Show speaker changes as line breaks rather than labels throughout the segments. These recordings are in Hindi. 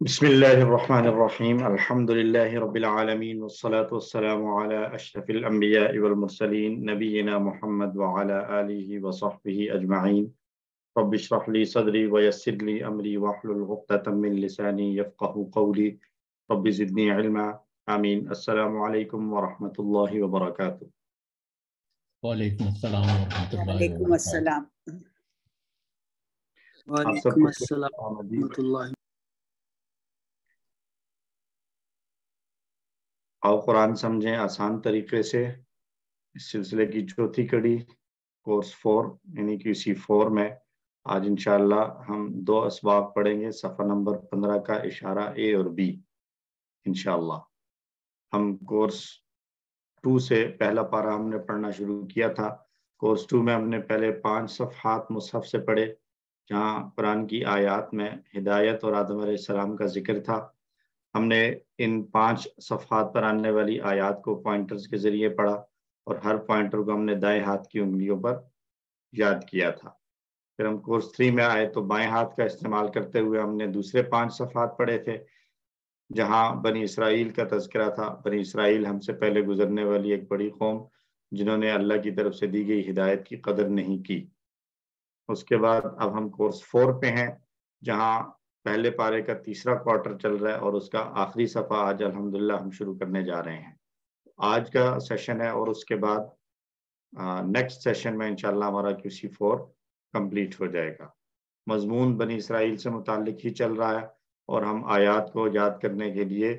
बसमीम अल्हम्दुलिल्लाहि रब्बिल आलमीन वस्सलातु वस्सलामु अला अशरफिल अंबिया वल मुरसलीन नबीना मुहम्मद व अला आलिहि व सहबिहि अजमईन रब्बि इश्रह ली सदरी व यस्सिर ली अमरी वहलुल उक़दतम मिन लिसानी यफ़क़हू क़ौली रब्बि ज़िदनी इल्मा आमीन अस्सलामु अलैकुम व रहमतुल्लाहि व बरकातुहू
वालेकुम अस्सलाम व रहमतुल्लाहि व
वालेकुम अस्सलाम
आप सबको
वालेकुम अस्सलाम
खुश आमदीद।
रहमतुल्लाहि
आओ कुरान समझें आसान तरीके से। इस सिलसिले की चौथी कड़ी कोर्स फोर यानी कि इसी फोर में आज इंशाल्लाह हम दो इसबाब पढ़ेंगे, सफ़ा नंबर पंद्रह का इशारा ए और बी, इंशाल्लाह। हम कोर्स टू से पहला पारा हमने पढ़ना शुरू किया था। कोर्स टू में हमने पहले पाँच सफ़हात मुसहफ से पढ़े, जहाँ कुरान की आयत में हिदायत और आदम सलाम का ज़िक्र था। हमने इन पाँच सफ़हात पर आने वाली आयत को पॉइंटर्स के ज़रिए पढ़ा और हर पॉइंटर को हमने दाएँ हाथ की उंगलियों पर याद किया था। फिर हम कोर्स थ्री में आए तो बाएँ हाथ का इस्तेमाल करते हुए हमने दूसरे पाँच सफ़ात पढ़े थे, जहाँ बनी इसराइल का तस्करा था। बनी इसराइल हमसे पहले गुजरने वाली एक बड़ी कौम, जिन्होंने अल्लाह की तरफ़ से दी गई हिदायत की कदर नहीं की। उसके बाद अब हम कोर्स फोर पे हैं, जहाँ पहले पारे का तीसरा क्वार्टर चल रहा है और उसका आखिरी सफ़ा आज अल्हम्दुलिल्लाह हम शुरू करने जा रहे हैं। आज का सेशन है और उसके बाद नेक्स्ट सेशन में इंशाल्लाह हमारा क्यू सी फोर कंप्लीट हो जाएगा। मजमून बनी इसराइल से मुतालिक ही चल रहा है और हम आयात को याद करने के लिए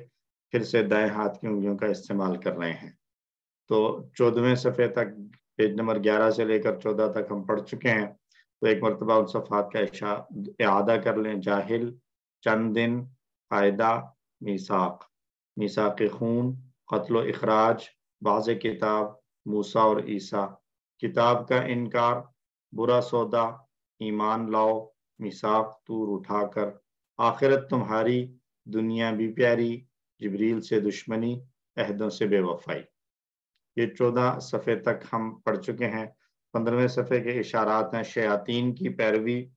फिर से दाएँ हाथ की उंगलियों का इस्तेमाल कर रहे हैं। तो चौदहवें सफ़े तक, पेज नंबर ग्यारह से लेकर चौदह तक हम पढ़ चुके हैं। तो एक मरतबा उन सफ़ात का इशादा कर लें, जाहिल, चंद दिन, फ़ायदा, मीसाक। मीसाक खून, कत्ल अखराज बाज किताब, मूसा और ईसा। किताब का इनकार, बुरा सौदा, ईमान लाओ, मिसाक तूर उठाकर। आखिरत तुम्हारी दुनिया भी प्यारी, जबरील से दुश्मनी, अहदों से बेवफाई। ये चौदह सफ़े तक हम पढ़ चुके हैं। पंद्रहवें सफ़े के इशारात हैं, शयातीन की पैरवी,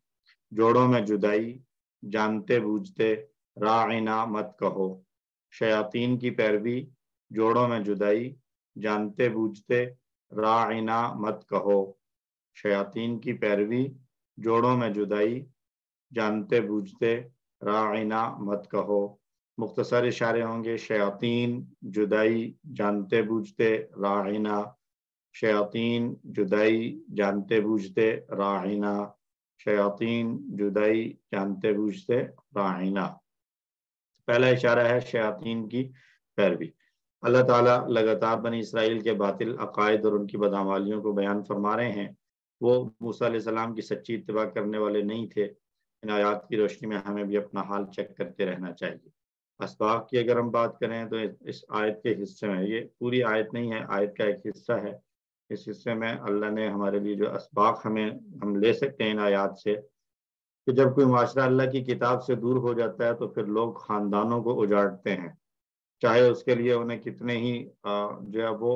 जोड़ों में जुदाई, जानते बूझते राइना मत कहो। शयातीन की पैरवी, जोड़ों में जुदाई, जानते बूझते राइना मत कहो। शयातीन की पैरवी, जोड़ों में जुदाई, जानते बूझते राइना मत कहो। मुख्तसर इशारे होंगे, शयातीन, जुदाई, जानते बूझते राइना शयातीन जुदाई जानते बूझते राइना शयातीन जुदाई जानते बूझते राइना पहला इशारा है शयातीन की पैरवी। अल्लाह ताला लगातार बनी इसराइल के बातिल अकायद और उनकी बदामालियों को बयान फरमा रहे हैं। वो मूसा सलाम की सच्ची इतबा करने वाले नहीं थे। इन आयात की रोशनी में हमें भी अपना हाल चेक करते रहना चाहिए। इसबाब की अगर हम बात करें तो इस आयत के हिस्से में, ये पूरी आयत नहीं है, आयत का एक हिस्सा है। इस हिस्से में अल्लाह ने हमारे लिए जो इसबाक हमें, हम ले सकते हैं इन आयात से, कि जब कोई माशरा अल्लाह की किताब से दूर हो जाता है तो फिर लोग ख़ानदानों को उजाड़ते हैं। चाहे उसके लिए उन्हें कितने ही जो है वो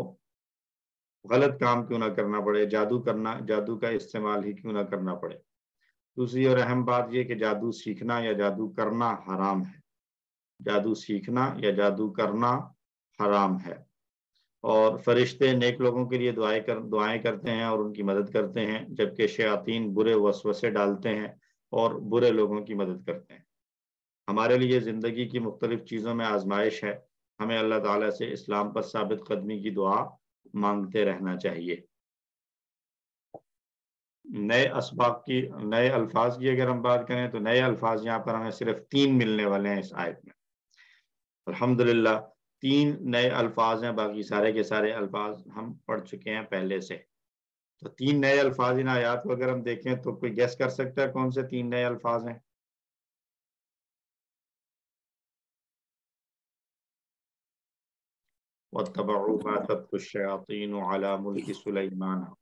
गलत काम क्यों ना करना पड़े, जादू करना, जादू का इस्तेमाल ही क्यों ना करना पड़े। दूसरी और अहम बात यह कि जादू सीखना या जादू करना हराम है। जादू सीखना या जादू करना हराम है। और फरिश्ते नेक लोगों के लिए दुआएँ कर, दुआएँ करते हैं और उनकी मदद करते हैं, जबकि शयातीन बुरे वसवसे डालते हैं और बुरे लोगों की मदद करते हैं। हमारे लिए ज़िंदगी की मुख्तलिफ़ चीज़ों में आजमाइश है। हमें अल्लाह ताला से इस्लाम पर साबित कदमी की दुआ मांगते रहना चाहिए। नए इसबाक की, नए अल्फाज की अगर हम बात करें तो नए अल्फाज यहाँ पर हमें सिर्फ़ तीन मिलने वाले हैं इस आयत में। अल्हम्दुलिल्लाह तीन नए अल्फाज हैं बाकी सारे के सारे अल्फाज हम पढ़ चुके हैं पहले से। तो तीन नए अल्फाज इन आयात को अगर हम देखें तो कोई गैस कर सकता है कौन से तीन नए अल्फाज हैं? सुलेमान।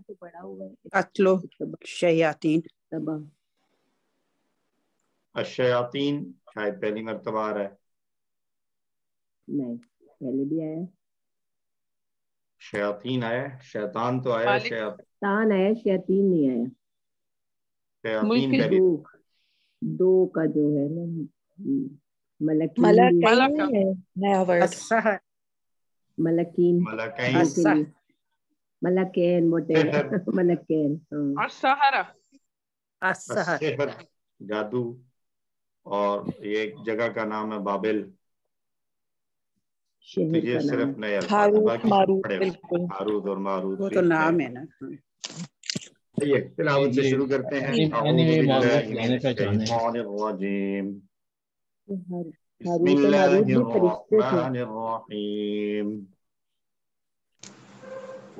तो पड़ा हुआ है। शयातीन।
अशयातीन शायद पहली मरतबा आ रहा है।
नहीं पहले भी आया
शयातीन आया शैतान तो आया
शैतान आया शैतीन नहीं आया।
शयातीन
दो, दो का जो है ना हम्म,
मलक
मलक
मलकीन।
मलकैन।
मलकैन। वोटेवर मलकैन
और
सहरा जादू। और ये एक जगह का नाम है बाबिल तो
शहर
ये
का नाम
सिर्फ नए अल्फाज हैं,
हारूत
बाकी सब
मारूत
पढ़े हुए हैं।
बिल्कुल
हारूत और मारूत
वो
भी
तो
नए
नाम है
अल्फाज
ना
हैं। चलिए तिलावत से
ये-
शुरू करते हैं
ये-
अऊज़ु
यानी ये
बिल्लाहि
मारूत जाने
मिनश
पहचाने हैं।
शैतानिर रजीम।
हार- हारूत और मारूत भी फरिश्ते थे
बिस्मिल्लाहिर्रहमानिर्रहीम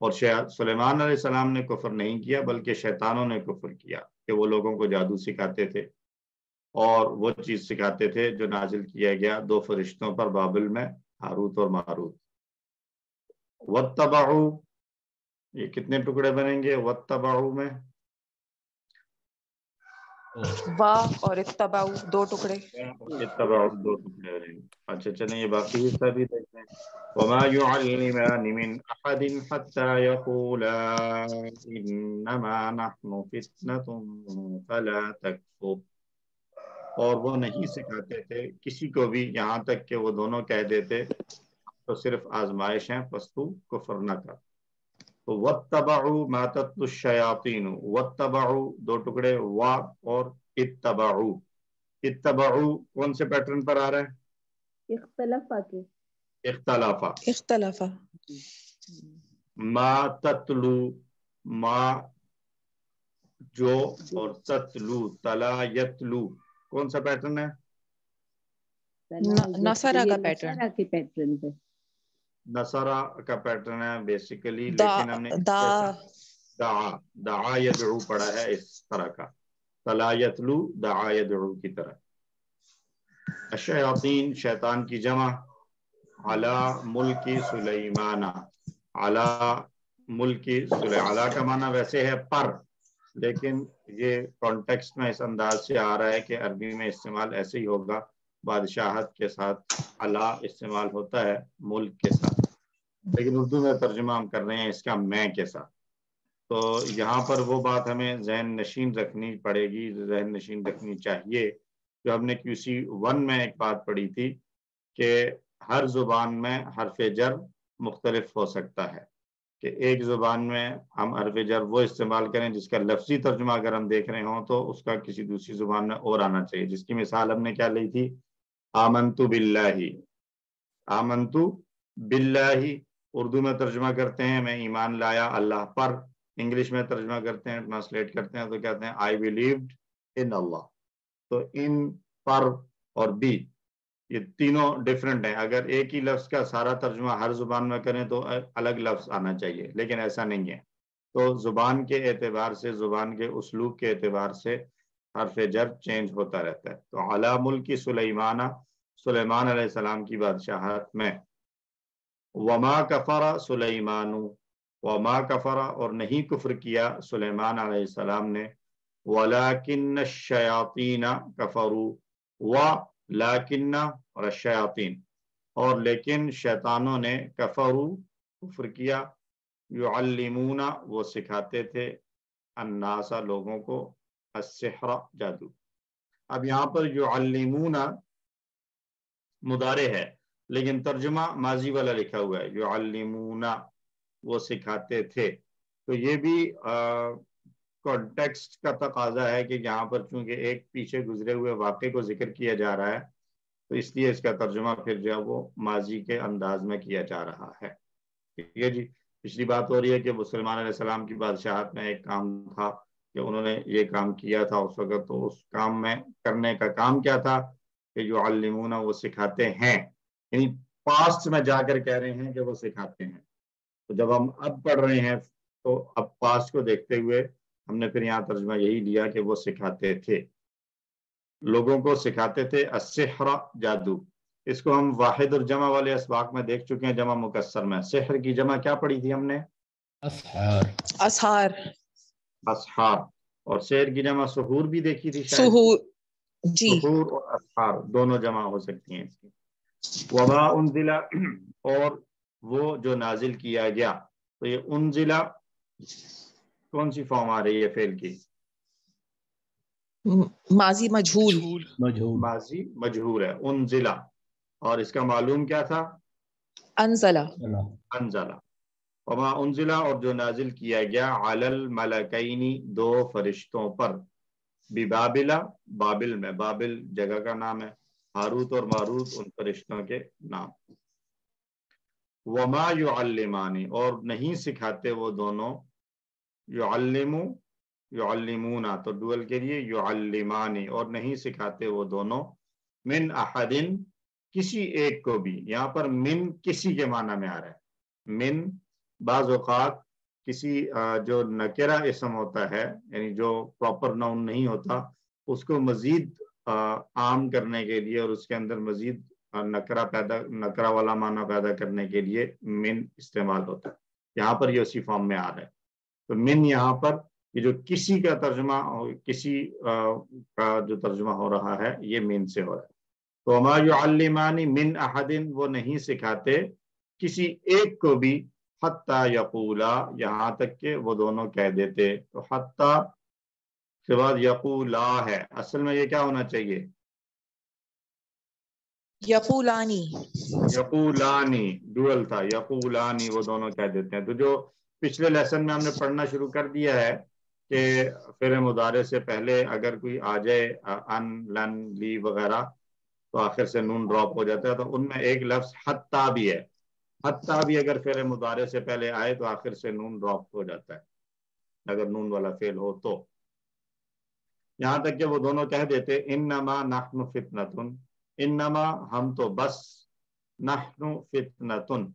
और सलेमान सलाम ने कुफर नहीं किया, बल्कि शैतानों ने कुफर किया कि वो लोगों को जादू सिखाते थे। और वो चीज़ सिखाते थे जो नाजिल किया गया दो फरिश्तों पर, बाबिल में, हारूत और मारूत। वत्तबाहू ये कितने टुकड़े बनेंगे? वत्तबाहू में
वा और इत्तबाउ दो टुकड़े।
इत्तबाउ दो टुकड़े अच्छा चलें ये बाकी हिस्सा भी देखते हैं। वमा युअल्लिमान मिन अहदिन हत्ता यक़ूला इन्नमा नहनु फितनतुन फला तकफुर। और वो नहीं सिखाते थे किसी को भी यहाँ तक कि वो दोनों कह देते तो सिर्फ़ आजमाइश है बस तू कुफर न कर। तो वत्तबाउ मा तत्लु शयातीन दो टुकड़े वा और इत्तबाउ इत्तबाउ कौन से पैटर्न पर आ रहा है?
इख्तलाफ आके
इख्तलाफा।
इख्तलाफा।
मा तत्लु मा जो और तत्लु तला यतलु कौन सा पैटर्न है?
नसरा का पैटर्न।
पैटर्न पे।
नसरा का पैटर्न है बेसिकली
दा
लेकिन हमने
दा
दआ यदउ पढ़ा है इस तरह का। तला यतलु दआ यदउ की तरह। शयातीन शैतान की जमा। अला मुल्की सुलेमाना। अला मुल्की सुले अला का माना वैसे है पर लेकिन ये कॉन्टेक्स्ट में इस अंदाज से आ रहा है कि अरबी में इस्तेमाल ऐसे ही होगा। बादशाहत के साथ अला इस्तेमाल होता है मुल्क के साथ। लेकिन उर्दू में तर्जुमा हम कर रहे हैं इसका मैं के साथ। तो यहाँ पर वो बात हमें जहन नशीन रखनी पड़ेगी, जहन नशीन रखनी चाहिए। जो हमने क्यूसी वन में एक बात पढ़ी थी कि हर ज़ुबान में हरफ जर मुख्तलिफ़ हो सकता है कि एक ज़ुबान में हम हरफ जर वो इस्तेमाल करें जिसका लफ्जी तर्जुमा अगर हम देख रहे हों तो उसका किसी दूसरी ज़ुबान में और आना चाहिए। जिसकी मिसाल हमने क्या ली थी? आमंतु बिल्लाही। आमंतु बिल्लाही। उर्दू में तर्जुमा करते हैं, मैं ईमान लाया अल्लाह पर। इंग्लिश में तर्जुमा करते हैं, ट्रांसलेट करते हैं तो कहते हैं आई बिलीव्ड इन अल्लाह तो इन पर और बी, ये तीनों डिफरेंट हैं। अगर एक ही लफ्ज का सारा तर्जुमा हर ज़ुबान में करें तो अलग लफ्ज आना चाहिए, लेकिन ऐसा नहीं है। तो ज़ुबान के एतबार से, ज़ुबान के उसलूब के एतबार से हरफ जर चेंज होता रहता है। तो अला मुल्क सुलेमाना, सुलेमान सलाम की बादशाहत में वमा कफरा सुलेमानु। वमा कफरा और नहीं कुफर किया सुलेमान सलाम ने। वलाकिन शयातीना कफरू। व, लाकिन्ना और शयातीन। और लेकिन शैतानों ने कफरू, कुफ्र किया। युअल्लिमूना, वो सिखाते थे अन्नासा लोगों को, अस्सहरा जादू। अब यहाँ पर युअल्लिमूना मुदारे है। लेकिन तर्जुमा माजी वाला लिखा हुआ है, युअल्लिमूना वो सिखाते थे। तो ये भी कॉन्टेक्स्ट का तकाजा है कि यहाँ पर चूँकि एक पीछे गुजरे हुए वाक़े को ज़िक्र किया जा रहा है तो इसलिए इसका तर्जुमा फिर जो है वो माजी के अंदाज में किया जा रहा है। ठीक है जी? पिछली बात हो रही है कि मुसलमान सलाम की बादशाहत में एक काम था कि उन्होंने ये काम किया था उस वक्त तो उस काम में करने का काम क्या था कि जो अलिमूना वो सिखाते हैं। यानी पास्ट में जाकर कह रहे हैं कि वो सिखाते हैं। तो जब हम अब पढ़ रहे हैं तो अब पास्ट को देखते हुए हमने फिर यहाँ तर्जमा यही लिया कि वो सिखाते थे। लोगों को सिखाते थे असहरा जादू। इसको हम वाहिद और जमा वाले इसबाक में देख चुके हैं जमा मुकसर में। सेहर की जमा क्या पढ़ी थी हमने?
असहार।
असहार।
असहार। और शेर की जमा सहूर भी देखी थी
सुहूर। जी।
सहूर और असहार दोनों जमा हो सकती हैं इसकी। वबा उनजिला और वो जो नाजिल किया गया तो ये उनजिला कौन सी फॉर्म आ रही है फेल की?
माजी मजहूल।
मजहूल।
माजी मजहूर है उनजिला। और इसका मालूम क्या था?
अनजला
अनजला वमा उनजिला और जो नाजिल किया गया अलल मलकैनी दो फरिश्तों पर। बिबाबिला बाबिल में बाबिल जगह का नाम है। हारूत और मारूत उन फरिश्तों के नाम। वमा युअल्लिमानी, और नहीं सिखाते वो दोनों। युअल्लिमु, युअल्लिमूना तो डुअल के लिए युअल्लिमानी, और नहीं सिखाते वो दोनों। मिन अहदिन, किसी एक को भी। यहाँ पर मिन किसी के माना में आ रहा है। मिन बाज़ात किसी जो नकेरा इसम होता है, यानी जो प्रॉपर नाउन नहीं होता, उसको मजीद आम करने के लिए और उसके अंदर मजीद नकरा पैदा, नकरा वाला माना पैदा करने के लिए मिन इस्तेमाल होता है। यहाँ पर ये उसी फॉर्म में आ रहा है। तो मिन यहाँ पर, ये जो किसी का तर्जमा किसी का जो तर्जमा हो रहा है, ये मिन से हो रहा है। तो हमायुमानी मिन अहदिन, वो नहीं सिखाते। किसी एक को भी, हत्ता यकूला, यहाँ तक के वो दोनों कह देते। तो हत्ता के बाद यकूला है। असल में ये क्या होना चाहिए?
यकूलानी
यकूलानी डुअल था यकूलानी वो दोनों कह देते हैं। तो जो पिछले लेसन में हमने पढ़ना शुरू कर दिया है कि फिर मुदारे से पहले अगर कोई आ जाए अन लन ली वगैरह तो आखिर से नून ड्रॉप हो जाता है। तो उनमें एक लफ्ज हत्ता भी है। हत्ता भी अगर फेर मुदारे से पहले आए तो आखिर से नून ड्रॉप हो जाता है अगर नून वाला फेल हो तो। यहाँ तक कि वो दोनों कह देते इन नमा नखनु फितनतुन। इन नमा हम तो बस नखनु फितनतुन।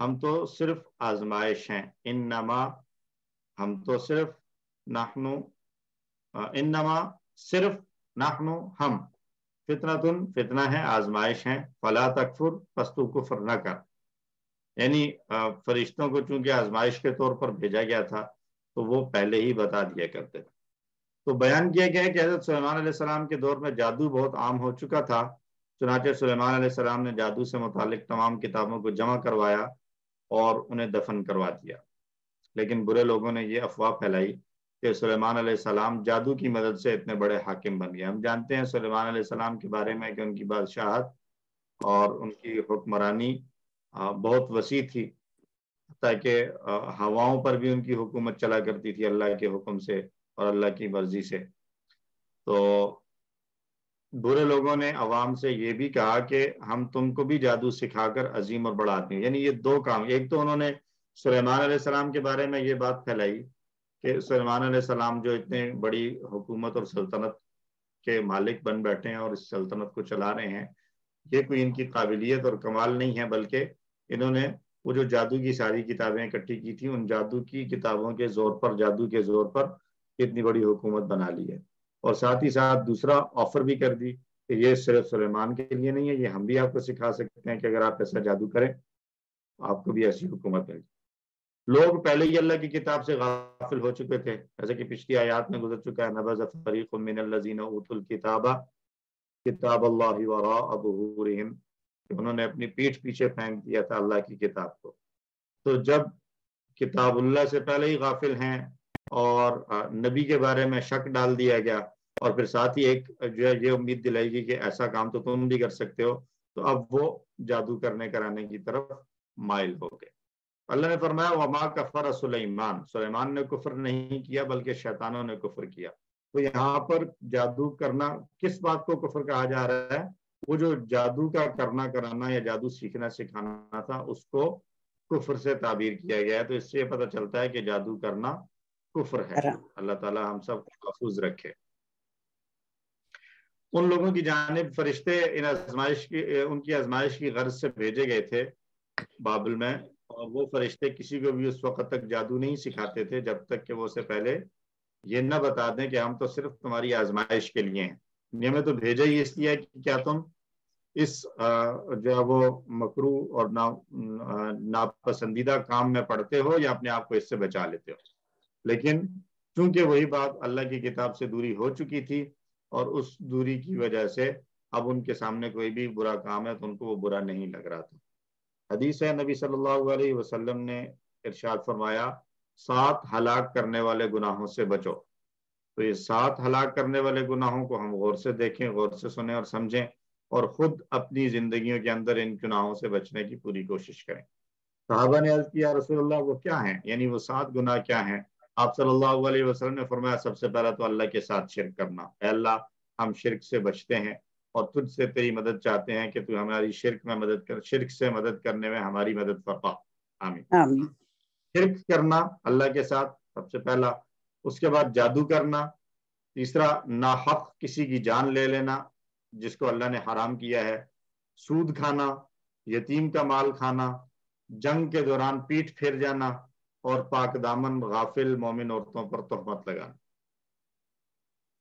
हम तो सिर्फ़ आजमाइश हैं। इन नमा हम तो सिर्फ़ नखनु इन नमा सिर्फ़ नखनु हम। फितनातुन, फितना है, आजमाइश है। फला तकफुर पस्तु कुफर न कर। यानी फरिश्तों को चूँकि आजमाइश के तौर पर भेजा गया था तो वो पहले ही बता दिया करते थे। तो बयान किया गया है कि हज़रत सलेमान सलाम के दौर में जादू बहुत आम हो चुका था, चुनाचे सलेमान सलाम ने जादू से मुतालिक तमाम किताबों को जमा करवाया और उन्हें दफन करवा दिया। लेकिन बुरे लोगों ने यह अफवाह फैलाई कि सुलेमान सलाम जादू की मदद से इतने बड़े हाकिम बन गए। हम जानते हैं सुलेमान सलाम के बारे में कि उनकी बादशाहत और उनकी हुक्मरानी बहुत वसी थी। ताकि हवाओं पर भी उनकी हुकूमत चला करती थी, अल्लाह के हुक्म से। और अल्लाह की मर्ज़ी से। तो बुरे लोगों ने अवाम से ये भी कहा कि हम तुमको भी जादू सिखाकर अजीम और बड़ा आदमी यानी ये दो काम, एक तो उन्होंने सुलेमान सलाम के बारे में ये बात फैलाई कि सलमान सलाम जो इतने बड़ी हुकूमत और सल्तनत के मालिक बन बैठे हैं और इस सल्तनत को चला रहे हैं, ये कोई इनकी काबिलियत और कमाल नहीं है, बल्कि इन्होंने वो जो जादू की सारी किताबें इकट्ठी की थी, उन जादू की किताबों के ज़ोर पर, जादू के ज़ोर पर इतनी बड़ी हुकूमत बना ली है। और साथ ही साथ दूसरा ऑफ़र भी कर दी कि ये सिर्फ़ सलेमान के लिए नहीं है, ये हम भी आपको सिखा सकते हैं कि अगर आप ऐसा जादू करें, आपको भी ऐसी हुकूमत मिल लोग पहले ही अल्लाह की किताब से गाफिल हो चुके थे, जैसे कि पिछली आयात में गुजर चुका है, नबज फरीक मिनल्लजीन उतुल किताबा किताब अल्लाह उन्होंने अपनी पीठ पीछे फेंक दिया था अल्लाह की किताब को। तो जब किताबुल्ला से पहले ही गाफिल हैं और नबी के बारे में शक डाल दिया गया। और फिर साथ ही एक जो है, ये उम्मीद दिलाएगी कि ऐसा काम तो तुम भी कर सकते हो। तो अब वो जादू करने कराने की तरफ़ माइल हो गए। अल्लाह ने फरमाया, वमा कफर सुलेमान। सुलेमान ने कुफर नहीं किया, बल्कि शैतानों ने कुफर किया। तो यहाँ पर जादू करना किस बात को कुफर कहा जा रहा है? वो जो जादू का करना कराना या जादू सीखना सिखाना था, उसको कुफर से ताबीर किया गया है। तो इससे पता चलता है कि जादू करना कुफर है। अल्लाह ताला हम सब महफूज रखे। उन लोगों की जानब फरिश्ते इन आजमाइश की उनकी आजमाइश की गर्ज से भेजे गए थे बाबुल में और वो फरिश्ते किसी को भी उस वक्त तक जादू नहीं सिखाते थे जब तक कि वो उससे पहले ये न बता दें कि हम तो सिर्फ़ तुम्हारी आजमाइश के लिए हैं। ये हमें तो भेजा ही इसलिए कि क्या तुम इस जो है वो मकरू और ना नापसंदीदा काम में पढ़ते हो या अपने आप को इससे बचा लेते हो। लेकिन चूँकि वही बात अल्लाह की किताब से दूरी हो चुकी थी और उस दूरी की वजह से अब उनके सामने कोई भी बुरा काम है तो उनको वो बुरा नहीं लग रहा था। हदीस है, नबी सल्लल्लाहु अलैहि वसल्लम ने इरशाद फरमाया, सात हलाक करने वाले गुनाहों से बचो। तो ये सात हलाक करने वाले गुनाहों को हम गौर से देखें, गौर से सुने और समझें और खुद अपनी जिंदगियों के अंदर इन गुनाहों से बचने की पूरी कोशिश करें। साहबा ने अर्ज़ किया रसूलुल्लाह, वो क्या है? यानी वो सात गुनाह क्या हैं? आप सल्लल्लाहु अलैहि वसल्लम ने फरमाया सबसे पहला तो अल्लाह के साथ शिरक करना। अल्लाह हम शिरक से बचते हैं और तुझसे तेरी मदद चाहते हैं कि तू हमारी शिरक में मदद कर शिरक से मदद करने में हमारी मदद फरपा आमीन। शिरक करना अल्लाह के साथ सबसे पहला उसके बाद जादू करना। तीसरा नाहक किसी की जान ले लेना जिसको अल्लाह ने हराम किया है। सूद खाना यतीम का माल खाना जंग के दौरान पीठ फेर जाना और पाक दामन, गाफिल, मोमिन औरतों पर तोहमत लगाना।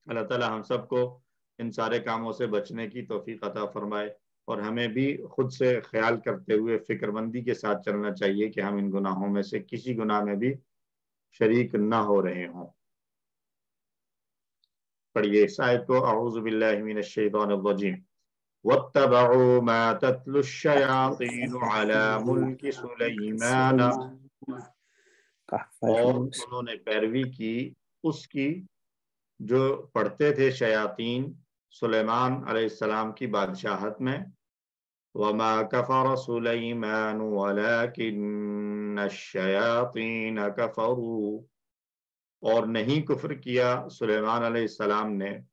अल्लाह ताला हम सबको इन सारे कामों से बचने की तोफ़ी अता फरमाए और हमें भी खुद से ख्याल करते हुए फिक्रमंदी के साथ चलना चाहिए कि हम इन गुनाहों में से किसी गुनाह में भी शरीक ना हो रहे हों। पढ़िए इस को। अऊज़ुबिल्लाहिमिनश्शैतानिर्रजीम वत्तबऊ मा तत्लु शयातीन अला मुल्क सुलैमान। और उन्होंने पैरवी की उसकी जो पढ़ते थे शयातीन सुलेमान अलैहिस्सलाम की बादशाहत में वमा कफर सुलेमान वलाकिन शयातीन कफरू। और नहीं कुफर किया सुलेमान अलैहिस्सलाम ने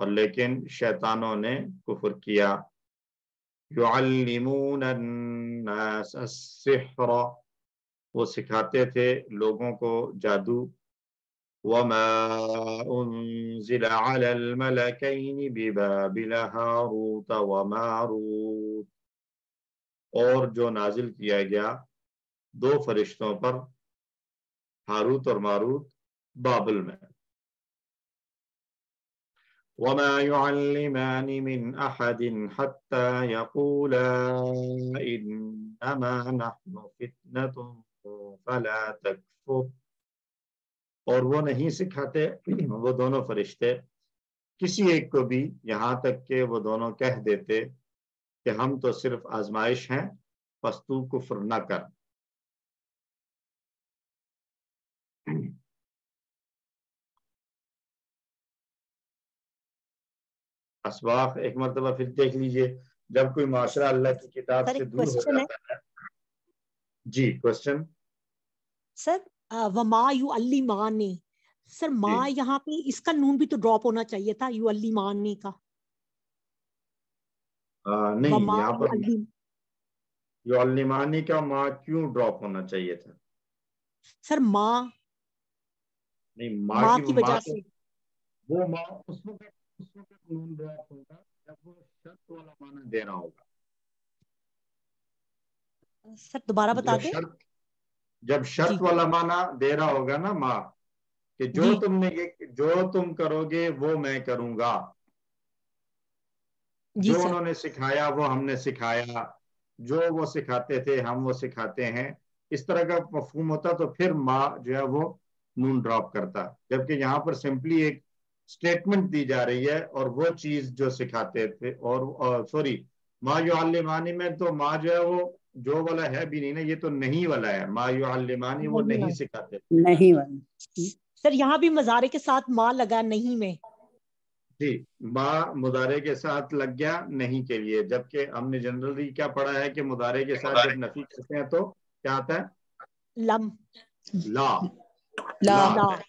और लेकिन शैतानों ने कुफर किया। युअल्लिमून वो सिखाते थे लोगों को जादू। वमा उनजिल अलल मलकैन बिबाबिल हारूत व मारूत और जो नाजिल किया गया, दो फरिश्तों पर, हारूत और मारूत, बाबल में। वमा युअल्लिमानि मिन अहदिन हत्ता यकूला, इन्नमा नहनु फितनतुन। फला तकफुर और वो नहीं सिखाते वो दोनों फरिश्ते। किसी एक को भी यहाँ तक के वो दोनों कह देते कि हम तो सिर्फ़ आजमाइश हैं बस तू कुफ्र न कर। असबाक एक मरतबा फिर देख लीजिए जब कोई माशरा अल्लाह की किताब से दूर हो जाता है। जी क्वेश्चन
सर वमा यू अल्ली माने। सर माँ यहाँ पे इसका नून भी तो ड्रॉप होना चाहिए था यू अल्ली माने का।
आ, नहीं यहाँ पर यू मानी का माँ क्यों ड्रॉप होना चाहिए था?
सर माँ
नहीं माँ
माँ
की,
वजह से।
वो माँ उस वक्त उस वक्त नून ड्रॉप होगा जब वो शर्त वाला माना देना होगा।
सर दोबारा बता दे।
जब शर्त वाला माना दे रहा होगा ना माँ कि जो तुमने जो तुम करोगे वो मैं करूँगा। जो उन्होंने सिखाया वो हमने सिखाया। जो वो सिखाते थे हम वो सिखाते हैं। इस तरह का मफहूम होता तो फिर माँ जो है वो नून ड्रॉप करता। जबकि यहाँ पर सिंपली एक स्टेटमेंट दी जा रही है और वो चीज़ जो सिखाते थे और सॉरी माँ जो आलिमानी में तो माँ जो है वो जो वाला है भी नहीं ना ये तो नहीं वाला है। मायुमानी वो नहीं सिखाते।
नहीं वाला।
सर यहाँ भी मजारे के साथ माँ लगा नहीं में।
जी माँ मुदारे के साथ लग गया नहीं के लिए जबकि हमने जनरली क्या पढ़ा है कि मुदारे के साथ जब नफी करते हैं तो क्या आता है?
लम।
ला।
ला ला,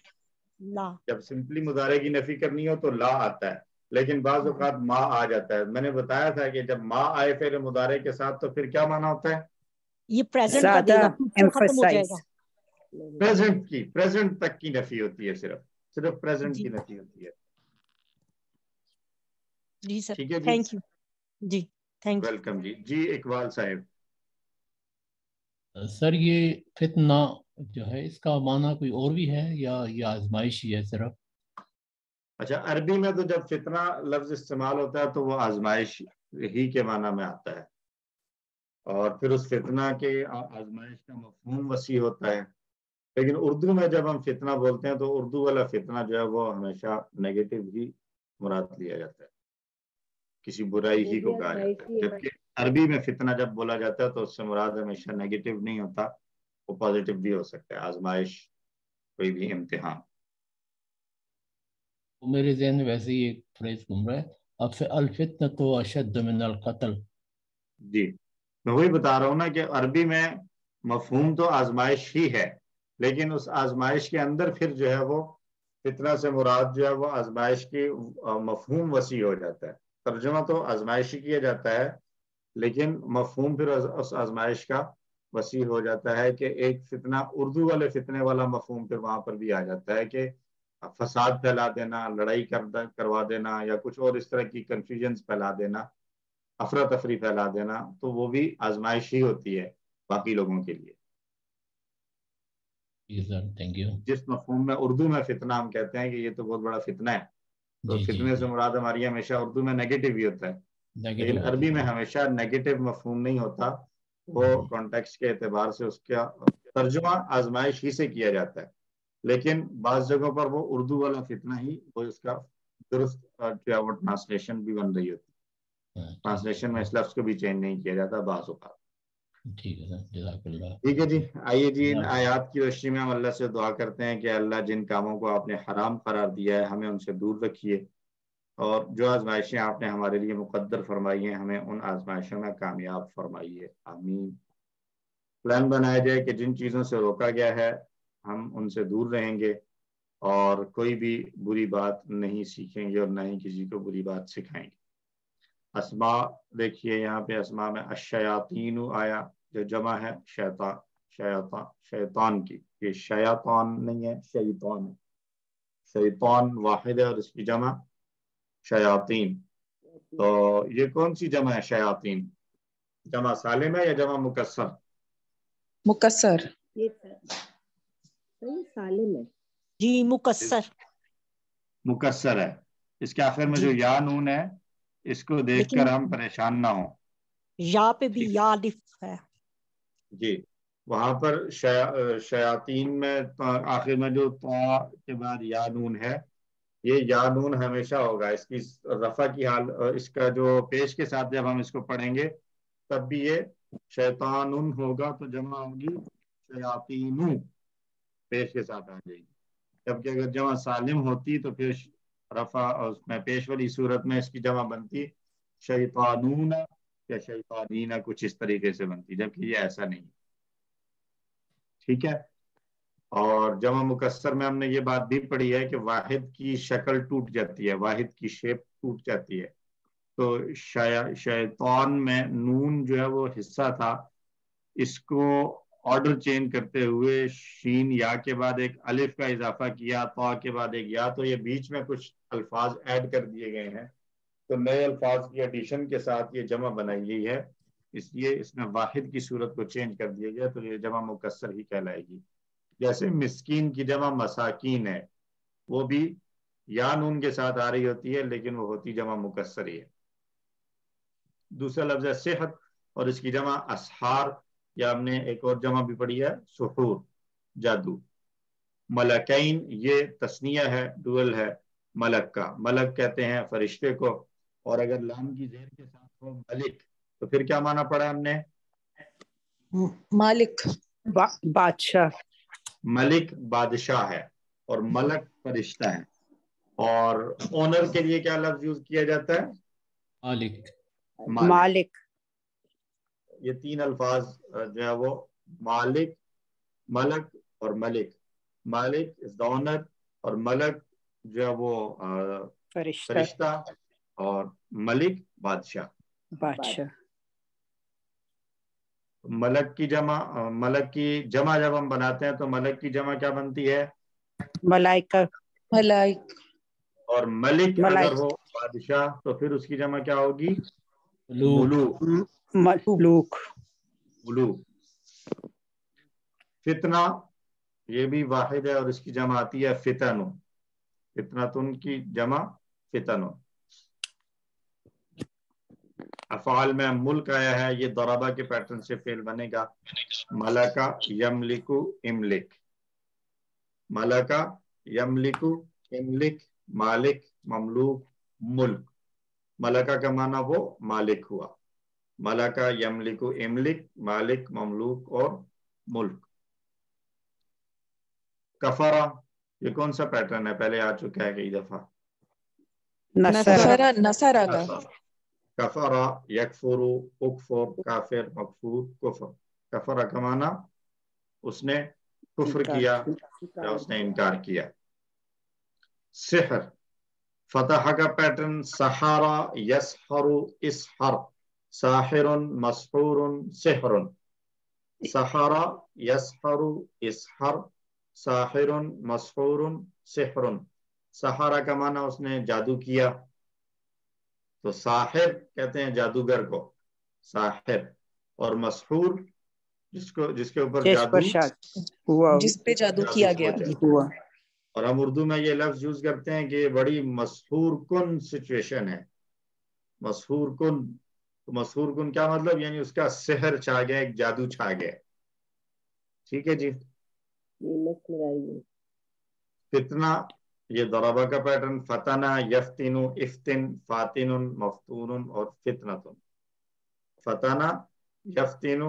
ला।
जब सिंपली मुदारे की नफी करनी हो तो ला आता है। लेकिन बाज अवत माँ आ जाता है। मैंने बताया था कि जब माँ आए फिर मुदारे के साथ तो फिर क्या माना होता है?
ये प्रेजेंट का देगा
प्रेजेंट की प्रेजेंट तक की नफी होती है सिर्फ़। सिर्फ़ प्रेजेंट की नफी होती है।
जी सर ठीक है थैंक यू जी थैंक
यू वेलकम जी। जी इकबाल साहब।
सर ये फितना जो है इसका माना कोई और भी है या ये आजमाइश ही है सिर्फ़?
अच्छा अरबी में तो जब फितना लफ्ज इस्तेमाल होता है तो वो आजमाइश ही के माना में आता है। और फिर उस फितना के आजमाइश का मफहूम वसी होता है। लेकिन उर्दू में जब हम फितना बोलते हैं तो उर्दू वाला फितना जो है, वो हमेशा नेगेटिव ही मुराद लिया जाता है। किसी बुराई ही को कहा जाता है। जबकि अरबी में फितना जब बोला जाता है तो उससे मुराद हमेशा नेगेटिव नहीं होता, वो पॉजिटिव भी हो सकता है। आजमाइश कोई भी इम्तिहान।
तो मेरे जहन में वैसे ही एक फ्रेज घूम रहा है, अब से अलफितना तो अशद मिन कत्ल
जी, मैं वही बता रहा हूँ ना कि अरबी में मफहूम तो आजमाइश ही है, लेकिन उस आजमाइश के अंदर फिर जो है वो फितना से मुराद जो है वो आजमाइश की मफहूम वसी हो जाता है। तर्जुमा तो आजमाइश ही किया जाता है, लेकिन मफहूम फिर उस आजमाइश का वसी हो जाता है कि एक फितना उर्दू वाले फितने वाला मफहूम फिर वहाँ पर भी आ जाता है कि फसाद फैला देना लड़ाई कर करवा देना या कुछ और इस तरह की कंफ्यूजन फैला देना अफरा तफरी फैला देना तो वो भी आजमाइश ही होती है बाकी लोगों के लिए।
थैंक यू
जिस मफहूम में उर्दू में फितना हम कहते हैं कि ये तो बहुत बड़ा फितना है तो जी, फितने जी, से मुराद हमारी हमेशा उर्दू में नेगेटिव ही होता है। लेकिन अरबी में हमेशा नेगेटिव मफहूम नहीं होता वो कॉन्टेक्स्ट के एतबार से उसका तर्जुमा आजमाइश ही से किया जाता है। लेकिन बाज जगहों पर वो उर्दू वाला फितना ही वो इसका दुरुस्त जो है वो ट्रांसलेशन भी बन रही होती। है। ट्रांसलेशन में इस लफ्ज को भी चेंज नहीं किया जाता बाज
ठीक है
ठीक है जी आइए जी इन आयात की रोशनी में हम अल्लाह से दुआ करते हैं कि अल्लाह जिन कामों को आपने हराम करार दिया है हमें उनसे दूर रखिए। और जो आजमाइशें आपने हमारे लिए मुकद्दर फरमाई हैं हमें उन आजमाइशों में कामयाब फरमाइए। आमीन। प्लान बनाया जाए कि जिन चीज़ों से रोका गया है हम उनसे दूर रहेंगे और कोई भी बुरी बात नहीं सीखेंगे और ना ही किसी को बुरी बात सिखाएँगे। असमा देखिए यहाँ पे असमा में अशयातीन आया जो जमा है शैता शैता शैतान की। ये शयातान नहीं है शैतान है। शैतान वाहिद है और इसकी जमा शयातीन। तो ये कौन सी जमा है शयातीन? जमा सालिम है या जमा मुकसर
मुकसर
ये सालिम है
जी मुकसर
मुकसर है। इसके आखिर में जो। या नून है इसको देखकर हम परेशान ना हो।
या पे भी या लिफ है।
जी वहाँ पर शया, शयातीन में तो आखिर में जो तो के बाद या नून है ये या नून हमेशा होगा। इसकी रफा की हाल इसका जो पेश के साथ जब हम इसको पढ़ेंगे तब भी ये शैतान होगा तो जमा होगी शयातीन। पेश के साथ आ जाएगी। जबकि अगर जमा सालिम होती तो फिर रफा और उसमें पेश वाली सूरत में इसकी जमा बनती। शैतानून या शैतानीना कुछ इस तरीके से बनती, जबकि ये ऐसा नहीं। ठीक है? और जमा मुकसर में हमने ये बात भी पढ़ी है कि वाहिद की शक्ल टूट जाती है, वाहिद की शेप टूट जाती है। तो शैतान में नून जो है वो हिस्सा था, इसको ऑर्डर चेंज करते हुए शीन, या के बाद एक अलिफ का इजाफा किया तो के बाद एक या तो ये बीच में कुछ अल्फाज ऐड कर दिए गए हैं। तो नए अल्फाज की एडिशन के साथ ये जमा बनाई गई है। इसलिए इसमें वाहिद की सूरत को चेंज कर दिया गया तो ये जमा मुकसर ही कहलाएगी। जैसे मिस्कीन की जमा मसाकीन है, वो भी या नून के साथ आ रही होती है, लेकिन वो होती जमा मुकसर ही है। दूसरा लफ्ज है सेहत, और इसकी जमा असहार या हमने एक और जमा भी पढ़ी है? सुहूर जादू। मलकैन ये तस्निया है डुअल है मलक का। मलक कहते हैं फरिश्ते को और अगर लाम की जेर के साथ हो मलिक तो फिर क्या माना पड़ा हमने?
मालिक।
बा, बादशाह।
मलिक बादशाह है और मलक फरिश्ता है। और ओनर के लिए क्या लफ्ज यूज़ किया जाता है?
मालिक।
मालिक।
ये तीन अल्फाज जो है वो मालिक मलक और मलिक। मालिक इज़ द और मलक जो है वो फरिश्ता। और मलिक बादशाह।
बादशाह।
मलक की जमा मलक की जमा जब हम बनाते हैं तो मलक की जमा क्या बनती है?
मलाइका।
मलाइक।
और मलिक
मलाइक।
अगर हो बादशाह तो फिर उसकी जमा क्या होगी?
लूक
मुलूक
मलूक
मुलूक फितना ये भी वाहिद है और इसकी जमा आती है फितन। फितनातुन की जमा फितन। अफाल में मुल्क आया है ये दौराबा के पैटर्न से फेल बनेगा। मलका यमलिकु इमलिक। मलका यमलिकु इमलिक मालिक ममलूक मुल्क। मलका का माना वो मालिक हुआ। मलका यमलिकु इमलिक मालिक ममलूक और मुल्क। कफारा ये कौन सा पैटर्न है? पहले आ चुका है कई दफ़ा।
नसरा। नसरा का
कफरा यकफुरु उकफुर काफिर मकफूर कुफर। कफरा का माना उसने कुफर किया या उसने इनकार किया। सिहर फतह का पैटर्न सहारा यसहरु इसहर। साहिरुन मसहूरुन सिहरुन सहारा यसहरु इसहर साहिरुन मसहूरुन सिहरुन सहारा का माना उसने जादू किया तो साहिर कहते हैं जादूगर को। साहिर और मशहूर जिसको जिसके ऊपर जादू
हुआ। जिस पे जादू किया गया। हुआ।
और हम उर्दू में ये लफ्ज यूज़ करते हैं कि बड़ी मशहूर कुन सिचुएशन है। मशहूर कुन तो मशहूर कुन क्या मतलब? यानी उसका सेहर छा गया एक जादू छा गया। ठीक है जी? कितना ये दराबा का पैटर्न फतना यफ्तिन इफ्तिन फातिन मफतून और फितनतुन। फतना यफ्तिन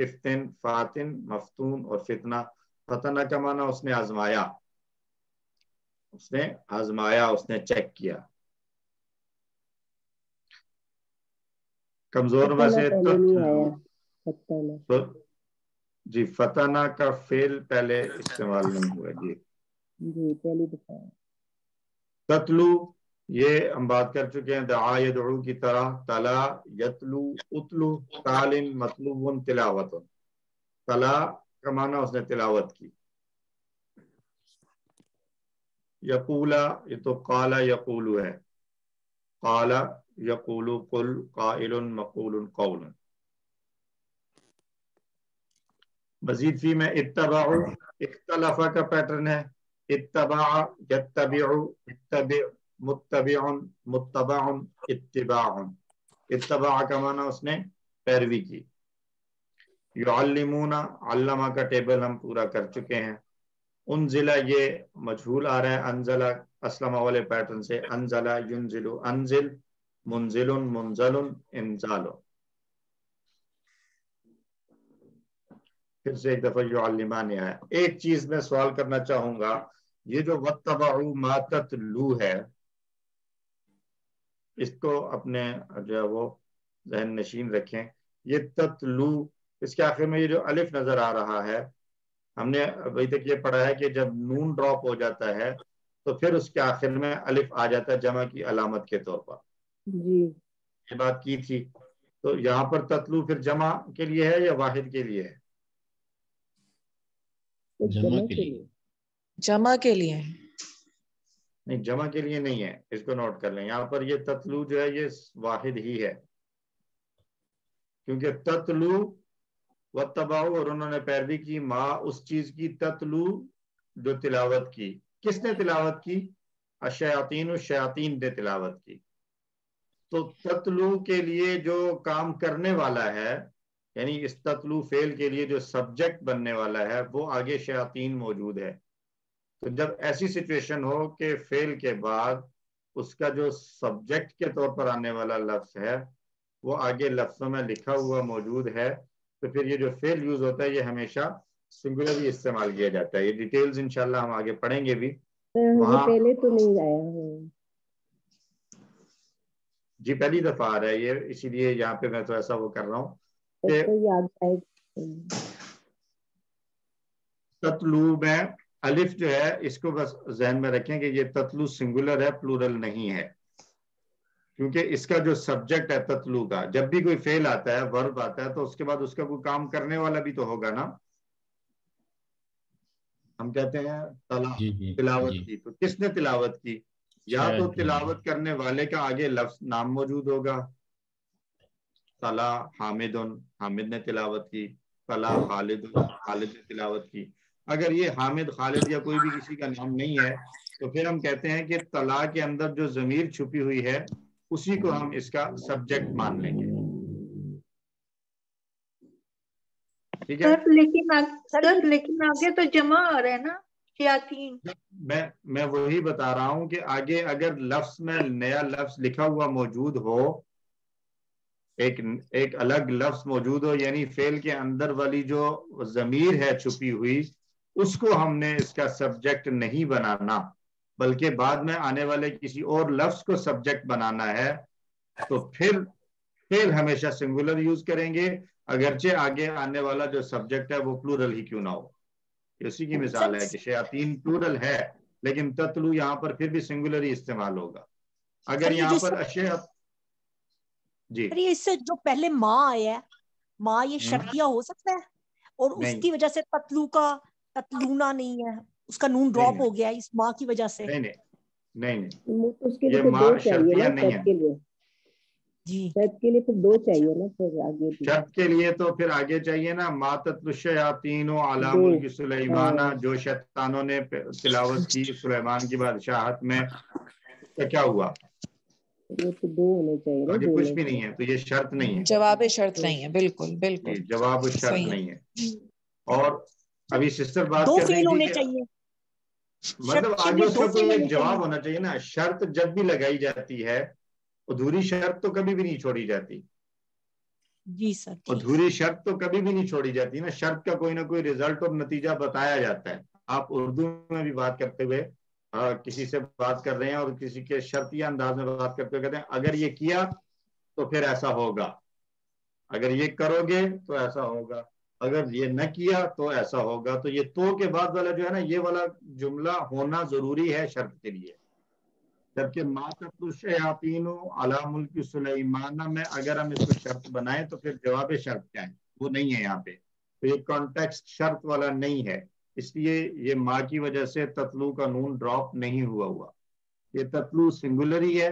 इफ्तिन फातिन मफतून और फितना। फतना का माना उसने आजमाया। उसने आजमाया उसने चेक किया। कमज़ोर में से तो जी फताना का फेल पहले इस्तेमाल नहीं हुआ जी।
जी पहली दफ़ा।
ततलू ये हम बात कर चुके हैं दआयदउ की तरह तला यतलू उतलू तालिन मतलूबन तिलावत तला का माना उसने तिलावत की। यकूला ये तो काला यकूलू है। काला कुल मजीद फ़ी में इत्तबाउ इख्तलाफा का पैटर्न है इत्तिबाउन इत्तबा का माना उसने पैरवी की अल्लमा का टेबल हम पूरा कर चुके हैं उन जिला ये मजहूल आ रहा है अनजला असलमा वाले पैटर्न से अनजला युनजिलु अनजिल मुंजिलुन मुंजलुन इंजालो फिर से एक दफ़ा जो अलिमा ने आया एक चीज़ में सवाल करना चाहूँगा, ये जो वत्तबाउ मातत लू है, इसको अपने जो है वो जहन नशीन रखें। ये तत्लू इसके आखिर में ये जो अलिफ नज़र आ रहा है, हमने अभी तक ये पढ़ा है कि जब नून ड्रॉप हो जाता है तो फिर उसके आखिर में अलिफ आ जाता है जमा की अलामत के तौर पर।
जी।
ये बात की थी। तो यहाँ पर तत्लु फिर जमा के लिए है या वाहिद के लिए है?
जमा के लिए।
जमा के लिए
नहीं जमा के लिए नहीं है। इसको नोट कर लें। यहाँ पर ये ततलू जो है ये वाहिद ही है। क्योंकि तत्लु व तबाऊ और उन्होंने पैरवी की माँ उस चीज़ की तत्लु जो तिलावत की। किसने तिलावत की? अशयातीन शयातीन ने तिलावत की। तो ततलू के लिए जो काम करने वाला है यानी इस ततलू फेल के लिए जो सब्जेक्ट बनने वाला है वो आगे शयातीन मौजूद है। तो जब ऐसी सिचुएशन हो कि फेल के बाद उसका जो सब्जेक्ट के तौर पर आने वाला लफ्ज है वो आगे लफ्जों में लिखा हुआ मौजूद है तो फिर ये जो फेल यूज़ होता है ये हमेशा सिंगुलर ही इस्तेमाल किया जाता है। ये डिटेल्स इंशाल्लाह हम आगे पढ़ेंगे भी।
वहाँ पहले तो नहीं आया
जी पहली दफ़ा आ रहा है ये इसीलिए यहाँ पे मैं तो ऐसा वो कर रहा हूँ
तो याद
में अलिफ जो है इसको बस जहन में रखें कि ये ततलू सिंगुलर है प्लूरल नहीं है। क्योंकि इसका जो सब्जेक्ट है तत्लू का जब भी कोई फेल आता है वर्ब आता है तो उसके बाद उसका कोई काम करने वाला भी तो होगा ना। हम कहते हैं तला तिलावत
जी।
की तो किसने तिलावत की? या तो तिलावत करने वाले का आगे लफ्ज नाम मौजूद होगा। तला हामिद हामिद ने तिलावत की तला खालिद खालिद ने तिलावत की। अगर ये हामिद खालिद या कोई भी किसी का नाम नहीं है तो फिर हम कहते हैं कि तला के अंदर जो जमीर छुपी हुई है उसी को हम इसका सब्जेक्ट मान लेंगे।
ठीक है? सर लेकिन सर लेकिन आगे तो जमा आ रहा है ना।
मैं मैं वही बता रहा हूँ कि आगे अगर लफ्ज में नया लफ्ज लिखा हुआ मौजूद हो, एक एक अलग लफ्ज मौजूद हो, यानी फेल के अंदर वाली जो जमीर है छुपी हुई, उसको हमने इसका सब्जेक्ट नहीं बनाना, बल्कि बाद में आने वाले किसी और लफ्ज को सब्जेक्ट बनाना है तो फिर फेल हमेशा सिंगुलर यूज़ करेंगे, अगरचे आगे आने वाला जो सब्जेक्ट है वो प्लूरल ही क्यों ना हो। उसी की मिसाल है कि शयातीन प्लूरल है लेकिन तत्लु यहाँ पर फिर भी सिंगुलर ही इस्तेमाल होगा। अगर यहाँ पर अशे
जी। ये इससे जो पहले माँ आया है माँ ये हम्म। शर्तिया हो सकता है और उसकी वजह से ततलू का ततलूना नहीं है उसका नून ड्रॉप हो गया इस माँ की वजह से।
नहीं नहीं। नहीं नहीं तो उसके लिए माँ शर्तिया नहीं है।
जी। शर्त के लिए फिर दो चाहिए ना फिर आगे
शर्त के लिए तो फिर आगे चाहिए ना मातुशयातीनो आलामुल की सुलेमाना हाँ। जो शैतानों ने तिलावत की सुलेमान की बादशाहत में तो क्या हुआ?
ये तो दो होने चाहिए
आगे कुछ भी नहीं है तो ये शर्त नहीं है।
जवाब शर्त नहीं है बिल्कुल बिल्कुल।
जवाब शर्त नहीं है। और अभी सिस्टर बात
कर रही होने चाहिए।
मतलब आगे उसका कोई एक जवाब होना चाहिए ना शर्त जब भी लगाई जाती है अधूरी शर्त तो कभी भी नहीं छोड़ी जाती।
जी सर
अधूरी शर्त तो कभी भी नहीं छोड़ी जाती ना शर्त का कोई ना कोई रिज़ल्ट और नतीजा बताया जाता है। आप उर्दू में भी बात करते हुए आ, किसी से बात कर रहे हैं और किसी के शर्तिया अंदाज में बात करते हुए कहते हैं अगर ये किया तो फिर ऐसा होगा। अगर ये करोगे तो ऐसा होगा। अगर ये न किया तो ऐसा होगा। तो ये तो के बाद वाला जो है ना ये वाला जुमला होना ज़रूरी है शर्त के लिए। जबकि मातुशयातीन अला मुल्क सुलेमाना में अगर हम इसको शर्त बनाए तो फिर जवाब शर्त क्या है? वो नहीं है यहाँ पे। तो ये कॉन्टेक्स्ट शर्त वाला नहीं है। इसलिए ये माँ की वजह से ततलू का नून ड्रॉप नहीं हुआ हुआ। ये ततलू सिंगुलर ही है।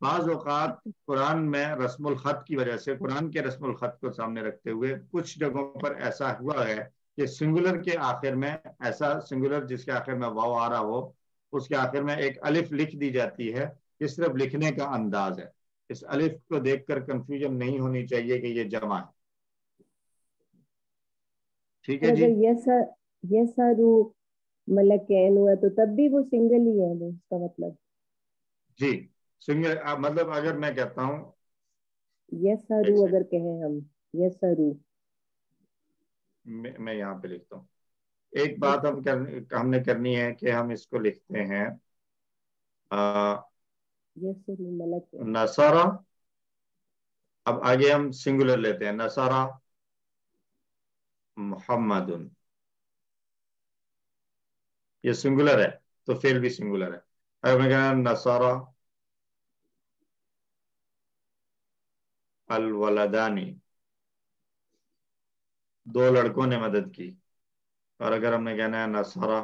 बाज अवत कुरान में रस्मुल ख़त की वजह से, कुरान के रस्मुल ख़त को सामने रखते हुए कुछ जगहों पर ऐसा हुआ है कि सिंगुलर के आखिर में, ऐसा सिंगुलर जिसके आखिर में वाव आ रहा हो उसके आखिर में एक अलिफ लिख दी जाती है ये सिर्फ़ लिखने का अंदाज है। इस अलिफ को देखकर कंफ्यूजन नहीं होनी चाहिए कि ये जमा है। ठीक है जी?
यस यस मलकैन हुआ तो तब भी वो सिंगल ही है वो इसका मतलब।
जी सिंगल मतलब अगर मैं कहता हूँ।
यस अगर कहें हम। यस
मैं, मैं यहाँ पे लिखता हूँ। एक बात हम कर, हमने करनी है कि हम इसको लिखते हैं नसारा। अब आगे हम सिंगुलर लेते हैं नसारा मोहम्मद ये सिंगुलर है तो फेल भी सिंगुलर है। अगर मैं कहना नसारा अलवलदानी। दो लड़कों ने मदद की। और अगर हमने कहना है नसारा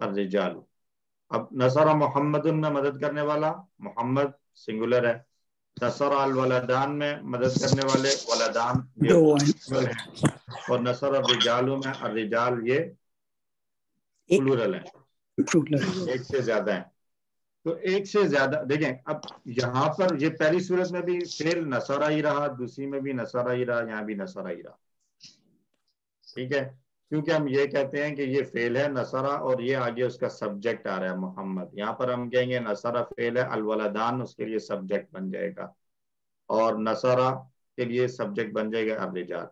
अर्जालू अब नसरा मोहम्मद में मदद करने वाला मोहम्मद सिंगुलर है। नसर अल वलदान में मदद करने वाले वलदान ये है। और नसर रिजालू में रिजाल ये प्लूरल है। एक से ज़्यादा है। तो एक से ज़्यादा देखें अब यहाँ पर ये पहली सूरत में भी फेल नसरा ही रहा दूसरी में भी नसरा ही रहा यहाँ भी नसरा ही रहा। ठीक है? क्योंकि हम ये कहते हैं कि ये फेल है नसरा और ये आगे उसका सब्जेक्ट आ रहा है मोहम्मद। यहाँ पर हम कहेंगे नसरा फेल है अलवलदान उसके लिए सब्जेक्ट बन जाएगा और नसरा के लिए सब्जेक्ट बन जाएगा अर्रिजाल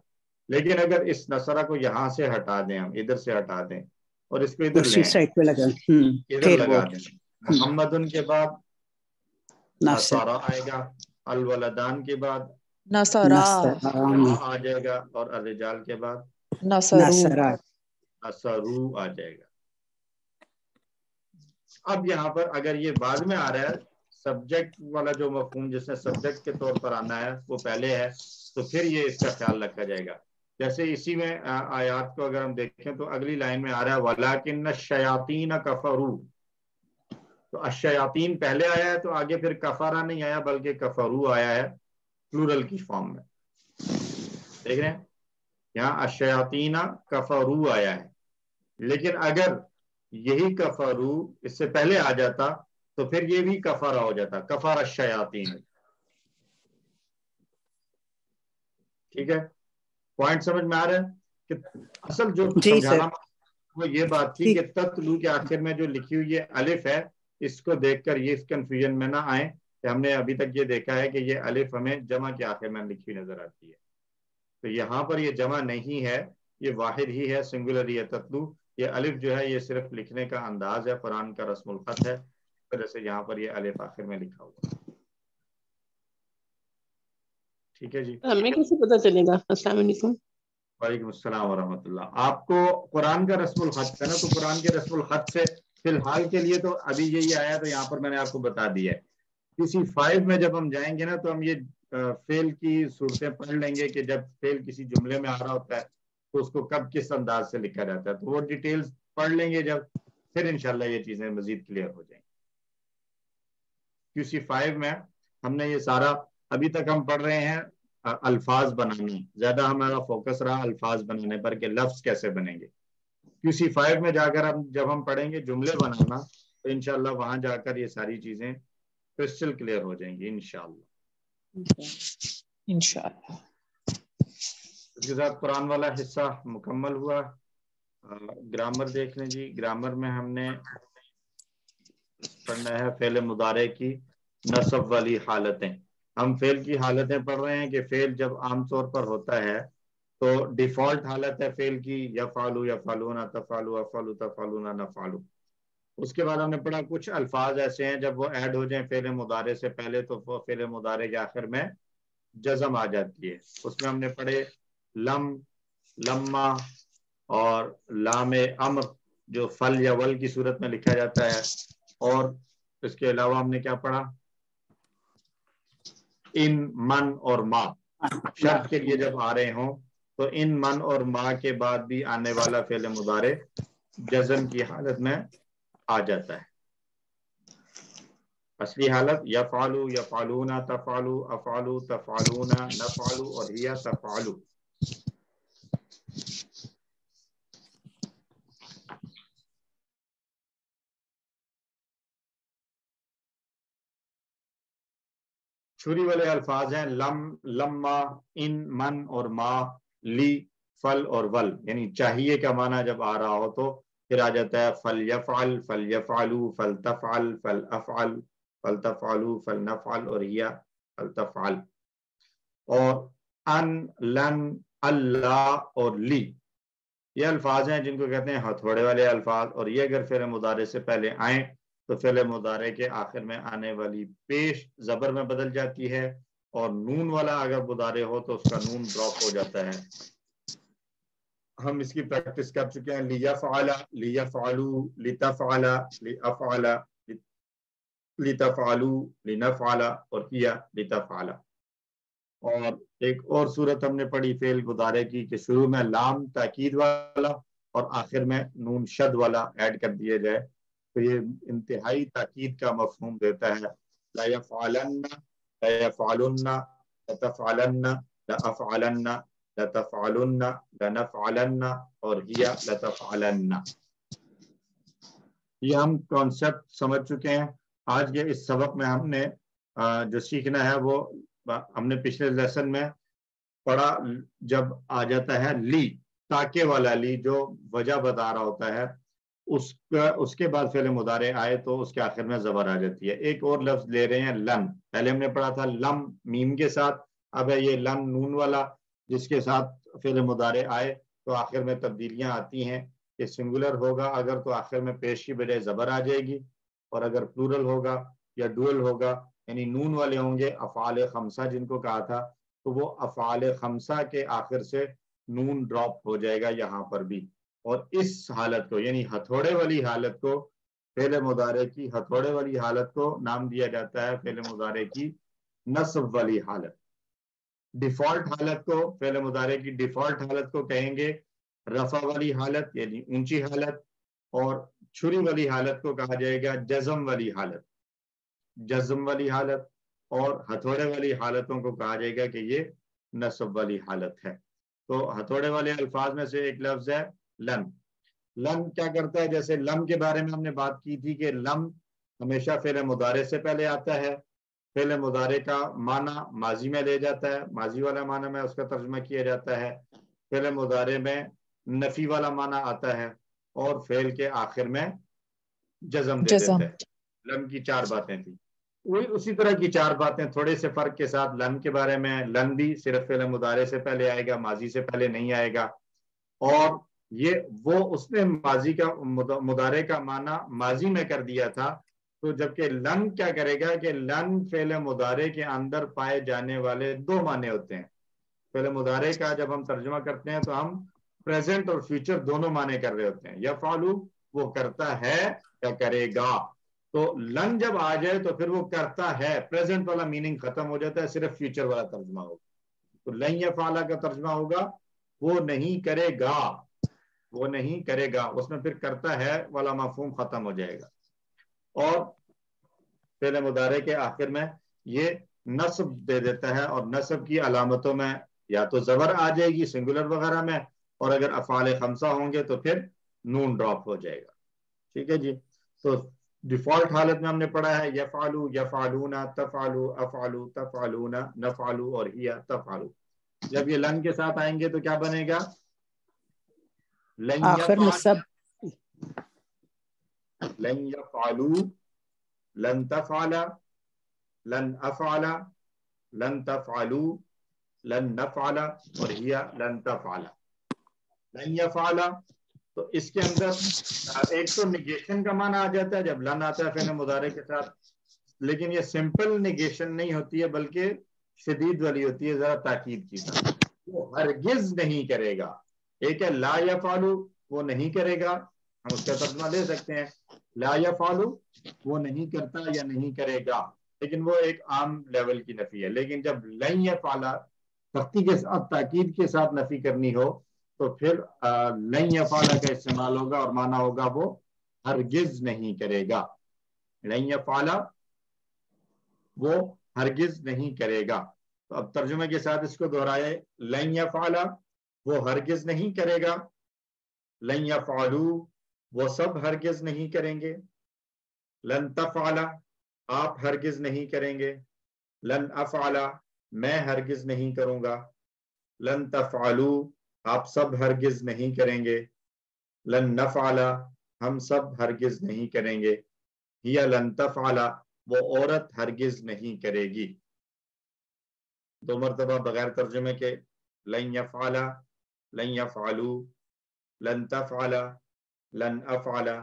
लेकिन अगर इस नसरा को यहाँ से हटा दें हम इधर से हटा दें और इसको इधर हम्म, इधर लगा दें। मोहम्मद के बाद नसारा। आएगा अलवलदान के बाद
नसारा।
आ जाएगा और अरिजाल के बाद
नसरू।
नसरू। आ जाएगा। अब यहाँ पर अगर ये बाद में आ रहा है सब्जेक्ट वाला जो मफहूम जिसने सब्जेक्ट के तौर पर आना है वो पहले है तो फिर ये इसका ख्याल रखा जाएगा। जैसे इसी में आयात को अगर हम देखें तो अगली लाइन में आ रहा है वला किन शयातीन कफरू। तो अशयातीन पहले आया है तो आगे फिर कफारा नहीं आया बल्कि कफरू आया है प्लूरल की फॉर्म में। देख रहे हैं? यहाँ अशयातीना कफरू आया है। लेकिन अगर यही कफरू इससे पहले आ जाता तो फिर ये भी कफारा हो जाता कफार शयातीन। ठीक है? पॉइंट समझ में आ रहा है? कि असल जो समझाना वो ये बात थी कि तत्लू के आखिर में जो लिखी हुई ये अलिफ है इसको देखकर ये इस कंफ्यूजन में ना आए कि हमने अभी तक ये देखा है कि ये अलिफ हमें जमा के आखिर में लिखी नज़र आती है। तो यहाँ पर ये जमा नहीं है ये वाहिद ही है सिंगुलर ये तत्लू। ये अलिफ जो है ये सिर्फ़ लिखने का अंदाज है कुरान का रस्मुल खत है। तरह से यहाँ पर ये अलिफ आखिर में लिखा हुआ ठीक है जी?
हमें कैसे पता चलेगा? अस्सलाम वालेकुम
अस्सलाम वरहमतुल्लाह। आपको कुरान का रस्मुल खत है ना? तो कुरान के रस्मुल खत से फ़िलहाल के लिए तो अभी यही आया तो यहाँ पर मैंने आपको बता दिया है। किसी फाइव में जब हम जाएँगे ना तो हम ये फेल की सूरतें पढ़ लेंगे कि जब फेल किसी जुमले में आ रहा होता है तो उसको कब किस अंदाज से लिखा जाता है। तो वो डिटेल्स पढ़ लेंगे जब, फिर इनशाला ये चीज़ें मजीद क्लियर हो जाएँगी। क्यूसी फाइव में हमने ये सारा, अभी तक हम पढ़ रहे हैं अल्फाज बनाने। ज़्यादा हमारा फोकस रहा अल्फाज बनाने पर कि लफ्ज कैसे बनेंगे। क्यूसी फाइव में जाकर हम जब हम पढ़ेंगे जुमले बनाना तो इनशाला वहाँ जाकर ये सारी चीज़ें क्रिस्टल क्लियर हो जाएँगी इनशाला
इनशाला
इसके साथ कुरान वाला हिस्सा मुकम्मल हुआ। ग्रामर देख लें जी। ग्रामर में हमने पढ़ना है फेल मुदारे की नसब वाली हालतें। हम फेल की हालतें पढ़ रहे हैं कि फेल जब आमतौर पर होता है तो डिफ़ॉल्ट हालत है फेल की, या फालू, या फालूना तफालू अफालू तफालूना न फालू। उसके बाद हमने पढ़ा कुछ अल्फाज ऐसे हैं, जब वो ऐड हो जाए फेल मुदारे से पहले तो फेल मुदारे के आखिर में जजम आ जाती है। उसमें हमने पढ़े लम, लम्मा और लाम अमर जो फल या वल की सूरत में लिखा जाता है। और इसके अलावा हमने क्या पढ़ा? इन, मन और माँ। शर्त के लिए जब आ रहे हों तो इन मन और माँ के बाद भी आने वाला फेल मुदारे जजम की हालत में आ जाता है। असली हालत या फालू या तफालू, अफालू, तफालूना, नफालू और हिया तफालू। छुरी वाले अल्फाज हैं, लम, लम्मा, इन, मन और मा। ली, फल और वल, यानी चाहिए का माना जब आ रहा हो तो। फिर आ जाता है फल यफाल फल यफालू फल तफाल फल अफाल फल तफालू फल नफाल और या फल तफाल और अन, लन अल्लाह और ली। ये अल्फाज हैं जिनको कहते हैं हथौड़े वाले अल्फाज। और ये अगर फिर मुदारे से पहले आए तो फेल मुदारे के आखिर में आने वाली पेश जबर में बदल जाती है। और नून वाला अगर मुदारे हो तो उसका नून ड्रॉप हो जाता है। हम इसकी प्रैक्टिस कर चुके हैं। लिया फ़ाला लिया फ़ालू लितफ़ाला लिअफ़ाला लितफ़ालू लिनफ़ाला और किया लितफ़ाला और एक और सूरत हमने पढ़ी फेल गुदारे की कि शुरू में लाम ताकीद वाला और आखिर में नून शद वाला ऐड कर दिया जाए। तो ये इंतहाई ताकीद का मफहूम देता है। लफ़ालन्ना लतफ़ालुन्ना लनफ़ालन्ना और हिया ये हम कॉन्सेप्ट समझ चुके हैं आज के इस सबक में हमने जो सीखना है वो हमने पिछले लेसन में पढ़ा जब आ जाता है ली ताके वाला ली जो वजह बता रहा होता है उसका, उसके बाद फेल मुदारे आए तो उसके आखिर में जबर आ जाती है। एक और लफ्ज ले रहे हैं लन पहले हमने पढ़ा था लम, मीम के साथ। अब है ये लन नून वाला, जिसके साथ फेल मुदारे आए तो आखिर में तब्दीलियाँ आती हैं। कि सिंगुलर होगा, अगर तो आखिर में पेश की बजाय जबर आ जाएगी, और अगर प्लूरल होगा या डुअल होगा, यानी नून वाले होंगे, अफ़ाल खमसा जिनको कहा था तो वो अफ़ाल खमसा के आखिर से नून ड्रॉप हो जाएगा यहाँ पर भी। और इस हालत को, यानी हथौड़े वाली हालत को, फेल मुदारे की, हथौड़े वाली हालत को नाम दिया जाता है, फेल मुदारे की नस्ब वाली हालत। डिफ़ॉल्ट हालत को, फेल मुदारे की डिफ़ॉल्ट हालत को कहेंगे, रफा वाली हालत, यानी ऊँची हालत, और छुरी वाली हालत को कहा जाएगा, जज्म वाली हालत। जजम वाली हालत और हथौड़े वाली हालतों को कहा जाएगा कि ये नसब वाली हालत है। तो हथौड़े वाले अल्फाज में से एक लफ्ज है लन लम क्या करता है? जैसे लम के बारे में हमने बात की थी कि लम हमेशा फेल मुदारे से पहले आता है फेल मुदारे का माना माजी में ले जाता है माजी वाला माना में उसका तर्जमा किया जाता है फेल मुदारे में नफी वाला माना आता है और फेल के आखिर में जजम दे देता है। लम की चार बातें थी। वही उसी तरह की चार बातें थोड़े से फ़र्क के साथ लन के बारे में लन भी सिर्फ़ फेल मुदारे से पहले आएगा माजी से पहले नहीं आएगा और ये वो उसने माजी का मुदारे का माना, माजी में कर दिया था। तो जबकि लन क्या करेगा कि लन फेल मुदारे के अंदर पाए जाने वाले दो माने होते हैं। फेल मुदारे का जब हम तर्जुमा करते हैं तो हम प्रेजेंट और फ्यूचर दोनों माने कर रहे होते हैं। या फालू, वो करता है या करेगा। तो लन जब आ जाए तो फिर वो करता है। प्रेजेंट वाला मीनिंग खत्म हो जाता है, सिर्फ़ फ्यूचर वाला तर्जमा होगा। तो लन या फाला का तर्जमा होगा, वो नहीं करेगा। वो नहीं करेगा, उसमें फिर करता है, वाला मफहूम खत्म हो जाएगा। और पहले मुदारे के आखिर में ये नस्ब दे देता है और नस्ब की अलामतों में या तो जबर आ जाएगी सिंगुलर वगैरह में, और अगर अफाल खमसा होंगे तो फिर नून ड्रॉप हो जाएगा। ठीक है जी? तो डिफ़ॉल्ट हालत में हमने पढ़ा है, यफालू, यफालूना, तफालू, अफालू, तफालूना, नफालू और हिया, तफालू। जब ये लन के साथ आएँगे तो क्या बनेगा?
आखिर में सब
लन यफालू लन तफाला लन अफाला लन तफालू लन नफाला और हिया लन तफाला लन यफाला तो इसके अंदर एक तो निगेशन का माना आ जाता है जब लन आता है फिर मुदारे के साथ लेकिन ये सिंपल निगेशन नहीं होती है बल्कि शदीद वाली होती है जरा ताकीद की वो हरगिज नहीं करेगा एक है ला या फालू, वो नहीं करेगा? हम उसका तर्जमा ले सकते हैं। ला या फालू, वो नहीं करता या नहीं करेगा। लेकिन वो एक आम लेवल की नफी है। लेकिन जब लई या फाला, सख्ती के साथ, ताकीद के साथ नफी करनी हो तो फिर लन या फाला का इस्तेमाल होगा और माना होगा वो हरगिज नहीं करेगा। लई या फाला, वो हरगिज नहीं करेगा। तो अब तर्जुमे के साथ इसको दोहराए। लई या फाला वो हरगिज नहीं करेगा। लन वो सब हरगिज नहीं करेंगे। लन तफाला आप हरगिज नहीं करेंगे। लन अफाला मैं हरगिज नहीं करूँगा। लन तफालू आप सब हरगिज नहीं करेंगे। लन नफाला हम सब हरगिज नहीं करेंगे। या लन तफाला वो औरत हरगिज नहीं करेगी। दो मरतबा बगैर तर्जुमे के, लन यफाला लन यफ़ालू लन तफ़ाला लन अफ़ाला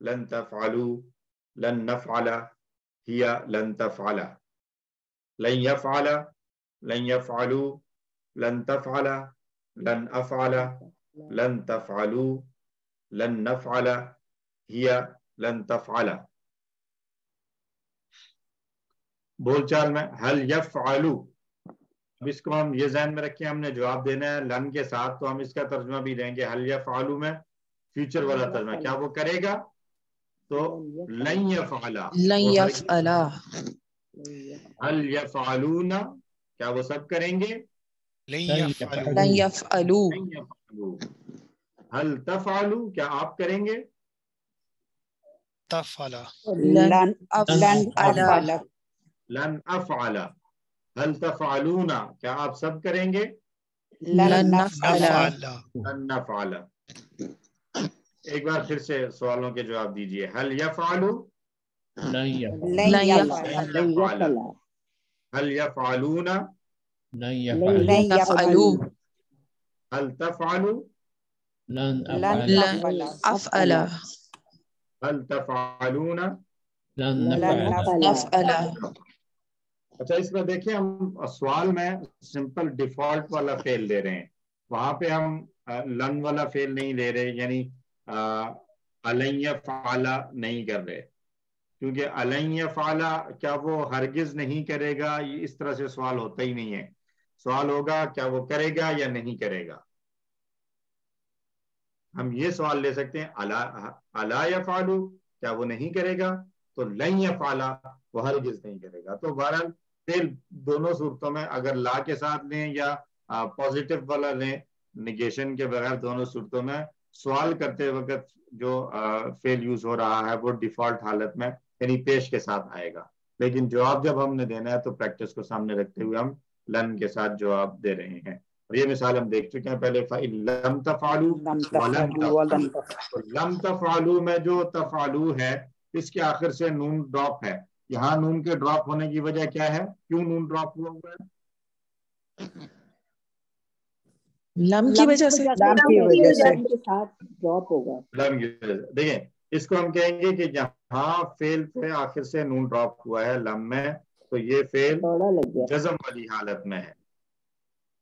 लन तफ़ालू लन नफ़ाला हिया लन तफ़ाला लन यफ़ाला लन यफ़ालू लन तफ़ाला लन अफ़ाला लन तफ़ालू लन नफ़ाला हिया लन तफ़ाला बोलचाल में हल यफ़ालू अब इसको हम ये जहन में रखें हमने जवाब देना है लन के साथ तो हम इसका तर्जमा भी देंगे हल या फालू में फ्यूचर वाला तर्जमा क्या वो करेगा? तो लन या फाला हल या फालूना क्या वो सब करेंगे? हल तफालू क्या आप करेंगे?
तफाला लन अफाला
लन अफाला हल तफालूना क्या आप सब करेंगे एक बार फिर से सवालों के जवाब दीजिए हल यफालू हल यफालूना हल तफालू हल तफालूना अच्छा इसमें देखिए, हम सवाल में सिंपल डिफ़ॉल्ट वाला फेल ले रहे हैं। वहाँ पे हम लन वाला फेल नहीं ले रहे, यानी अलैया फाला नहीं कर रहे। क्योंकि अलैया फाला क्या वो हरगिज नहीं करेगा? इस तरह से सवाल होता ही नहीं है। सवाल होगा, क्या वो करेगा या नहीं करेगा? हम ये सवाल ले सकते हैं, अला अला या फालू, क्या वो नहीं करेगा? तो या फाला, वो हरगिज नहीं करेगा। तो बहरहाल फेल दोनों सूरतों में अगर ला के साथ लें या पॉजिटिव वाला लें निगेशन के बगैर दोनों सूरतों में सवाल करते वक्त जो फेल यूज़ हो रहा है वो डिफ़ॉल्ट हालत में यानी पेश के साथ आएगा। लेकिन जवाब जब हमने देना है तो प्रैक्टिस को सामने रखते हुए हम लन के साथ जवाब दे रहे हैं। और ये मिसाल हम देख चुके हैं पहले लम तफालू लम तफालू में जो तफालू है इसके आखिर से नून ड्रॉप है। यहाँ नून के ड्रॉप होने की वजह क्या है? क्यों नून ड्रॉप हुआ हुआ है?
लम की वजह से लम की वजह से। ड्रॉप होगा।
लम की वजह से। देखिए इसको हम कहेंगे कि जहाँ फेल पे आखिर से नून ड्रॉप हुआ है लम में तो ये फेल जजम वाली हालत में है।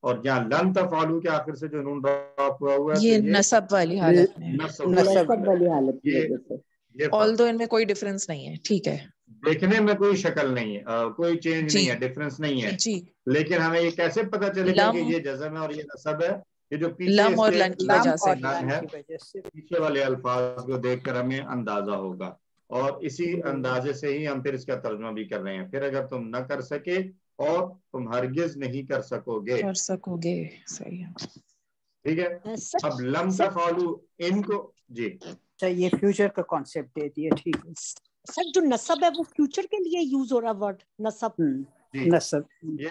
और जहाँ लन तफालू के आखिर से जो नून ड्रॉप हुआ हुआ है
ये, तो ये नसब वाली हालत में
नसब वाली हालत
ये ऑल दो इनमें कोई डिफरेंस नहीं है ठीक है।
देखने में कोई शक्ल नहीं है आ, कोई चेंज नहीं है डिफरेंस नहीं है। जी। लेकिन हमें ये कैसे पता चलेगा कि ये जजम है और ये नसब है? ये जो पीछे
लम और लन की वजह से।
है पीछे वाले अल्फाज को देखकर हमें अंदाज़ा होगा। और इसी अंदाजे से ही हम फिर इसका तर्जमा भी कर रहे हैं। फिर अगर तुम न कर सके और तुम हरगिज नहीं कर सकोगे।
कर सकोगे सही है।
ठीक है? अब लम तफालू इनको जी।
अच्छा ये फ्यूचर का कॉन्सेप्ट दे दिया ठीक है।
सर जो नसब है वो फ्यूचर के लिए यूज़ हो रहा वर्ड नसब।
हम्म, नसब।
ये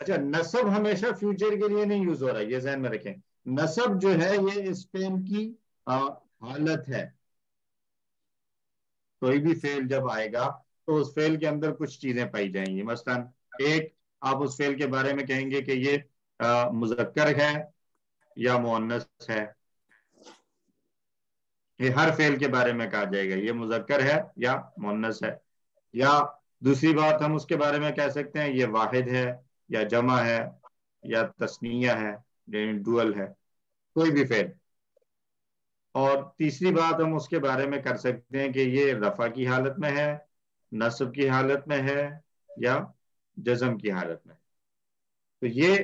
अच्छा नसब हमेशा फ्यूचर के लिए नहीं यूज़ हो रहा है ये जहन में रखें। नसब जो है ये स्पेन की आ, हालत है। कोई भी फेल जब आएगा तो उस फेल के अंदर कुछ चीज़ें पाई जाएँगी। मसलन एक आप उस फेल के बारे में कहेंगे कि ये मुजक्कर है या मोनस है। ये हर फेल के बारे में कहा जाएगा। ये मुजक्कर है या मोनस है। या दूसरी बात हम उसके बारे में कह सकते हैं, ये वाहिद है या जमा है या तस्निया है डुअल है, कोई भी फेल। और तीसरी बात हम उसके बारे में कर सकते हैं कि ये रफा की हालत में है, नसब की हालत में है या जजम की हालत में तो ये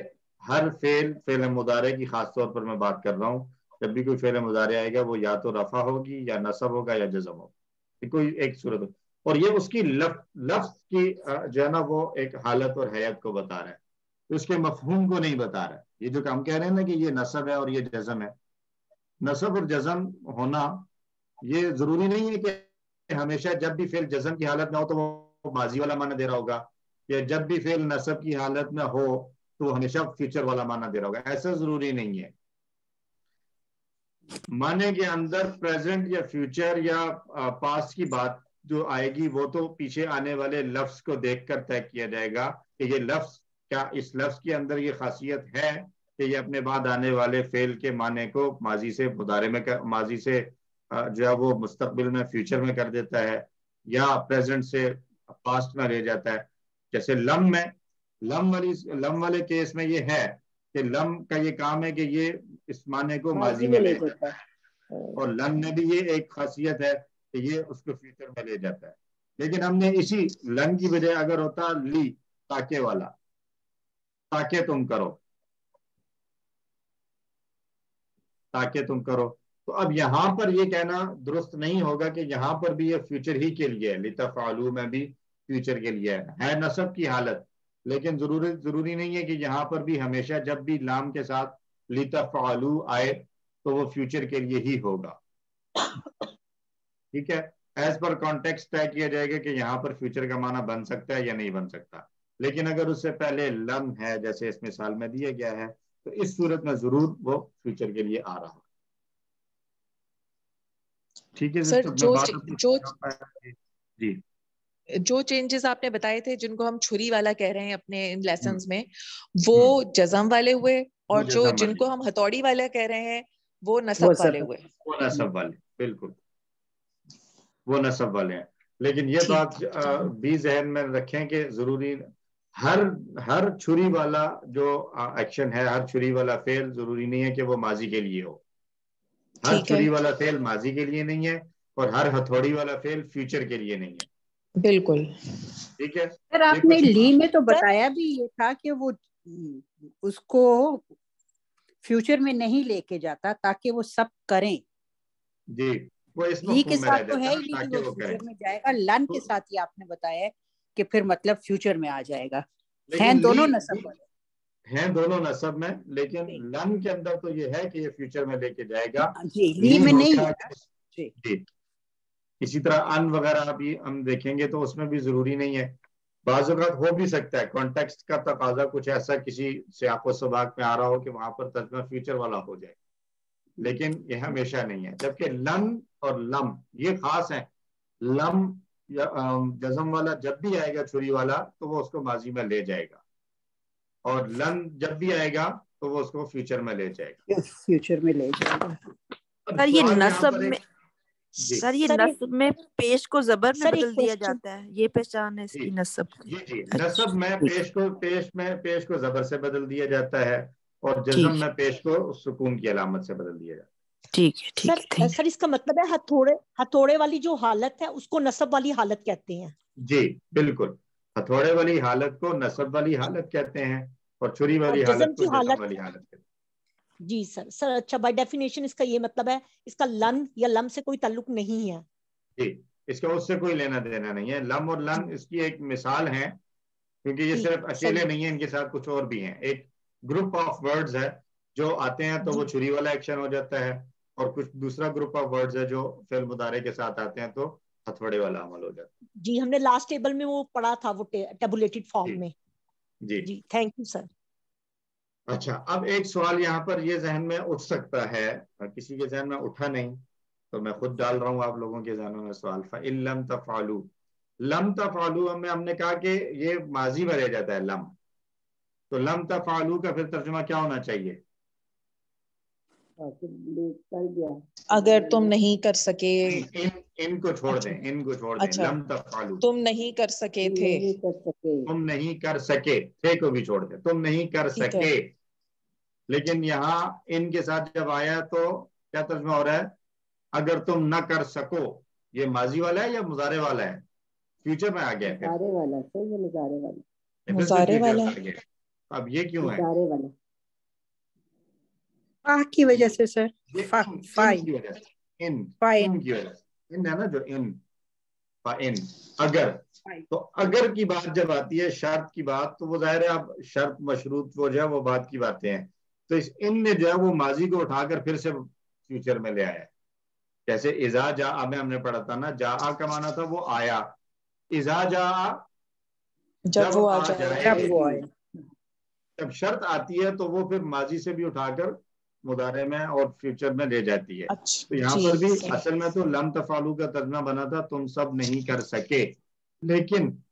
हर फेल फेल मुदारे की खास तौर पर मैं बात कर रहा हूँ। जब भी कोई फेल मुदारे आएगा, वो या तो रफा होगी, या नसब होगा, या जजम होगा। कोई एक सूरत और ये उसकी लफ, लफ्ज की जो है ना, वो एक हालत और हैत को बता रहा है। उसके मफहूम को नहीं बता रहा है। ये जो हम कह रहे हैं ना कि ये नसब है और ये जजम है। नसब और जजम होना, ये ज़रूरी नहीं है कि हमेशा जब भी फेल जजम की हालत में हो तो वो माजी वाला माना दे रहा होगा, या जब भी फेल नसब की हालत में हो तो हमेशा फ्यूचर वाला माना दे रहा होगा। ऐसा ज़रूरी नहीं है। माने के अंदर प्रेजेंट या फ्यूचर या पास्ट की बात जो आएगी वो तो पीछे आने वाले लफ्ज को देखकर तय किया जाएगा कि ये लफ्ज क्या इस लफ्ज के अंदर ये खासियत है कि ये अपने बाद आने वाले फेल के माने को माजी से मुदारे में कर, माजी से जो है वो मुस्तकबिल में फ्यूचर में कर देता है या प्रेजेंट से पास्ट में ले जाता है। जैसे लम में लम वाली लम वाले केस में ये है कि लम का ये काम है कि ये इस माने को माजी में ले जाता है। और लम में भी ये एक खासियत है कि ये उसको फ्यूचर में ले जाता है। लेकिन हमने इसी लन की बजाय अगर होता ली ताके वाला ताके तुम करो। ताके तुम करो। तो अब यहाँ पर ये कहना दुरुस्त नहीं होगा कि यहाँ पर भी ये फ्यूचर ही के लिए है। लितफ़ालू में भी फ्यूचर के लिए है, है नसब की हालत। लेकिन ज़रूरी ज़रूरी नहीं है कि यहाँ पर भी हमेशा जब भी लाम के साथ लितफ़ालू आए तो वो फ्यूचर के लिए ही होगा। ठीक है? एज पर कॉन्टेक्स्ट तय किया जाएगा कि यहाँ पर फ्यूचर का माना बन सकता है या नहीं बन सकता। लेकिन अगर उससे पहले लम है जैसे इस मिसाल में दिया गया है तो इस सूरत में ज़रूर वो फ्यूचर के लिए आ रहा है। ठीक है
सर जो जो जी जो। चेंजेस आपने बताए थे जिनको हम छुरी वाला कह रहे हैं अपने इन लेसन हम्म। में वो हम्म। जजम वाले हुए और जो जिनको हम हथौड़ी वाले कह रहे हैं वो नसब वाले हुए।
वो नसब वाले बिल्कुल। वो नसब वाले हैं। लेकिन ये बात भी जहन में रखें कि ज़रूरी हर हर छुरी वाला जो एक्शन है हर छुरी वाला फेल ज़रूरी नहीं है कि वो माजी के लिए हो। हर छुरी वाला फेल माजी के लिए नहीं है और हर हथौड़ी वाला फेल फ्यूचर के लिए नहीं है।
बिल्कुल।
ठीक है।
सर आपने ली में तो बताया भी ये था कि वो उसको फ्यूचर में नहीं लेके जाता ताकि वो सब करें।
जी वो इस
ली के साथ तो है ही वो फ्यूचर में जाएगा। लन के तो साथ ही आपने बताया कि फिर मतलब फ्यूचर में आ जाएगा। हैं दोनों नसब वाले?
हैं दोनों नसब में लेकिन लन के अंदर तो ये है कि ये फ्यूचर में लेके जाएगा।
जी ली में नहीं जी।
जी। इसी तरह अन वगैरह भी हम देखेंगे तो उसमें भी ज़रूरी नहीं है। बाज़ात हो भी सकता है कॉन्टेक्स्ट का तकाजा कुछ ऐसा किसी सियाको सबाक में आ रहा हो कि वहाँ पर तर्जमा फ्यूचर वाला हो जाए। लेकिन ये हमेशा नहीं है जबकि लन और लम ये खास है। लम जजम वाला जब भी आएगा छुरी वाला तो वो उसको माजी में ले जाएगा। और लन जब भी आएगा तो वो उसको फ्यूचर में ले जाएगा।
फ्यूचर में ले जाएगा।
सर ये नसब में सर ये नसब में पेश को जबर में बदल दिया जाता है। ये पहचान है इसकी नसब।
जी जी। नसब में पेश को पेश में पेश को जबर से बदल दिया जाता है और जजम में पेश को सुकून की अलामत से बदल दिया जाता है।
ठीक है ठीक
सर सर इसका मतलब है हथौड़े हथौड़े वाली जो हालत है उसको नसब वाली हालत कहते हैं।
जी बिल्कुल। हथौड़े वाली हालत को नसब वाली हालत कहते हैं और छुरी वाली हालत को हालत वाली हालत कहते हैं।
जी सर सर अच्छा बाय डेफिनेशन इसका ये मतलब है इसका लन या लम से कोई ताल्लुक नहीं है।
जी इसका उससे कोई लेना देना नहीं है। लम और लन इसकी एक मिसाल है क्योंकि ये सिर्फ़ अकेले नहीं है इनके साथ कुछ और भी हैं। एक ग्रुप ऑफ़ वर्ड्स है जो आते हैं तो वो छुरी वाला एक्शन हो जाता है और कुछ दूसरा ग्रुप ऑफ़ वर्ड्स है जो फिल मुदारे के साथ आते हैं तो हथौड़े वाला अमल हो जाता है।
जी हमने लास्ट टेबल में वो पढ़ा था वो टेबुलेटेड फॉर्म में।
जी।
जी थैंक यू सर
अच्छा अब एक सवाल यहाँ पर ये जहन में उठ सकता है किसी के जहन में उठा नहीं तो मैं खुद डाल रहा हूँ आप लोगों के जहनों में सवाल लम तफ़ालू। लम तफ़ालू हमें हमने कहा कि ये माजी में रह जाता है, लम। तो लम तफ़ालू का फिर तर्जुमा क्या होना चाहिए?
अगर तुम नहीं कर सके
इन इनको छोड़ दें अच्छा। इनको छोड़ दें अच्छा,
तुम नहीं कर सके थे।
तुम नहीं कर सके थे को भी छोड़ दें तुम नहीं कर सके। लेकिन यहाँ इनके साथ जब आया तो क्या तर्जमा हो रहा है? अगर तुम न कर सको ये माजी वाला है या मुजारे वाला है? फ्यूचर में आ गया है
वाला सर ये मुजारे वाला।
मुजारे वाला
अब ये क्यों है?
फा की वजह से सर फा फाइन
इन फाइन की वजह से इन है ना जो इन इन अगर तो अगर की बात जब आती है शर्त की बात तो वो ज़ाहिर है अब शर्त मशरूत वो जो है वो बात की बातें हैं। तो इस इन ने जो है वो माजी को उठाकर फिर से फ्यूचर में ले आया जैसे इजा जा में हमने पढ़ा था ना जा आ का माना था वो आया। इजा जा
जब वो आ जाए जब
शर्त आती है तो वो फिर माजी से भी उठाकर मुदारे में और फ्यूचर में ले जाती है। अच्छा, तो यहाँ पर भी असल में तो लम तफालू का तर्जमा बना था तुम सब नहीं कर सके। लेकिन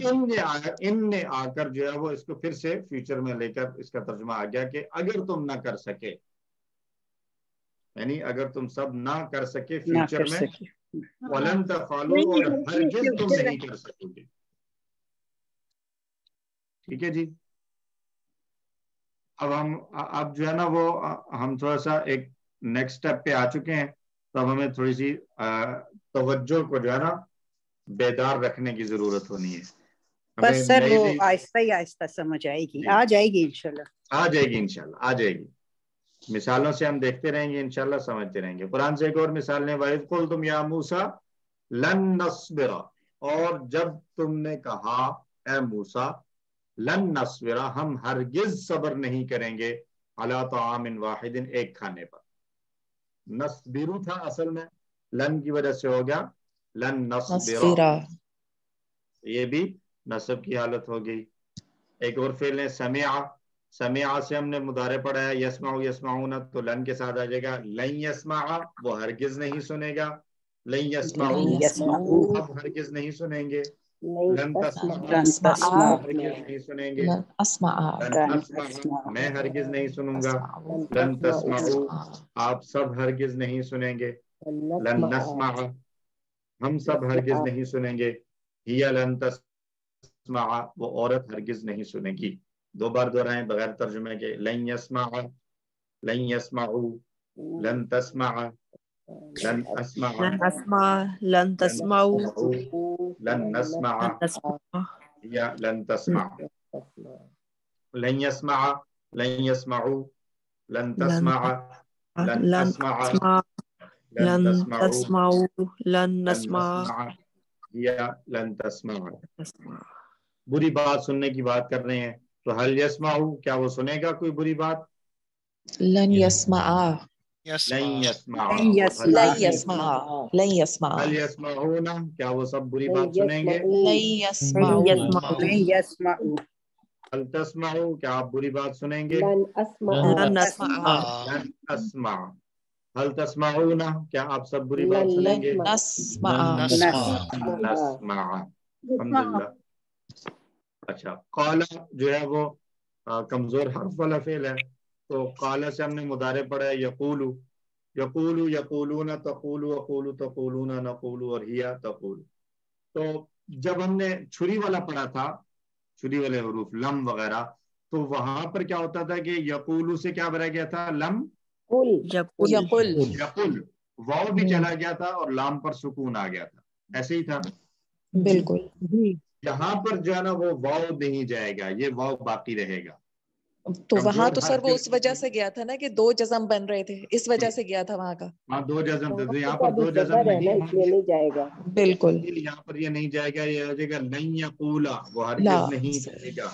इन ने आकर इन ने आकर जो है वो इसको फिर से फ्यूचर में लेकर इसका तर्जमा आ गया कि अगर तुम ना कर सके यानी अगर तुम सब ना कर सके फ्यूचर में वलन तफालू और हर तुम नहीं। कर सकोगे। ठीक है जी? अब हम अब जो है ना वो हम थोड़ा सा एक नेक्स्ट स्टेप पे आ चुके हैं। तो अब हमें थोड़ी सी तवज्जो को जो है ना बेदार रखने की ज़रूरत होनी है।
बस सर वो आहिस्ता ही आहिस्ता समझ आएगी। आ जाएगी इंशाल्लाह।
आ जाएगी इंशाल्लाह। आ जाएगी। मिसालों से हम देखते रहेंगे इंशाल्लाह समझते रहेंगे। कुरान से एक और मिसाल ने वाहिद कुल तुम या मूसा लन नस्बिरा। और जब तुमने कहा ए मूसा लन नस्विरा हम हरगिज सबर नहीं करेंगे अला तो आमिन वाहिदिन एक खाने पर। नस्बिरु था असल में लन की वजह से हो गया लन नस्बिरा। ये भी नसब की हालत हो गई। एक और फेल ने समिया। समिया से हमने मुदारे पढ़ा है यस्माऊ ना तो लन के साथ आ जाएगा लई यस्मा वो हरगिज नहीं सुनेगा लन यस्माऊ। अब हरगिज नहीं सुनेंगे। नहीं सुनेंगे। मैं हरगिज नहीं सुनूँगा। लन तस्माऊ आप सब हरगिज नहीं सुनेंगे। लन नस्मा हम सब हरगिज नहीं सुनेंगे। हिया लन तस्मा वो औरत हरगिज नहीं सुनेगी। दो बार दोहराएँ बगैर तर्जुमे के। लन यस्मा लन यस्माऊ लन तस्मा लन अस्मा लन अस्मा लन तस्माऊ लन नस्मा या लन तस्मा लन यस्मा लन यस्माऊ लन तस्मा लन तस्मा लन तस्माऊ लन नस्मा या लन तस्मा बुरी बात सुनने की बात कर रहे हैं तो हल यस्माऊ क्या वो सुनेगा कोई बुरी बात
लन यस्मा
नहीं यस्मा
नहीं यस्मा
हल यस्माऊना क्या वो सब बुरी बात सुनेंगे हल तस्माऊ क्या आप बुरी बात सुनेंगे हल तस्माऊना क्या आप सब बुरी बात सुनेंगे अच्छा काला जो है वो कमज़ोर हर्फ वाला फेल है तो काला से हमने मुदारे पढ़ा है यकूलू। यकूलू यकूलू न तकूलू अकूलू तकूलू न नकूलू और हिया तकूलू। तो जब हमने छुरी वाला पढ़ा था छुरी वाले हरूफ लम वगैरह तो वहाँ पर क्या होता था कि यकूलू से क्या बनाया गया था? लम?
यकुल।
यकुल। वाव भी चला गया था और लाम पर सुकून आ गया था। ऐसे ही था।
बिल्कुल।
यहाँ पर जो है ना वो वाव नहीं जाएगा। ये वाव बाकी रहेगा।
तो वहाँ तो सर वो उस वजह से गया था ना कि दो जजम बन रहे थे इस वजह से गया था वहाँ का।
हाँ दो जजम थे। तो यहाँ पर दो जजम नहीं
जाएगा।
बिल्कुल।
यहाँ पर ये नहीं जाएगा ये हो जाएगा नहीं यकूला वो
ला।
हरगिज नहीं कहेगा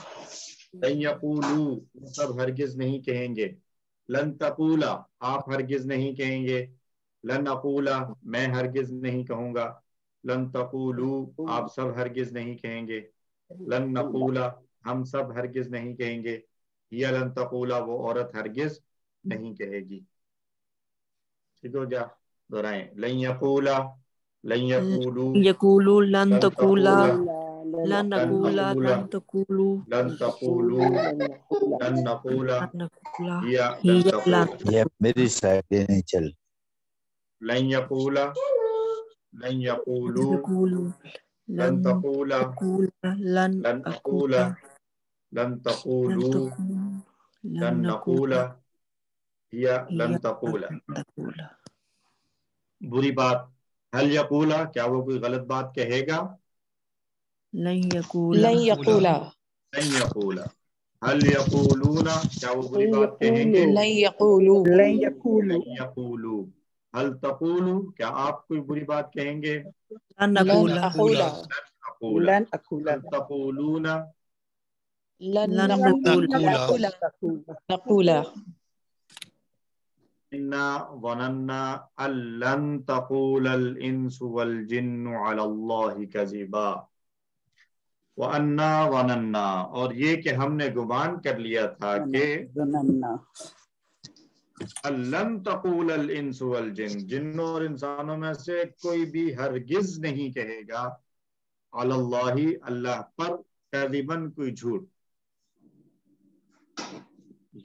लन यकूलू वो सब हरगिज नहीं कहेंगे। लन तकूला आप हरगिज नहीं कहेंगे। लन अकूला मैं हरगिज नहीं कहूँगा। लन तकूलू आप सब हरगिज नहीं कहेंगे। लन नकूला हम सब हरगिज नहीं कहेंगे। या तकूला वो औरत हरगिज नहीं कहेगी। ठीक हो जा दोहराएँ। लन यकूला लन यकूलू
यकूलू लन
लन
तकूला
तकूला
लन नकूला लन तकूलू।
लन तकूलू लन नकूला या लन
हिया लन
तकूला।
ये मेरी साइड नहीं चल।
लन यकूला लन यकूलू
यकूलू
लन
लन
तकूला
लन
लन लन
लन
लन
लन
नकूला
नकूला
या लन तकूला
लन
बुरी बात हल यकूला क्या वो कोई गलत बात कहेगा
लन यकूला
लन यकूला
लन यकूला हल यकूलूना क्या वो बुरी बात कहेंगे
लन यकूलू
लन यकूलू
लन यकूलू हल तकूलू क्या आप कोई बुरी बात कहेंगे
लन
लन
अकूला
अकूला
अकूला
लन अकूला
तकूलूना वनन्ना और ये कि हमने गुमान कर लिया था कि इंसु वल जिन जिन्नों और इंसानों में से कोई भी हरगिज नहीं कहेगा अल्लाह पर कज़िबन कोई झूठ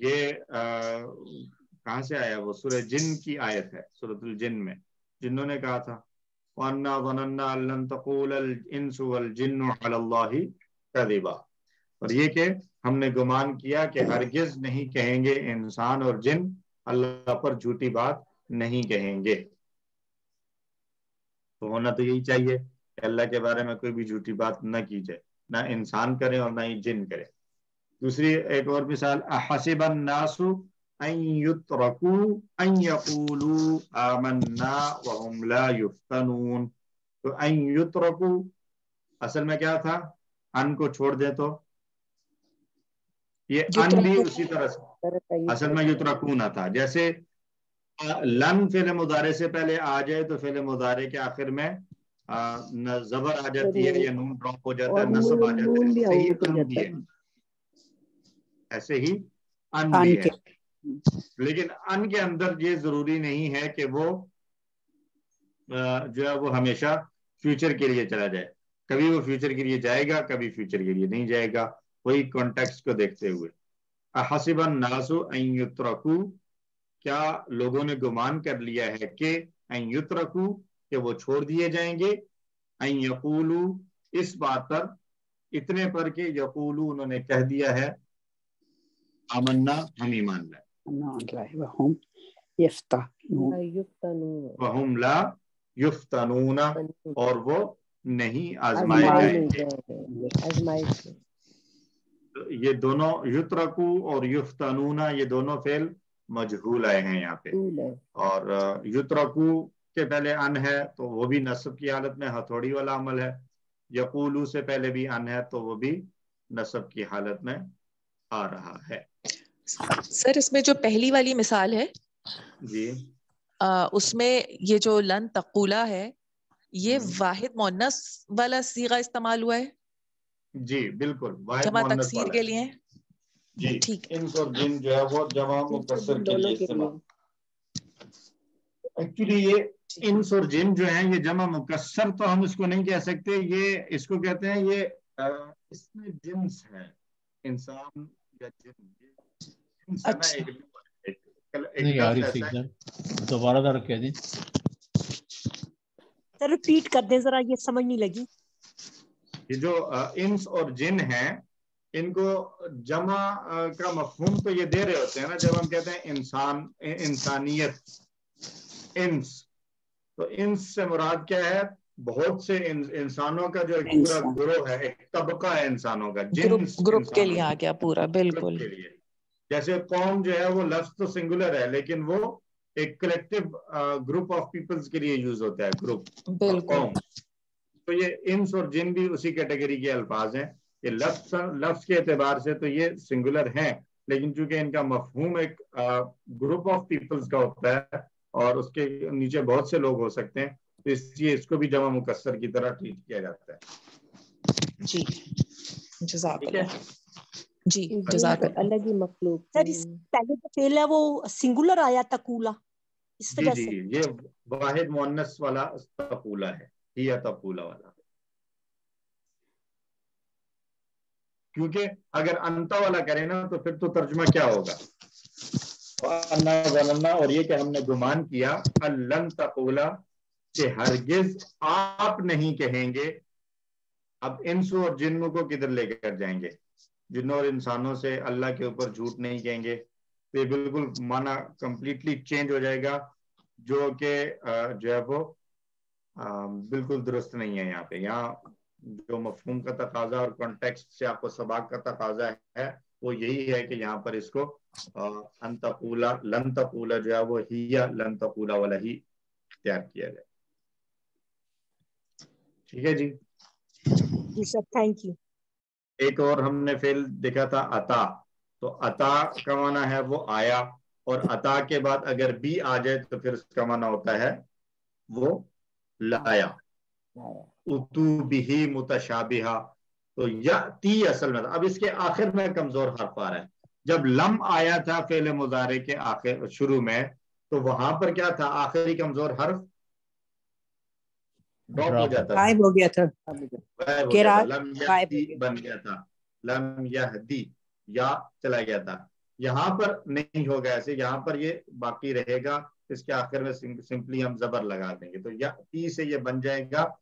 ये कहाँ से आया वो? सूरह जिन की आयत है, सूरतुल जिन में। जिन्हों ने कहा था, वन्ना वनन्ना अल्लन तकूलल इंसु जिन्नु अलल्लाहि और ये कि हमने गुमान किया कि हरगिज नहीं कहेंगे इंसान और जिन, अल्लाह पर झूठी बात नहीं कहेंगे। तो होना तो यही चाहिए अल्लाह के बारे में कोई भी झूठी बात न की जाए, ना इंसान करे और ना ही जिन करे। दूसरी एक और मिसाल हसिबन नासु अन युत्रकू आमन्ना वहुम ला युफ्तनून। तो अन असल में क्या था? अन को छोड़ दे तो। ये अन भी उसी तरह से। असल में युत्रकूना था। जैसे लन फेल मुदारे से पहले आ जाए तो फेल मुदारे के आखिर में न जबर आ जाती है या नून ड्रॉप हो जाता है नसब आ जाता है। ऐसे ही अन भी है। लेकिन अन के अंदर ये ज़रूरी नहीं है कि वो जो है वो हमेशा फ्यूचर के लिए चला जाए। कभी वो फ्यूचर के लिए जाएगा कभी फ्यूचर के लिए नहीं जाएगा। वही कॉन्टेक्स्ट को देखते हुए। हसिबन नासु युत्रकू क्या लोगों ने गुमान कर लिया है कि युत्रकू कि वो छोड़ दिए जाएँगे? यकूलू इस बात पर इतने पर के यकूलू उन्होंने कह दिया है अमन्ना हम ईमान लाए
वहुम
वहुम ला युफ्तनूना और वो नहीं आजमाए जाएँगे। ये दोनों युत्रकू और युफ्तनूना ये दोनों फेल मजहूल आए हैं यहाँ पे। और युत्रकू के पहले अन है तो वो भी नस्ब की हालत में हथौड़ी वाला अमल है। यकूलू से पहले भी अन है तो वो भी नस्ब की हालत में आ रहा है।
सर इसमें जो पहली वाली मिसाल है
जी।
आ, उसमें ये जो लन तकुला है ये हम्म। वाहिद मोनस वाला सीगा इस्तेमाल हुआ है?
जी बिल्कुल
जमा तकसीर के लिए?
जी ठीक इनको जिन जो है वो जमा मुकसर के लिए इस्तेमाल। एक्चुअली ये इंस और जिन जो है ये जमा मुकसर तो हम इसको नहीं कह सकते ये इसको कहते हैं ये इसमें जिन्स है इंसान या जिन।
दोबारा जरा कह दें।
सर रिपीट कर दें जरा ये समझ नहीं लगी।
ये जो इंस और जिन है इनको जमा का मफहूम तो ये दे रहे होते हैं ना जब हम कहते हैं इंसान इंसानियत। इंस तो इंस से मुराद क्या है? बहुत से इंसानों का जो एक पूरा ग्रोह है एक तबका है इंसानों का।
जिन ग्रुप के लिए आ गया पूरा बिल्कुल।
के लिए। जैसे कौम जो है वो लफ्ज तो सिंगुलर है लेकिन वो एक कलेक्टिव ग्रुप ऑफ़ पीपल्स के लिए यूज़ होता है ग्रुप कौम तो ये इंस और जिन भी उसी कैटेगरी के अल्फाज हैं। ये लफ्ज लफ्ज के एतबार से तो ये सिंगुलर हैं लेकिन चूँकि इनका मफहूम एक ग्रुप ऑफ़ पीपल्स का होता है और उसके नीचे बहुत से लोग हो सकते हैं तो इसलिए इसको भी जमा मुकसर की तरह ट्रीट किया जाता है।
जी। जजाक जी
जजाक अलग ही मखलूक सर इस पहले जो फेल है वो सिंगुलर आया तकूला।
इस वजह से। ये वाहिद मुअन्नस वाला तकूला है हिया तकूला वाला। क्योंकि अगर अंता वाला करें ना तो फिर तो तर्जुमा क्या होगा? और ये कि हमने गुमान किया अल्लन तकूला कि हरगिज आप नहीं कहेंगे अब इंसु और जिन्नों को किधर लेकर जाएँगे? जिन्नों और इंसानों से अल्लाह के ऊपर झूठ नहीं कहेंगे तो ये बिल्कुल माना कंप्लीटली चेंज हो जाएगा, जो कि जो है वो बिल्कुल दुरुस्त नहीं है यहाँ पे। यहाँ जो मफहूम का तकाजा और कॉन्टेक्स्ट से आपको सबाक का तकाजा है, वो यही है कि यहाँ पर इसको अंतपूला लन तपूला जो है वो हिया लन तपूला वाला ही तैयार किया जाए। ठीक है जी?
जी सर थैंक यू
एक और हमने फेल देखा था अता। तो अता का माना है वो आया, और अता के बाद अगर बी आ जाए तो फिर उसका माना होता है वो लाया। उतू बिही मुतशाबिहा। तो या ती असल में अब इसके आखिर में कमज़ोर हर्फ आ रहा है। जब लम आया था फेल मुजारे के आखिर, शुरू में तो वहाँ पर क्या था? आखिरी कमज़ोर हर्फ ड्रॉप हो जाता
गायब हो गया था।
बन गया था। लम यहदी या चला गया था। यहाँ पर नहीं होगा ऐसे। यहाँ पर ये बाकी रहेगा। इसके आखिर में सिंपली हम जबर लगा देंगे। तो या ती से ये बन जाएगा।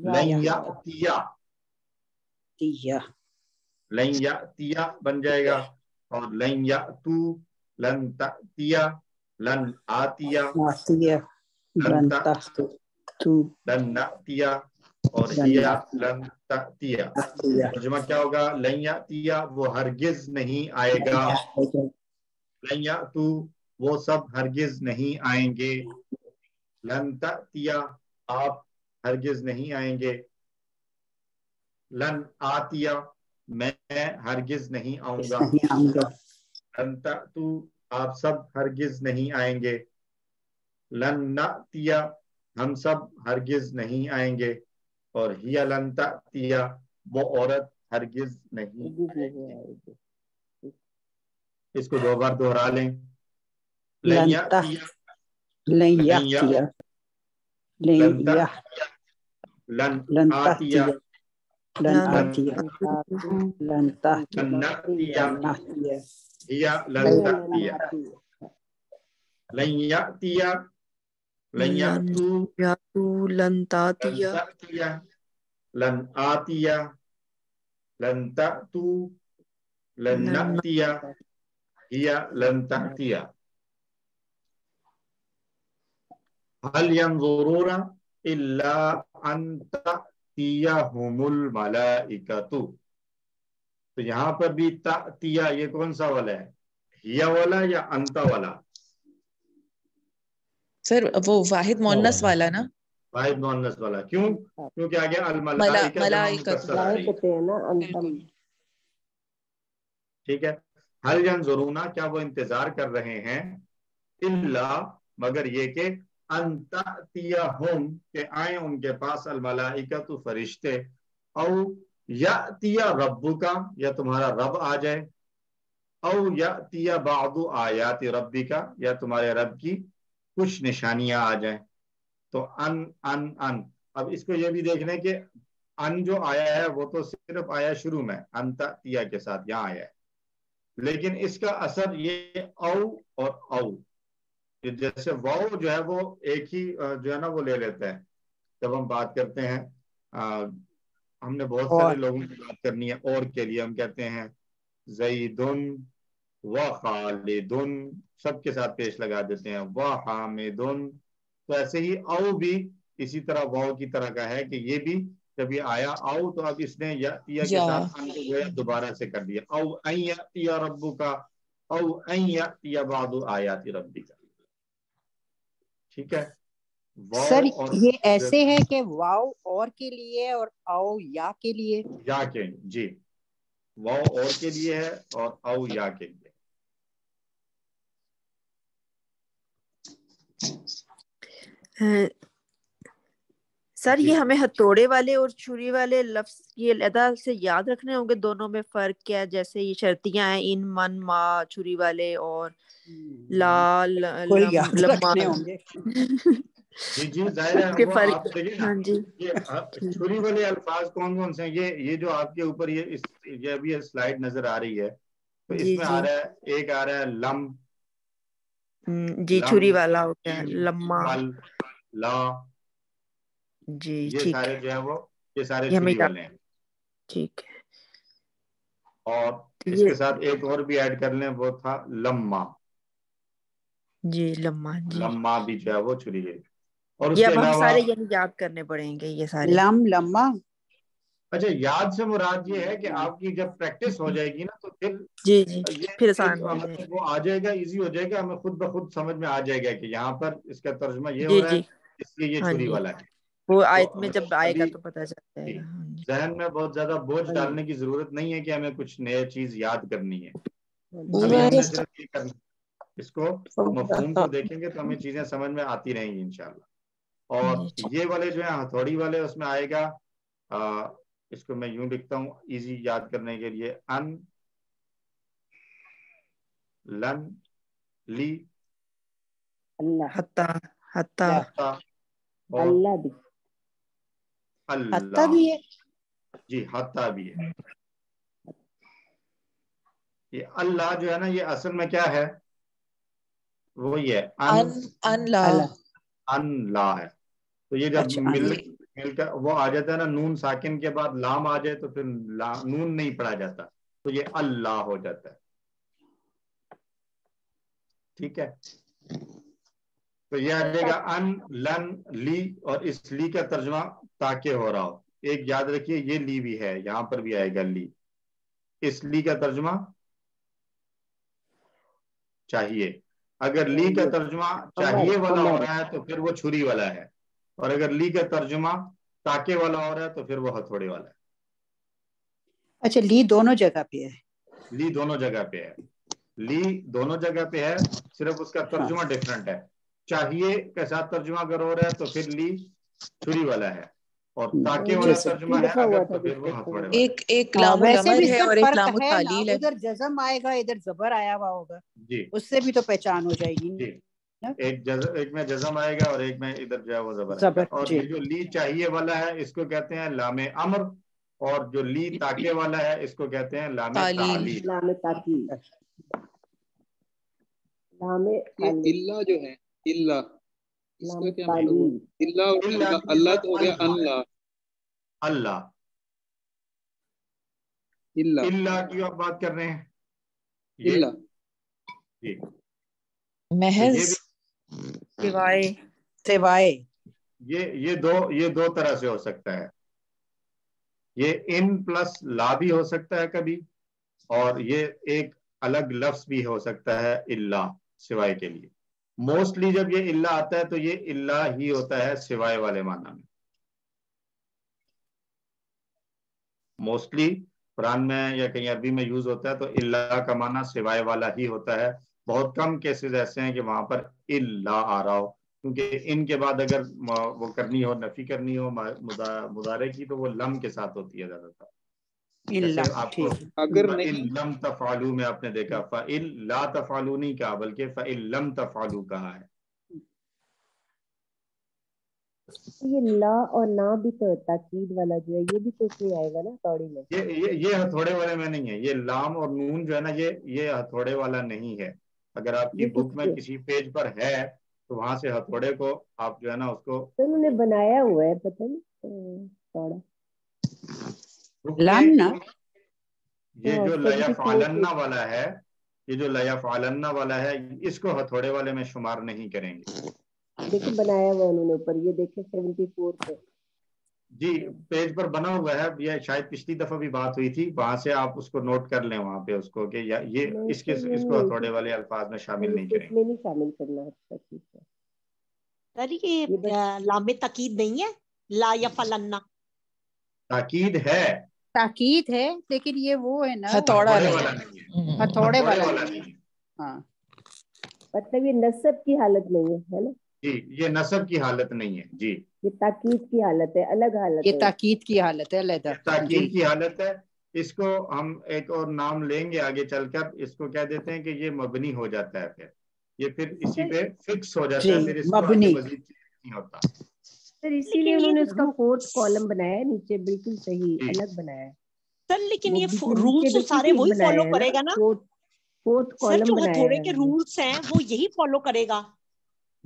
लैया तिया।
तिया।
लैया तिया बन जाएगा। और लैया तू लन तिया लन आतिया लन तू लन तिया और हिया लन तिया तर्जुमा क्या होगा लैया तिया वो हरगिज नहीं आएगा लैया तू वो सब हरगिज नहीं आएँगे लन तिया आप हरगिज नहीं आएँगे लन आतिया मैं हरगिज नहीं आऊँगा लन तू आप सब हरगिज नहीं आएँगे लन तिया हम सब हरगिज नहीं आएँगे। और हिया लन तिया वो औरत हरगिज नहीं इसको दो बार दोहरा लें।
लैया लैया लैया।
लन आतिया
लन आतिया लन
तातिया हिया लन तातिया लन यातिया लन यातू
यातू लन तातिया
लन आतिया लन तातू लन नातिया हिया लन तातिया हल यंजुरूना इल्ला अंतियाहुमुल मलाइकतु तो यहाँ पर भी तिया ये कौन सा वाला है हिया वाला या अंता वाला
सर वो वाहिद मोन्नस वाला ना?
वाहिद मोन्नस वाला। क्यों? क्योंकि आगे अल
मलाइका
ठीक है। हल जन जरूना क्या वो इंतज़ार कर रहे हैं? इल्ला मगर ये के अंतिया हम के आए उनके पास अलमलाइका तो फरिश्ते। और या तिया रब्बू का या तुम्हारा रब आ जाए। और या तिया बादू आयात रब्बी का या तुम्हारे रब की कुछ निशानियाँ आ जाए। तो अन अन अन। अब इसको ये भी देखने के अन जो आया है वो तो सिर्फ़ आया शुरू में अंत तिया के साथ यहाँ आया है। लेकिन इसका असर ये औ और औ जैसे वाओ जो है वो एक ही जो है ना वो ले लेते हैं। जब हम बात करते हैं आ, हमने बहुत सारे लोगों की बात करनी है और के लिए हम कहते हैं जईदुन व खालिदुन सबके साथ पेश लगा देते हैं व हामिदुन। तो ऐसे ही औ भी इसी तरह वाओ की तरह का है कि ये भी जब ये आया आओ तो अब इसने या तिया के साथ दोबारा से कर दिया। औ तिया रब्बू का औ तिया बादू आयाती रब्बी का ठीक है?
सर ये ऐसे है कि वाव और के लिए और आओ या के लिए?
या के जी। वाव और के लिए है और आओ या के लिए।
सर ये हमें हथौड़े वाले और छुरी वाले लफ्ज ये लदा से याद रखने होंगे दोनों में फ़र्क क्या है? जैसे ये शर्तियाँ हैं इन मन मा छुरी वाले और हम्म, लाल लम्मा।
जी जी ज़ाहिर है हाँ जी। ये छुरी वाले अल्फाज कौन कौन से हैं? ये ये जो आपके ऊपर ये इस ये अभी स्लाइड नज़र आ रही है तो इसमें आ रहा है एक आ रहा है लम
हम्म, जी छुरी वाला हो गया लम्मा।
ला।
जी
ये सारे जो है वो ये सारे छुरी वाले हैं।
ठीक है।
और तो इसके साथ एक और भी ऐड कर लें वो था लम्मा।
जी लम्मा जी।
लम्मा भी जो है वो छुरी है।
और ये अब हम सारे याद करने पड़ेंगे ये सारे।
लम लम्मा?
अच्छा याद से मुराद ये है कि आपकी जब प्रैक्टिस हो जाएगी ना तो फिर
जी जी। फिर आसान हो
जाएगा। वो आ जाएगा इजी हो जाएगा हमें खुद ब खुद समझ में आ जाएगा कि यहाँ पर इसका तर्जमा ये हो रहा है इसलिए ये हाँ छुरी वाला है।
वो आयत में जब आएगा तो पता चल जाएगा। हाँ
जहन में बहुत ज़्यादा बोझ हाँ डालने की ज़रूरत नहीं है कि हमें कुछ नया चीज़ याद करनी है। इसको मफहूम को देखेंगे तो हमें चीज़ें समझ में आती रहेंगी इंशाल्लाह। और ये वाले जो है हथौड़ी वाले उसमें आएगा इसको मैं यूँ लिखता हूँ इजी याद करने के लिए अन लन ली
हत्ता हत्ता।
अल्लाह भी।
अल्लाह
भी है?
जी हत्ता भी है। ये अल्लाह जो है ना ये असल में क्या है? वो ये अन
अन ला।
अन ला है। तो ये जब अच्छा, मिल मिलकर वो आ जाता है ना, नून साकिन के बाद लाम आ जाए तो फिर नून नहीं पढ़ा जाता। तो ये अल्लाह हो जाता है। ठीक है? तो ये आ जाएगा, अन, लन, ली और इस ली का तर्जमा ताके हो रहा हो। एक याद रखिए, ये ली भी है, यहाँ पर भी आएगा ली। इस ली का तर्जमा चाहिए। अगर ली का तर्जमा चाहिए वाला हो रहा है तो फिर वो छुरी वाला है। और अगर ली का तर्जुमा ताके वाला हो रहा है तो फिर वो हथौड़े वाला है।
अच्छा ली दोनों जगह पे है?
ली दोनों जगह पे है। ली दोनों जगह पे है सिर्फ़ उसका तर्जुमा हाँ। डिफरेंट है। चाहिए के साथ तर्जुमा अगर हो रहा है तो फिर ली छुरी वाला है। और हम्म, ताके वाला तर्जुमा है अगर तो फिर वो हथौड़े
एक एक हाँ, लाम है और एक लाम तालील है।
इधर जजम आएगा इधर जबर आया हुआ होगा जी। उससे भी तो पहचान हो जाएगी। जी।
एक जज, एक में जजम आएगा और एक में इधर जो है वो जबर और ये जो ली चाहिए वाला है इसको कहते हैं लामे अमर और जो ली ताके वाला है इसको कहते हैं लामे ताली
लामे ताकी। लामे इल्ला जो है इल्ला इसका क्या मतलब इल्ला और अल्लाह तो हो गया अल्लाह
अल्लाह
इल्ला।
इल्ला की आप बात कर रहे हैं?
इल्ला।
महज
सिवाय। सिवाय।
ये ये दो ये दो तरह से हो सकता है। ये इन प्लस ला भी हो सकता है कभी और ये एक अलग लफ्ज भी हो सकता है इल्ला सिवाय के लिए। मोस्टली जब ये इल्ला आता है तो ये इल्ला ही होता है सिवाय वाले माना में। मोस्टली कुरान में या कहीं अरबी में यूज़ होता है तो इल्ला का माना सिवाय वाला ही होता है। बहुत कम केसेस ऐसे हैं कि वहाँ पर इल्ला आ रहा हो। क्योंकि इनके बाद अगर वो करनी हो नफी करनी हो मुदा, मुदारे की तो वो लम के साथ होती है ज़्यादातर। आपको अगर लम तफालू में आपने देखा फ़िल ला तफालू नहीं कहा बल्कि फ़िल लम तफालू कहा है।
ये ला और ना भी तो ताकीद वाला जो है ये भी तो उसमें आएगा ना हथौड़ी में?
ये ये ये हथौड़े वाले में नहीं है। ये लाम और नून जो है ना ये ये हथौड़े वाला नहीं है। अगर आपकी बुक में किसी पेज पर है तो वहाँ से हथौड़े को आप जो है ना उसको
तो उन्होंने बनाया हुआ है पता नहीं थोड़ा
ये हाँ, जो लया फालन्ना वाला है ये जो लया फालन्ना वाला है इसको हथौड़े वाले में शुमार नहीं करेंगे।
देखो बनाया हुआ उन्होंने ऊपर ये देखे सेवेंटी फोर पे।
जी पेज पर बना हुआ है। ये शायद पिछली दफ़ा भी बात हुई थी। वहाँ से आप उसको नोट कर लें वहाँ पे उसको कि या ये इसके इसको थोड़े वाले अल्फाज में शामिल नहीं करेंगे
नहीं शामिल करना अच्छा ठीक है।
सर ये लामे तकीद नहीं है? ला या फलन्ना।
ताकीद है।
ताकीद है लेकिन ये वो है ना
हथौड़ा वाला
हथौड़े वाला हाँ।
मतलब ये नसब की हालत नहीं है है ना?
जी ये नसब की हालत नहीं है जी।
ये ताकीद की हालत है अलग हालत
ये ताकीद की हालत है अलग
ताकीद की हालत है इसको हम एक और नाम लेंगे आगे चलकर इसको क्या देते हैं कि ये मबनी हो जाता है फिर। ये फिर इसी पे फिक्स हो जाता है फिर इसको मबनी। नहीं
होता। सर इसीलिए उन्होंने उसका फोर्थ कॉलम बनाया है नीचे बिल्कुल सही अलग बनाया है।
सर लेकिन ये रूल्स तो सारे वही फॉलो करेगा ना? फोर्थ कॉलम जो हथौड़े के रूल्स हैं वो यही फॉलो करेगा।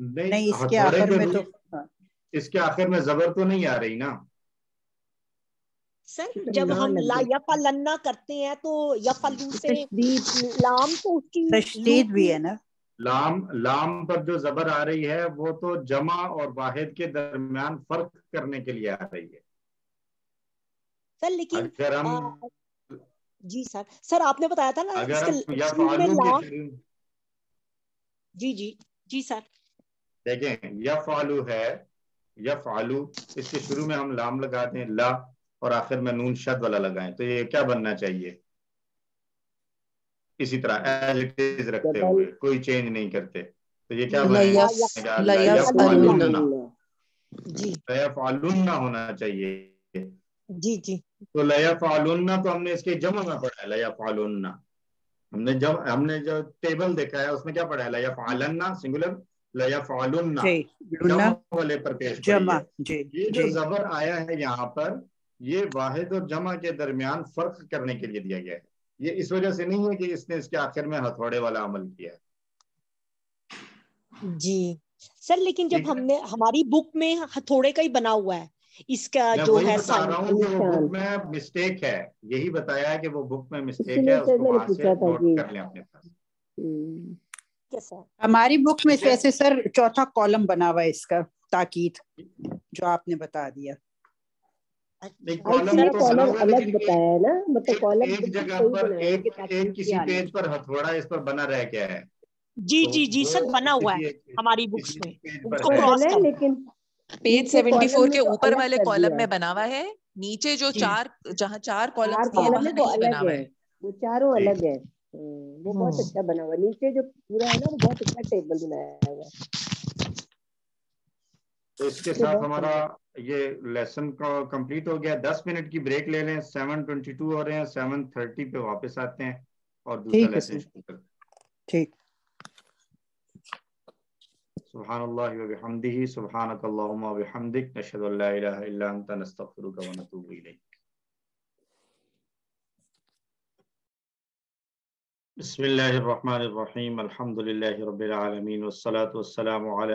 नहीं, नहीं इसके आखिर में तो हाँ। इसके आखिर में जबर तो नहीं आ रही ना?
सर जब हम ला या करते हैं तो या से लाम तो उसकी
तशदीद भी है ना।
लाम लाम पर जो जबर आ रही है वो तो जमा और वाहिद के दरमियान फ़र्क करने के लिए आ रही है।
सर लेकिन अगर हम आ, जी सर। सर आपने बताया था ना अगर या लाम जी जी जी सर।
देखें यफालू है यफ आलू इसके शुरू में हम लाम लगाते हैं ला और आखिर में नून शद वाला लगाएँ। तो ये क्या बनना चाहिए? इसी तरह एज इट इज़ रखते हुए कोई चेंज नहीं करते। तो ये क्या बनेगा? लयाफालुन्ना होना चाहिए।
जी जी।
तो लया फालुन्ना तो हमने इसके जमा में पढ़ा है लया फालुन्ना हमने जब हमने जो टेबल देखा है उसमें क्या पढ़ा है? लया फालन्ना सिंगुलर वाले पर पेश जमा जी ये जो जबर आया है यहाँ पर ये वाहिद और जमा के दरमियान फ़र्क करने के लिए दिया गया है। ये इस वजह से नहीं है कि इसने इसके आखिर में हथौड़े वाला अमल किया है।
जी। सर लेकिन जब हमने हमारी बुक में हथौड़े का ही बना हुआ है इसका जो है
बुक में मिस्टेक है। यही बताया है कि वो बुक में मिस्टेक है उसको वहाँ से नोट कर लें अपने पास।
हमारी बुक में वैसे सर चौथा कॉलम बना हुआ है इसका ताकीद जो आपने बता दिया।
कॉलम तो अलग बताया है ना मतलब कॉलम एक जगह पर एक एक किसी पेज पर हथौड़ा इस पर बना रह गया है।
जी तो जी जी सर बना हुआ है हमारी बुक्स में। उसको क्रॉस
कर। लेकिन पेज 74 के ऊपर वाले कॉलम में बना हुआ है। नीचे जो चार जहाँ चार कॉलम दिए वहाँ नहीं बना हुआ है।
वो चारों अलग है। वो बहुत हाँ। अच्छा बना हुआ नीचे जो पूरा है ना वो बहुत अच्छा टेबल बनाया हुआ
तो इसके साथ हमारा ये लेसन का कंप्लीट हो गया। दस मिनट की ब्रेक ले लें। सेवन ट्वेंटी टू हो रहे हैं। सेवन थर्टी पे वापस आते हैं और दूसरा लेसन शुरू करते हैं।
ठीक।
सुभान अल्लाह व बिहम्दिही। सुभानक अल्लाहुम्मा व बिहम्दिक। नशहदु अल्ला इलाहा इल्ला अंता नस्तगफिरुका व नतूबु इलैक बसमीम अल्हम्दुलिल्लाह रब्बिल आलमीन वस्सलातु वस्सलामु अला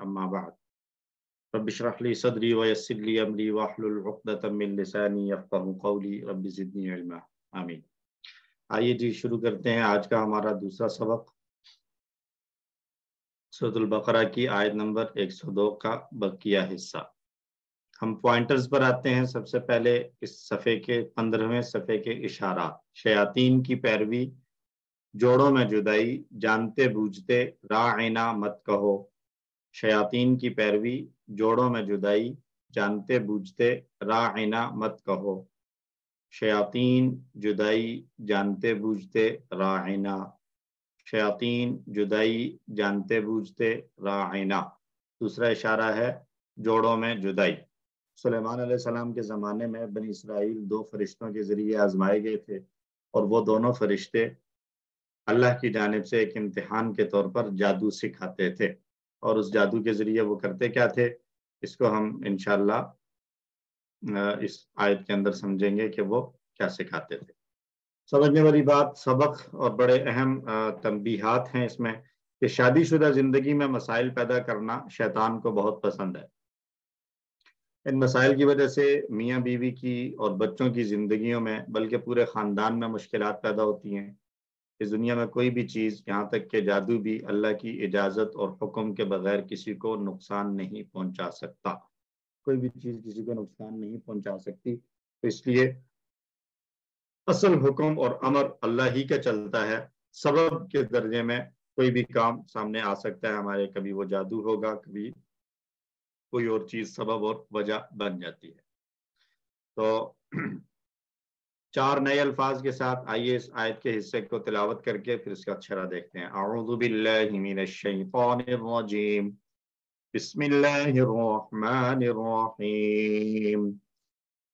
अम्मा बाद रब्बि इश्रह ली सदरी व यस्सिर ली अमरी वाहलुल उक़दतम मिन लिसानी यफ़क़हू क़ौली रब्बि ज़िदनी इल्मा आमीन आइए जी शुरू करते हैं आज का हमारा दूसरा सबक सूरह बकरा की आयत नंबर 102 का बकिया हिस्सा हम पॉइंटर्स पर आते हैं। सबसे पहले इस सफ़े के, पंद्रहवें सफ़े के इशारा। शयातीन की पैरवी, जोड़ों में जुदाई, जानते बूझते राइना मत कहो। शयातीन की पैरवी, जोड़ों में जुदाई, जानते बूझते राइना मत कहो। शयातीन, जुदाई, जानते बूझते राइना शयातीन, जुदाई, जानते बूझते राइना दूसरा इशारा है, जोड़ों में जुदाई। सुलेमान सलाम के ज़माने में बनी इसराइल दो फरिश्तों के ज़रिए आजमाए गए थे और वो दोनों फरिश्ते अल्लाह की जानब से एक इम्तहान के तौर पर जादू सिखाते थे। और उस जादू के ज़रिए वो करते क्या थे? इसको हम इनशाला इस आयत के अंदर समझेंगे कि वो क्या सिखाते थे। समझने वाली बात, सबक और बड़े अहम तंबीहात हैं इसमें कि शादीशुदा ज़िंदगी में मसाइल पैदा करना शैतान को बहुत पसंद है। इन मसाइल की वजह से मियाँ बीवी की और बच्चों की ज़िंदगियों में, बल्कि पूरे ख़ानदान में मुश्किल पैदा होती हैं। इस दुनिया में कोई भी चीज़ यहाँ तक कि जादू भी अल्लाह की इजाज़त और हुक्म के बगैर किसी को नुकसान नहीं पहुँचा सकता। कोई भी चीज़ किसी को नुकसान नहीं पहुँचा सकती। तो इसलिए असल हुक्म और अमर अल्लाह ही का चलता है। सबब के दर्जे में कोई भी काम सामने आ सकता है। हमारे कभी वो जादू होगा, कभी कोई और चीज सबब और वजह बन जाती है तो चार नए अल्फाज के साथ आइए इस आयत के हिस्से को तिलावत करके फिर इसका अक्षरा देखते हैं आउज़ुबिल्लाहिमिनश्शैतानिर्रजीम बिस्मिल्लाहिर्रहमानिर्रहीम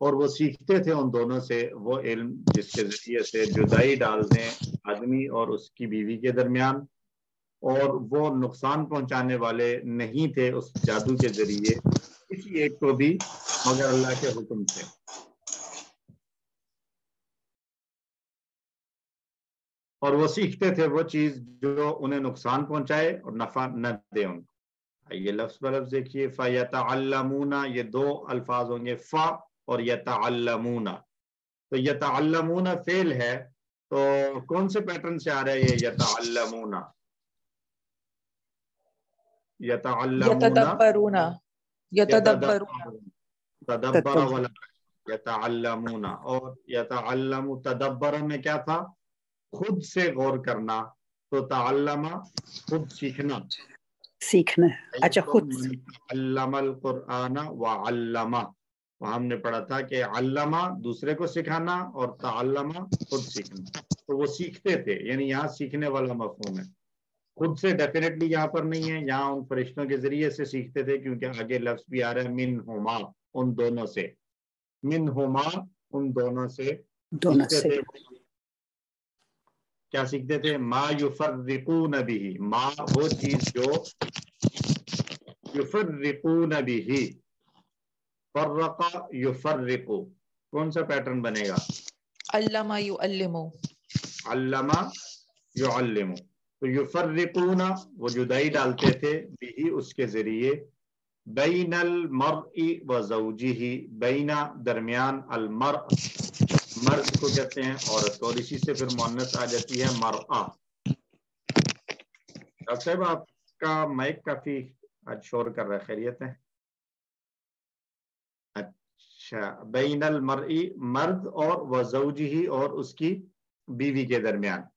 और वो सीखते थे उन दोनों से वो इल्म जिसके जरिए से जुदाई डाल दें आदमी और उसकी बीवी के दरमियान और वो नुकसान पहुंचाने वाले नहीं थे उस जादू के जरिए किसी एक को भी मगर अल्लाह के हुक्म से। और वो सीखते थे वो चीज़ जो उन्हें नुकसान पहुँचाए और नफा न दे उनको। ये लफ्ज बलफ्ज देखिए, फ़ा ये दो अल्फाज होंगे, फ़ा और यताल्लमूना तो यताल्लमूना फेल है तो कौन से पैटर्न से आ रहा है ये यताल्लमूना और यताल्लमु तदब्बर में क्या था? खुद से गौर करना। तो ताल्लमा खुद सीखना।
सीखना। अच्छा खुद
अल्लमल कुराना व अल्लमा। वहाँ हमने पढ़ा था कि अल्लामा दूसरे को सिखाना और ताल्लमा खुद सीखना। तो वो सीखते थे यानी यहाँ सीखने वाला मफहूम है। खुद से डेफिनेटली यहाँ पर नहीं है यहाँ उन फरिश्तों के ज़रिए से सीखते थे क्योंकि आगे लफ्ज भी आ रहा है मिन हुमा उन दोनों से। मिन हुमा उन दोनों से
दोनों से। थे।
क्या सीखते थे? मा युफर भी माँ वो चीज़ जो युफर भी फर्रका युफर्रिकु। कौन सा पैटर्न बनेगा?
अल्लामा युअल्लिमु।
अल्लामा युअल्लिमु। तो युफर्रिकूना, वो जुदाई डालते थे बिही उसके ज़रिए, बैनल मरई व जौजिही, बैना दरमियान अल मर, मर्द को कहते हैं औरत और इसी से फिर मोनस आ जाती है मरआ। डॉक्टर साहब, आपका माइक काफ़ी आज शोर कर रहा है, खैरियत है? अच्छा बैनल मरई, मर्द और वजौजी ही और उसकी बीवी के दरमियान।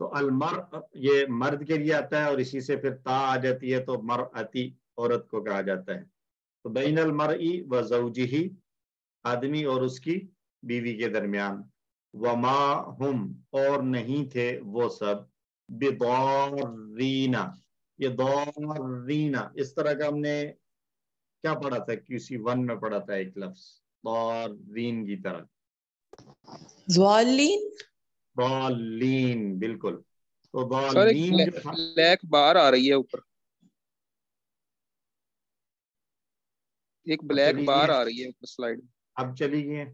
तो अलमर ये मर्द के लिए आता है और इसी से फिर ता आ जाती है तो मर अति औरत को कहा जाता है। तो बैनल मरई वजौजी ही आदमी और उसकी बीवी के दरमियान। वमा हम, और नहीं थे वो सब। बेदौरीना, ये दौरीना, इस तरह का हमने क्या पढ़ा था? किसी वन में पढ़ा था एक लफ्ज वीन की तरह। बिल्कुल। तो
ब्लैक बार आ रही है ऊपर। एक ब्लैक बार आ रही है ऊपर स्लाइड।
अब चली गई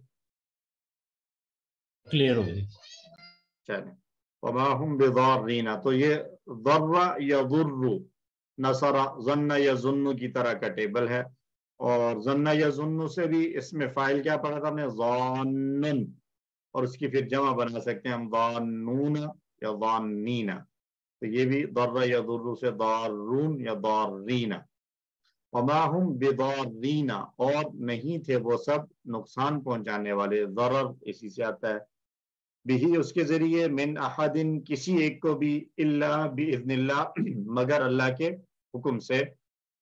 क्लियर हो गई।
चले। वमाहुम बेदौरीना। तो ये दर्रा या दुर्रु नसरा जन्ना या जुन्नु की तरह का टेबल है। और जन्ना या जुन्नु से भी इसमें फ़ाइल क्या पढ़ा था हमने? और उसकी फिर जमा बना सकते हैं हम वानून या वानीना तो ये भी दर्र या दुर्र से दारून या दारीना वमाहुम बेदारीना और नहीं थे वो सब नुकसान पहुँचाने वाले। जरर इसी से आता है। बिही उसके ज़रिए मिन अहदिन, किसी एक को भी इल्ला बिइज़्निल्लाह, मगर अल्लाह के हुक्म से।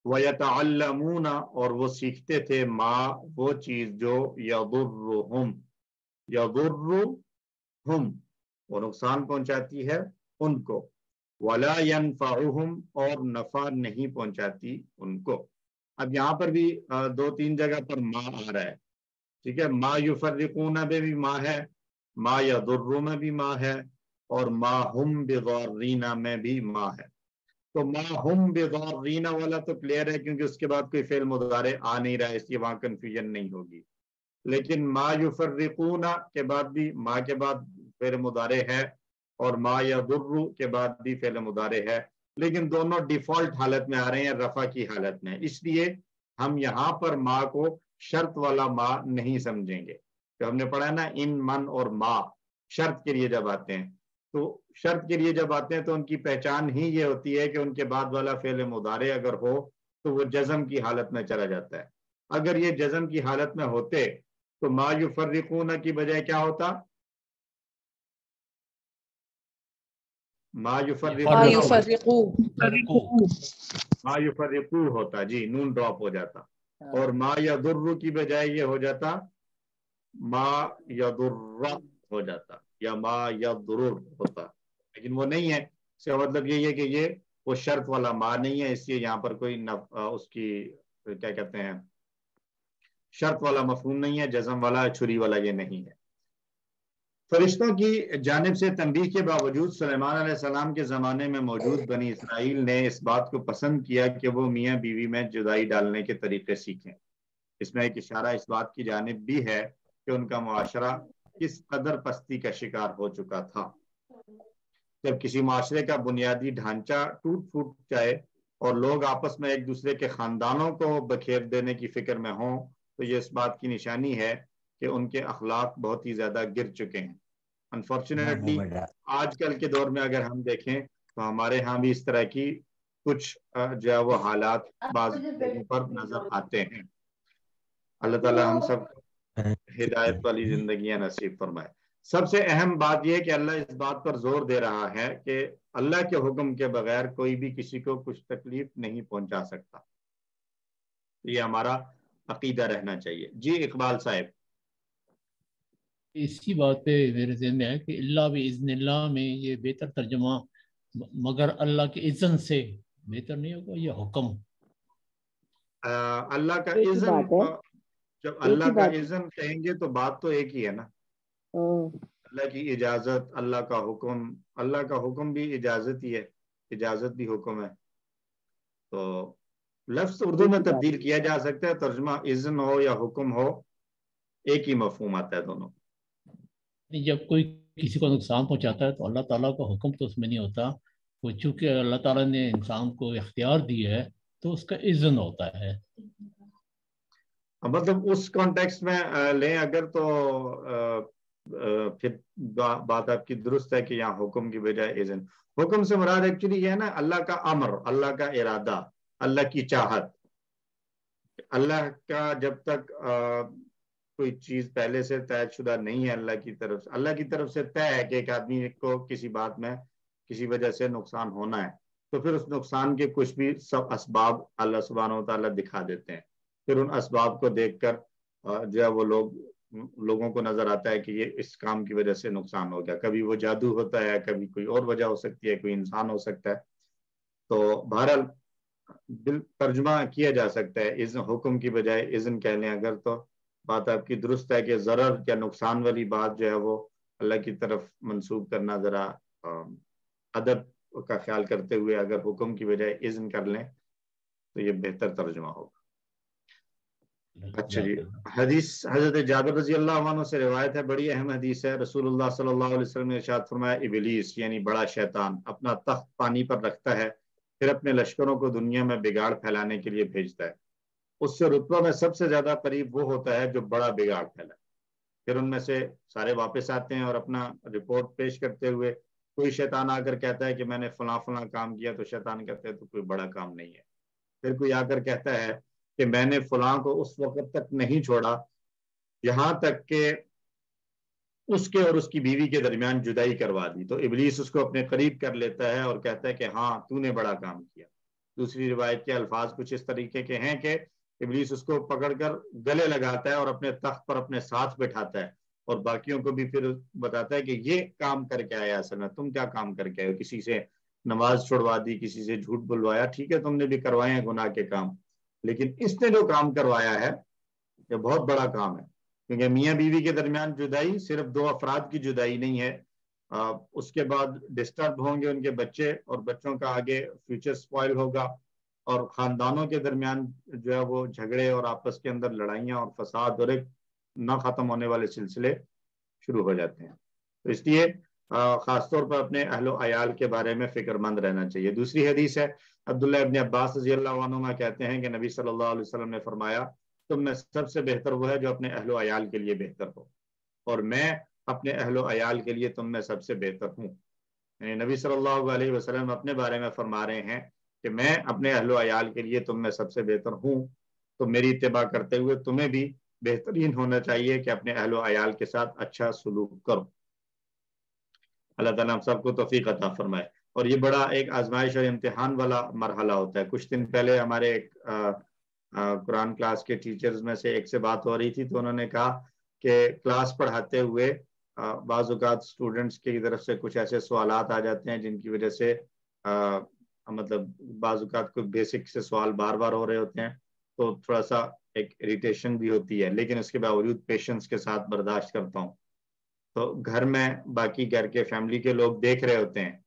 वयतअल्लमूना, और वो सीखते थे माँ, वो चीज़ जो यदुर्रुहुम। यदुर्रुहुम वो नुकसान पहुंचाती है उनको। वला यनफाउहुम, और नफा नहीं पहुंचाती उनको। अब यहाँ पर भी दो तीन जगह पर माँ आ रहा है। ठीक है, माँ युफर्रिकूना में भी माँ है, माँ यदुर्रु में भी माँ है, और माँ हम बेगौरीना में भी माँ है। तो माँ हम बेगौरीना वाला तो क्लियर है, क्योंकि उसके बाद कोई फेल मुदारे आ नहीं रहा है, इसलिए वहाँ कंफ्यूजन नहीं होगी। लेकिन माँ युफर्रिकूना के बाद भी, माँ के बाद फेल मुदारे है और माँ या दुर्रु के बाद भी फेल मुदारे है। लेकिन दोनों डिफ़ॉल्ट हालत में आ रहे हैं, रफा की हालत में। इसलिए हम यहाँ पर माँ को शर्त वाला माँ नहीं समझेंगे। तो हमने पढ़ा ना, इन, मन और माँ, शर्त के लिए जब आते हैं तो शर्त के लिए जब आते हैं तो उनकी पहचान ही ये होती है कि उनके बाद वाला फेल मुदारे अगर हो तो वो जज्म की हालत में चला जाता है। अगर ये जज्म की हालत में होते तो मायुफर्रिकून की बजाय क्या होता? मायुफर्रिकू होता। जी नून ड्रॉप हो जाता। हाँ। और मा या दुर्र की बजाय ये हो जाता मा या दुर्रा हो जाता या मा या दुरुर होता। लेकिन वो नहीं है इसका मतलब यही है कि ये वो शर्त वाला मा नहीं है इसलिए यहाँ पर कोई न, उसकी क्या कहते हैं शर्त वाला मफहूम नहीं है, जजम वाला, छुरी वाला ये नहीं है। फरिश्तों की जानब से तंबी के बावजूद सलेमान सलाम के ज़माने में मौजूद बनी इसराइल ने इस बात को पसंद किया कि वो मियाँ बीवी में जुदाई डालने के तरीके सीखें। इसमें एक इशारा इस बात की जानब भी है कि उनका मुआशरा किस कदर पस्ती का शिकार हो चुका था। जब किसी माशरे का बुनियादी ढांचा टूट फूट जाए और लोग आपस में एक दूसरे के खानदानों को बखेर देने की फ़िक्र में हों तो ये इस बात की निशानी है कि उनके अखलाक बहुत ही ज़्यादा गिर चुके हैं। अनफॉर्चुनेटली आजकल के दौर में अगर हम देखें तो हमारे यहाँ भी इस तरह की कुछ जो है वो हालात बाज पर नज़र आते हैं। अल्लाह ताला हम सब हिदायत वाली ज़िंदगी नसीब फरमाए। सबसे अहम बात यह कि अल्लाह इस बात पर ज़ोर दे रहा है कि अल्लाह के हुक्म के बगैर कोई भी किसी को कुछ तकलीफ़ नहीं पहुँचा सकता। ये हमारा अकीदा रहना चाहिए। जी इकबाल साहब।
इसी बात पे मेरे जहन में है कि अल्लाह भी इज़्निल्ला में ये बेहतर तर्जमा मगर अल्लाह के इज़न से बेहतर नहीं होगा ये हुक्म।
अल्लाह का इज़न जब अल्लाह का इज़न कहेंगे तो बात तो एक ही है ना। अल्लाह की इजाज़त अल्लाह का हुक्म अल्लाह का हुक्म भी इजाज़त ही है इजाज़त भी हुक्म है। तो लफ्ज उर्दू में तब्दील किया जा सकता है तर्जमा इज़न हो या हुक्म हो एक ही मफहूम आता है दोनों।
जब कोई किसी को नुकसान पहुंचाता है तो अल्लाह ताला का हुक्म तो उसमें नहीं होता। वो चूँकि अल्लाह ताला ने इंसान को इख्तियार दिया है तो उसका इज्जन होता है।
मतलब उस कॉन्टेक्स्ट में लें अगर तो फिर बात आपकी दुरुस्त है कि यहाँ हुक्म की बजाय इज़न। हुक्म से मुराद एक्चुअली ये है ना अल्लाह का अमर अल्लाह का इरादा। अल्लाह की चाहत। अल्लाह का जब तक कोई चीज़ पहले से तय शुदा नहीं है अल्लाह की तरफ़ से, अल्लाह की तरफ़ से तय है कि एक आदमी को किसी बात में किसी वजह से नुकसान होना है तो फिर उस नुकसान के कुछ भी सब असबाब अल्लाह सुबहान तला दिखा देते हैं। फिर उन असबाब को देख कर जो है वो लोग, लोगों को नज़र आता है कि ये इस काम की वजह से नुकसान हो गया। कभी वो जादू होता है, कभी कोई और वजह हो सकती है, कोई इंसान हो सकता है। तो बहरहाल तर्जुमा किया जा सकता है, इस हुक्म की बजाय इज़न कह लें अगर तो बात आपकी दुरुस्त है कि ज़रर या नुकसान वाली बात जो है वो अल्लाह की तरफ़ मंसूब करना ज़रा अदब का ख्याल करते हुए अगर हुक्म की बजाय इज़्न कर लें तो ये बेहतर तर्जमा होगा। अच्छा जी, हदीस हज़रत जाबिर रज़ी अल्लाह से रिवायत है, बड़ी अहम हदीस है, रसूलुल्लाह सल्लल्लाहु अलैहि वसल्लम ने इरशाद फरमाया, इबलीस यानी बड़ा शैतान अपना तख्त पानी पर रखता है फिर अपने लश्करों को दुनिया में बिगाड़ फैलाने के लिए भेजता है। उससे रुतबा में सबसे ज़्यादा करीब वो होता है जो बड़ा बिगाड़ फैला फिर उनमें से सारे वापस आते हैं और अपना रिपोर्ट पेश करते हुए कोई शैतान आकर कहता है कि मैंने फला फला काम किया तो शैतान कहते हैं तो कोई बड़ा काम नहीं है। फिर कोई आकर कहता है कि मैंने फला को उस वक्त तक नहीं छोड़ा, यहाँ तक के उसके और उसकी बीवी के दरमियान जुदाई करवा दी। तो इबलीस उसको अपने करीब कर लेता है और कहता है कि हाँ तूने बड़ा काम किया। दूसरी रिवायत के अल्फाज कुछ इस तरीके के हैं कि इबलीस उसको पकड़कर गले लगाता है और अपने तख्त पर अपने साथ बैठाता है और बाकियों को भी फिर बताता है कि ये काम करके आया असल में तुम क्या काम करके आए हो? किसी से नमाज़ छुड़वा दी, किसी से झूठ बुलवाया? ठीक है, तुमने भी करवाए हैं गुनाह के काम। लेकिन इसने जो काम करवाया है, ये बहुत बड़ा काम है। क्योंकि मियाँ बीवी के दरमियान जुदाई सिर्फ़ दो अफराद की जुदाई नहीं है। आ, उसके बाद डिस्टर्ब होंगे उनके बच्चे और बच्चों का आगे फ्यूचर स्पॉइल होगा और खानदानों के दरमियान जो है वो झगड़े और आपस के अंदर लड़ाइयाँ और फसाद और एक न ख़त्म होने वाले सिलसिले शुरू हो जाते हैं। तो इसलिए ख़ासतौर पर अपने अहलो अयाल के बारे में फ़िक्रमंद रहना चाहिए। दूसरी हदीस है अब्दुल्ला इबन अब्बास कहते हैं कि नबी सल्लल्लाहु अलैहि वसल्लम ने फरमाया तुम में सबसे बेहतर वो है जो अपने अहलो अयाल के लिए बेहतर हो। और मैं अपने अहलो अयाल के लिए तुम में सबसे बेहतर हूँ। यानी नबी सल्लल्लाहु अलैहि वसल्लम अपने बारे में फरमा रहे हैं कि मैं अपने अहलो अयाल के लिए तुम में सबसे बेहतर हूँ। तो मेरी इतबा करते हुए तुम्हें भी बेहतरीन होना चाहिए कि अपने अहलो अयाल के साथ अच्छा सलूक करो। अल्लाह ताला हम सबको तोफ़ीक अता फरमाए। और ये बड़ा एक आजमाइश और इम्तिहान वाला मरहला होता है। कुछ दिन पहले हमारे एक कुरान क्लास के टीचर्स में से एक से बात हो रही थी तो उन्होंने कहा कि क्लास पढ़ाते हुए बाज़ात स्टूडेंट्स की तरफ़ से कुछ ऐसे सवाल आ जाते हैं जिनकी वजह से आ, मतलब बाज़ात कोई बेसिक से सवाल बार बार हो रहे होते हैं तो थोड़ा सा एक इरिटेशन भी होती है। लेकिन उसके बावजूद पेशेंस के साथ बर्दाश्त करता हूँ। तो घर में बाकी घर के फैमिली के लोग देख रहे होते हैं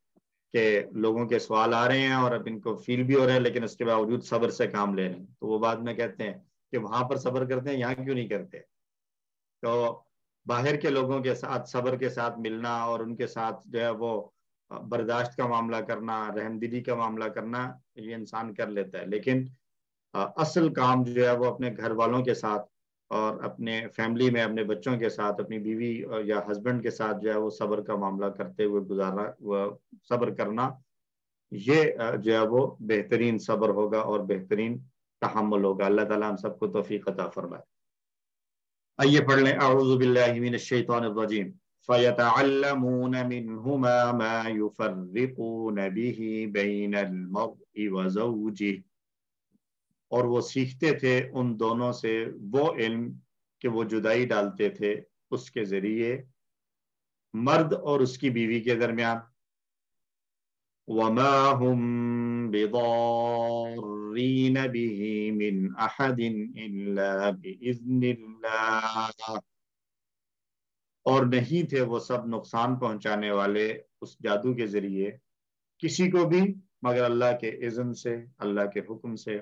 कि लोगों के सवाल आ रहे हैं और अब इनको फील भी हो रहे हैं, लेकिन उसके बावजूद सब्र से काम ले रहे हैं। तो वो बाद में कहते हैं कि वहाँ पर सब्र करते हैं, यहाँ क्यों नहीं करते? तो बाहर के लोगों के साथ, सब्र के साथ मिलना और उनके साथ जो है वो बर्दाश्त का मामला करना, रहमदिली का मामला करना, ये इंसान कर लेता है। लेकिन असल काम जो है वो अपने घर वालों के साथ और अपने फैमिली में, अपने बच्चों के साथ, अपनी बीवी या हस्बैंड के साथ जो है वो सब्र का मामला करते हुए गुजारना सब्र करना, ये जो है वो बेहतरीन सब्र होगा और बेहतरीन तहमुल होगा। अल्लाह ताला हम सबको तोफ़ी अता फरमाए। आइए पढ़ लें। आउज़ुबिल्लाहिमिनश्शैतानिर्रजीम मिनहुमा मा युफर्रिकून बिही बैनल मर्इ व ज़ौजिही। और वो सीखते थे उन दोनों से, वो इल्म कि वो जुदाई डालते थे उसके ज़रिए। मर्द और उसकी बीवी के दरमियान। मिन और नहीं थे वो सब नुकसान पहुँचाने वाले उस जादू के ज़रिए। किसी को भी, मगर अल्लाह के इज़्न से, अल्लाह के हुक्म से।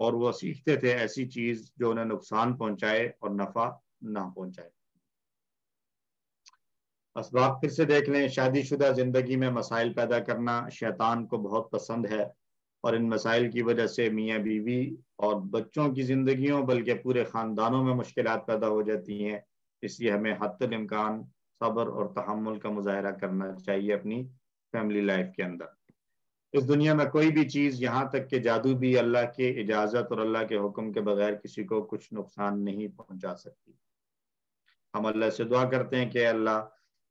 और वो सीखते थे ऐसी चीज जो उन्हें नुकसान पहुंचाए और नफा ना पहुंचाए असबाब फिर से देख लें शादीशुदा जिंदगी में मसाइल पैदा करना शैतान को बहुत पसंद है और इन मसाइल की वजह से मियाँ बीवी और बच्चों की जिंदगियों बल्कि पूरे ख़ानदानों में मुश्किल पैदा हो जाती हैं इसलिए हमें हद इम्कान सब्र और तहमुल का मुजाहरा करना चाहिए अपनी फैमिली लाइफ के अंदर। इस दुनिया में कोई भी चीज़ यहाँ तक के जादू भी अल्लाह के इजाज़त और अल्लाह के हुक्म के बगैर किसी को कुछ नुकसान नहीं पहुँचा सकती। हम अल्लाह से दुआ करते हैं कि अल्लाह,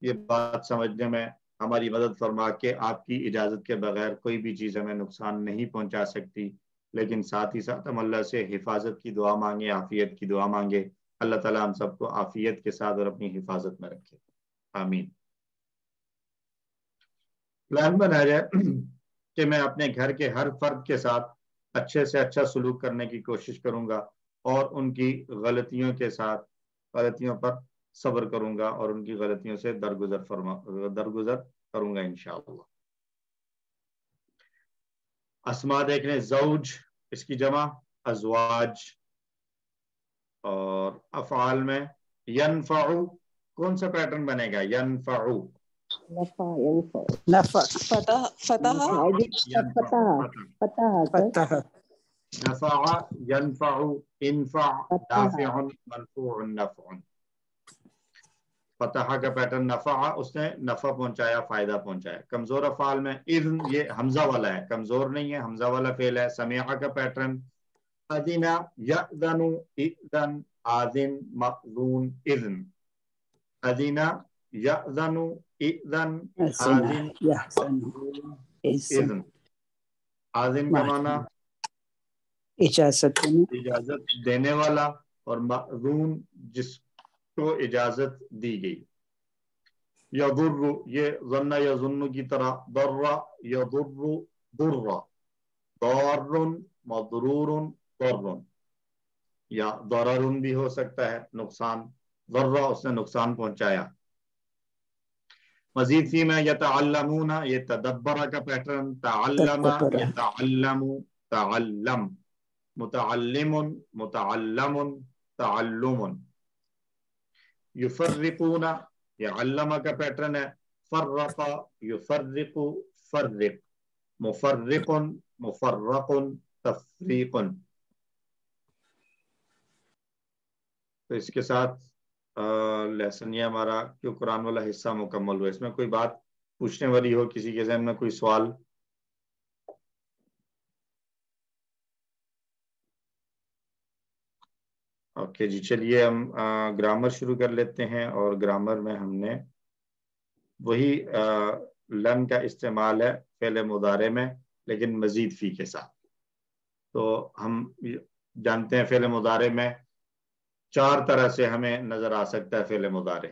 ये बात समझने में हमारी मदद फरमा के आपकी इजाज़त के बगैर कोई भी चीज़ हमें नुकसान नहीं पहुँचा सकती। लेकिन साथ ही साथ हम अल्लाह से हिफाजत की दुआ मांगे, आफियत की दुआ मांगे। अल्लाह ताला हम सबको आफियत के साथ और अपनी हिफाजत में रखे। आमीन। प्लान बनाया जाए कि मैं अपने घर के हर फर्द के साथ अच्छे से अच्छा सलूक करने की कोशिश करूँगा और उनकी गलतियों के साथ, गलतियों पर सब्र करूँगा और उनकी गलतियों से दरगुजर फरमा, दरगुजर करूँगा इंशाल्लाह असमा देख जौज, इसकी जमा अजवाज। और अफाल में यनफाऊ कौन सा पैटर्न बनेगा? यनफउ नफउन। फतह का पैटर्न नफा उसने नफा पहुँचाया फ़ायदा पहुँचाया। कमज़ोर अफाल में इज्न ये हमजा वाला है। कमज़ोर नहीं है हमजा वाला फेल है। समिया का पैटर्न अदिना यदनु इदन आदिन मखजून इज्न अदिना यदनु इदन आदिन इज्न आदिन का माना
इजाज़त
इजाज़त देने वाला और मखजून जिस को इजाज़त दी गई या यदुर्रु ये जन्ना या जुन्नु की तरह दर्रा यदुर्रु दुर्रा दौरुन मदरूरुन दर्रुन या दौरुन भी हो सकता है नुकसान दर्रा उसने नुकसान पहुँचाया मजीद फ़ी में यतअल्लमूना ये तदब्बरा का पैटर्न युफर्रिकूना ये अल्लामा का पैटर्न है फर्रका युफर्रिकु फर्रिक मुफर्रिकुन मुफर्रकुन तफरीकुन तो इसके साथ लेसन ये हमारा जो कुरान वाला हिस्सा मुकम्मल हुआ। इसमें कोई बात पूछने वाली हो किसी के जहन में कोई सवाल? ओके जी, चलिए हम ग्रामर शुरू कर लेते हैं और ग्रामर में हमने वही लन का इस्तेमाल है फेल मुदारे में, लेकिन मजीद फ़ी के साथ। तो हम जानते हैं फेल मुदारे में चार तरह से हमें नज़र आ सकता है फेल मुदारे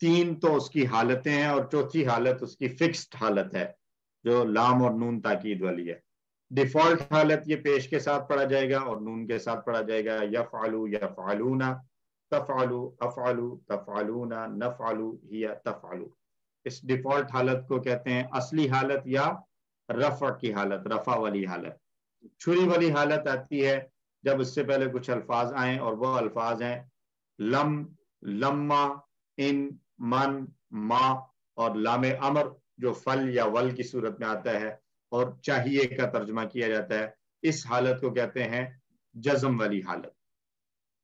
तीन तो उसकी हालतें हैं और चौथी हालत उसकी फिक्स्ड हालत है, जो लाम और नून ताकीद वाली है। डिफ़ॉल्ट हालत ये पेश के साथ पढ़ा जाएगा और नून के साथ पढ़ा जाएगा। यफ़ालू यफ़ालूना तफ़ालू अफ़ालू तफ़ालूना नफ़ालू हिया तफ़ालू इस डिफ़ॉल्ट हालत को कहते हैं असली हालत या रफ़ा की हालत, रफ़ा वाली हालत। छुरी वाली हालत आती है जब इससे पहले कुछ अल्फाज आए और वह अल्फाज हैं, लम, लम्मा, इन, मन, मा और लाम अमर, जो फल या वल की सूरत में आता है और चाहिए का तर्जमा किया जाता है। इस हालत को कहते हैं जज्म वाली हालत।